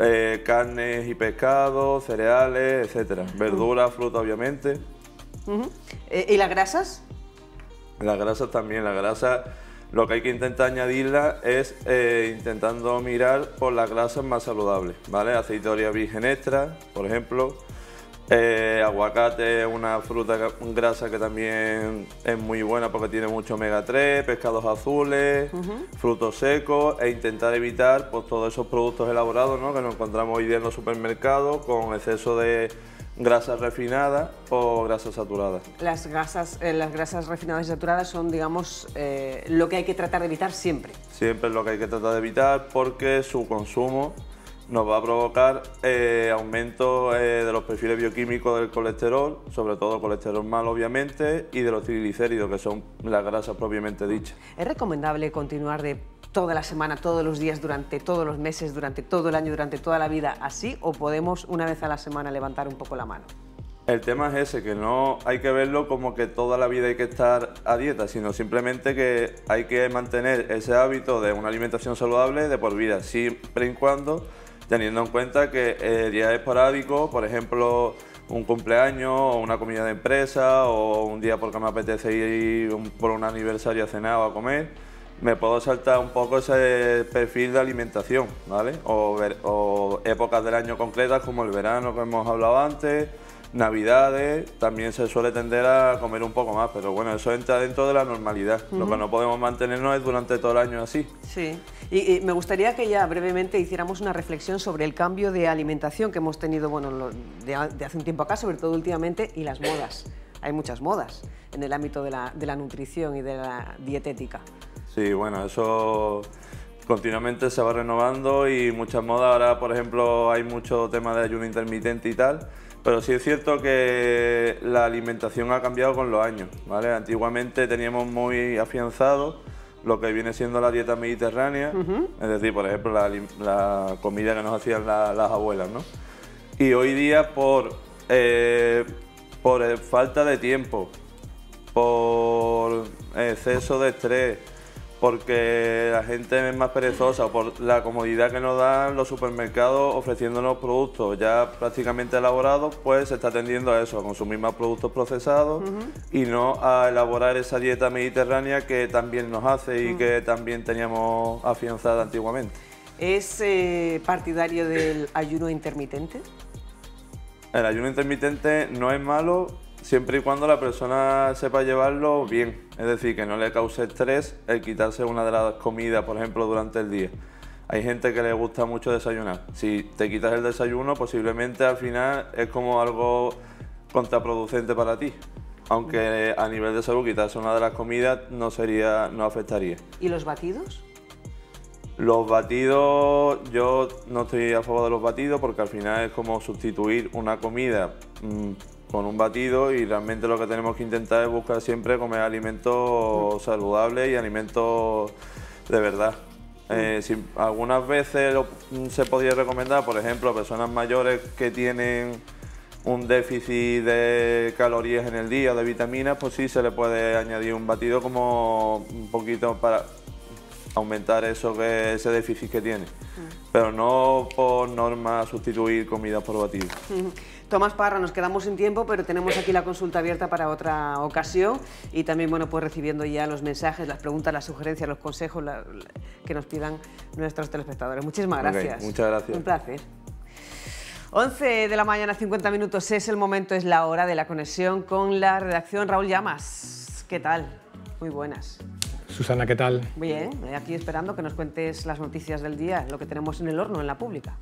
S31: eh, carnes y pescados, cereales, etcétera, verduras, fruta, obviamente.
S1: Eh, ¿Y las grasas?
S31: Las grasas también, la grasa lo que hay que intentar añadirla es eh, intentando mirar por las grasas más saludables, ¿vale? Aceite de oliva virgen extra, por ejemplo. Eh, aguacate una fruta grasa que también es muy buena porque tiene mucho omega 3, pescados azules, frutos secos e intentar evitar pues, todos esos productos elaborados ¿no? que nos encontramos hoy día en los supermercados con exceso de grasas refinadas o grasas saturadas.
S1: Las grasas, eh, las grasas refinadas y saturadas son, digamos, eh, lo que hay que tratar de evitar siempre.
S31: Siempre es lo que hay que tratar de evitar porque su consumo nos va a provocar eh, aumento de los perfiles bioquímicos del colesterol, sobre todo colesterol mal obviamente, y de los triglicéridos, que son las grasas propiamente dichas.
S1: ¿Es recomendable continuar de toda la semana, todos los días, durante todos los meses, durante todo el año, durante toda la vida así o podemos una vez a la semana levantar un poco la mano?
S31: El tema es ese, que no hay que verlo como que toda la vida hay que estar a dieta, sino simplemente que hay que mantener ese hábito de una alimentación saludable de por vida, siempre y cuando teniendo en cuenta que el día esporádico, por ejemplo, un cumpleaños o una comida de empresa o un día porque me apetece ir por un aniversario a cenar o a comer, me puedo saltar un poco ese perfil de alimentación, ¿vale? O, épocas del año concretas como el verano que hemos hablado antes, Navidades también se suele tender a comer un poco más, pero bueno, eso entra dentro de la normalidad. Lo que no podemos mantenernos es durante todo el año así.
S1: Sí, y, me gustaría que ya brevemente hiciéramos una reflexión sobre el cambio de alimentación que hemos tenido bueno, de, hace un tiempo acá, sobre todo últimamente, y las modas. Hay muchas modas en el ámbito de la, de la nutrición y de la dietética.
S31: Sí, bueno, eso continuamente se va renovando y muchas modas. Ahora, por ejemplo, hay mucho tema de ayuno intermitente y tal pero sí es cierto que la alimentación ha cambiado con los años. ¿vale? Antiguamente teníamos muy afianzado lo que viene siendo la dieta mediterránea, es decir, por ejemplo, la, comida que nos hacían las abuelas. ¿no? Y hoy día, por, eh, por falta de tiempo, por exceso de estrés, porque la gente es más perezosa, por la comodidad que nos dan los supermercados ofreciéndonos productos ya prácticamente elaborados, pues se está tendiendo a eso, a consumir más productos procesados y no a elaborar esa dieta mediterránea que también nos hace y que también teníamos afianzada antiguamente.
S1: ¿Es eh, partidario del ayuno intermitente?
S31: El ayuno intermitente no es malo siempre y cuando la persona sepa llevarlo bien, es decir, que no le cause estrés el quitarse una de las comidas, por ejemplo, durante el día. Hay gente que le gusta mucho desayunar. Si te quitas el desayuno, posiblemente al final es como algo contraproducente para ti. Aunque a nivel de salud quitarse una de las comidas no sería, no afectaría.
S1: ¿Y los batidos?
S31: Los batidos, yo no estoy a favor de los batidos porque al final es como sustituir una comida mm, con un batido y realmente lo que tenemos que intentar es buscar siempre comer alimentos saludables y alimentos de verdad. Eh, algunas veces se podría recomendar, por ejemplo, a personas mayores que tienen un déficit de calorías en el día, de vitaminas, pues sí se le puede añadir un batido como un poquito para aumentar eso que ese déficit que tiene. Pero no por norma sustituir comida por batido.
S1: Tomás Parra, nos quedamos sin tiempo, pero tenemos aquí la consulta abierta para otra ocasión y también, bueno, pues recibiendo ya los mensajes, las preguntas, las sugerencias, los consejos que nos pidan nuestros telespectadores. Muchísimas gracias.
S31: muchas gracias.
S1: Un placer. 11 de la mañana, 50 minutos, es el momento, es la hora de la conexión con la redacción. Raúl Llamas, ¿qué tal? Muy buenas.
S32: Susana, ¿qué tal?
S1: Bien, aquí esperando que nos cuentes las noticias del día, lo que tenemos en el horno, en la pública.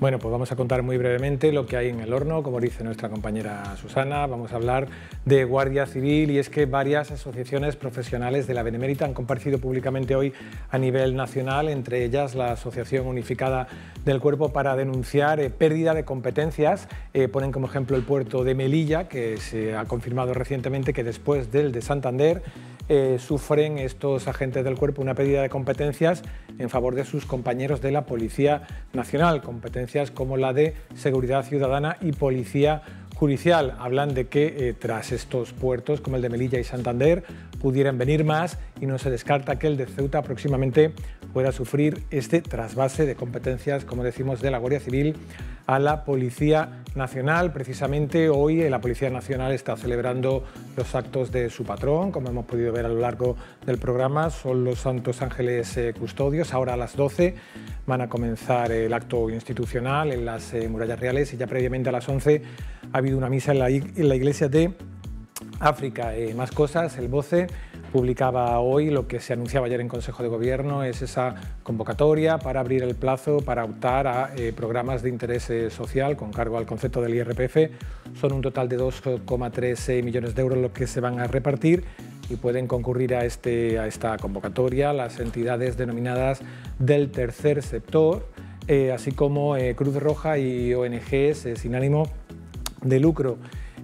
S32: Bueno, pues vamos a contar muy brevemente lo que hay en el horno, como dice nuestra compañera Susana. Vamos a hablar de Guardia Civil y es que varias asociaciones profesionales de la Benemérita han comparecido públicamente hoy a nivel nacional, entre ellas la Asociación Unificada del Cuerpo para denunciar eh, pérdida de competencias. Eh, ponen como ejemplo el puerto de Melilla, que se ha confirmado recientemente que después del de Santander eh, sufren estos agentes del cuerpo una pérdida de competencias en favor de sus compañeros de la Policía Nacional, competencias como la de seguridad ciudadana y policía judicial. Hablan de que eh, tras estos puertos como el de Melilla y Santander pudieran venir más y no se descarta que el de Ceuta próximamente pueda sufrir este trasvase de competencias, como decimos, de la Guardia Civil a la Policía Nacional. Precisamente hoy la Policía Nacional está celebrando los actos de su patrón, como hemos podido ver a lo largo del programa, son los Santos Ángeles eh, Custodios. Ahora a las 12 van a comenzar el acto institucional en las eh, murallas reales y ya previamente a las 11 ha habido una misa en la, iglesia de África. Eh, más cosas, el voce publicaba hoy lo que se anunciaba ayer en Consejo de Gobierno, es esa convocatoria para abrir el plazo para optar a eh, programas de interés eh, social con cargo al concepto del IRPF. Son un total de 2,3 millones de euros los que se van a repartir y pueden concurrir a, este, a esta convocatoria las entidades denominadas del tercer sector, eh, así como Cruz Roja y ONGs sin ánimo de lucro.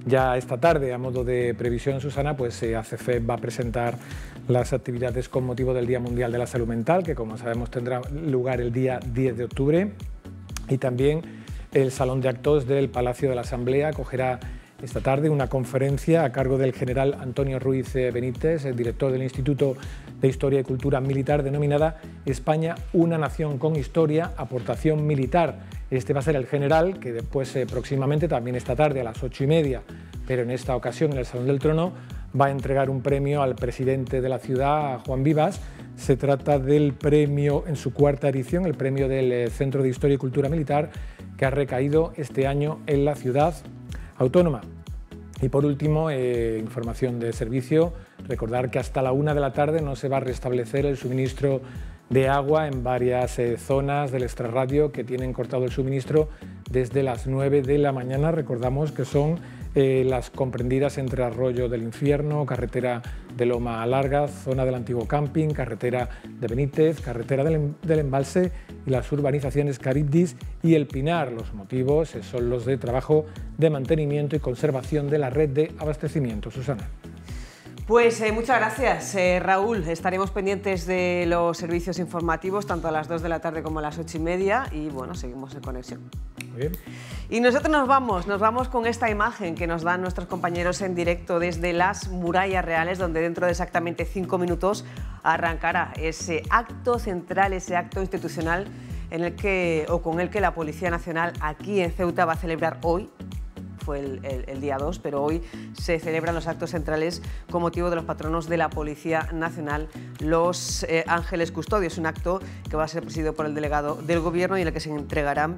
S32: Ya esta tarde, a modo de previsión, Susana, pues eh, ACF va a presentar las actividades con motivo del Día Mundial de la Salud Mental, que como sabemos tendrá lugar el día 10 de octubre, y también el Salón de Actos del Palacio de la Asamblea acogerá esta tarde una conferencia a cargo del general Antonio Ruiz Benítez, el director del Instituto Historia y Cultura Militar, denominada España, una nación con historia, aportación militar este va a ser el general, que después eh, próximamente, también esta tarde a las ocho y media, pero en esta ocasión en el Salón del Trono, va a entregar un premio al presidente de la ciudad, Juan Vivas. Se trata del premio en su cuarta edición, el premio del eh, Centro de Historia y Cultura Militar, que ha recaído este año en la ciudad autónoma. Y por último, eh, información de servicio, recordar que hasta la una de la tarde no se va a restablecer el suministro de agua en varias eh, zonas del extrarradio que tienen cortado el suministro desde las 9 de la mañana. Recordamos que son eh, las comprendidas entre Arroyo del Infierno, carretera de Loma Larga, zona del antiguo camping, carretera de Benítez, carretera del, em-, del Embalse y las urbanizaciones Caribdis y El Pinar. Los motivos eh, son los de trabajo de mantenimiento y conservación de la red de abastecimiento. Susana.
S1: Pues eh, muchas gracias, eh, Raúl. Estaremos pendientes de los servicios informativos, tanto a las 2 de la tarde como a las 8 y media, y bueno, seguimos en conexión.
S32: Muy bien.
S1: Y nosotros nos vamos, nos vamos con esta imagen que nos dan nuestros compañeros en directo desde las murallas reales, donde dentro de exactamente cinco minutos arrancará ese acto central, ese acto institucional en el que, o con el que la Policía Nacional aquí en Ceuta va a celebrar hoy, fue el, día 2, pero hoy se celebran los actos centrales con motivo de los patronos de la Policía Nacional, los eh, Ángeles Custodios, un acto que va a ser presidido por el delegado del Gobierno y en el que se entregarán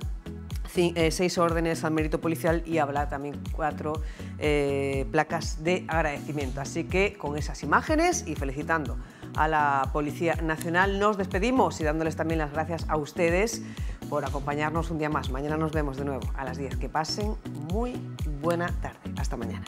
S1: eh, seis órdenes al mérito policial y habrá también cuatro eh, placas de agradecimiento. Así que con esas imágenes y felicitando a la Policía Nacional nos despedimos y dándoles también las gracias a ustedes por acompañarnos un día más. Mañana nos vemos de nuevo a las 10. Que pasen muy buena tarde. Hasta mañana.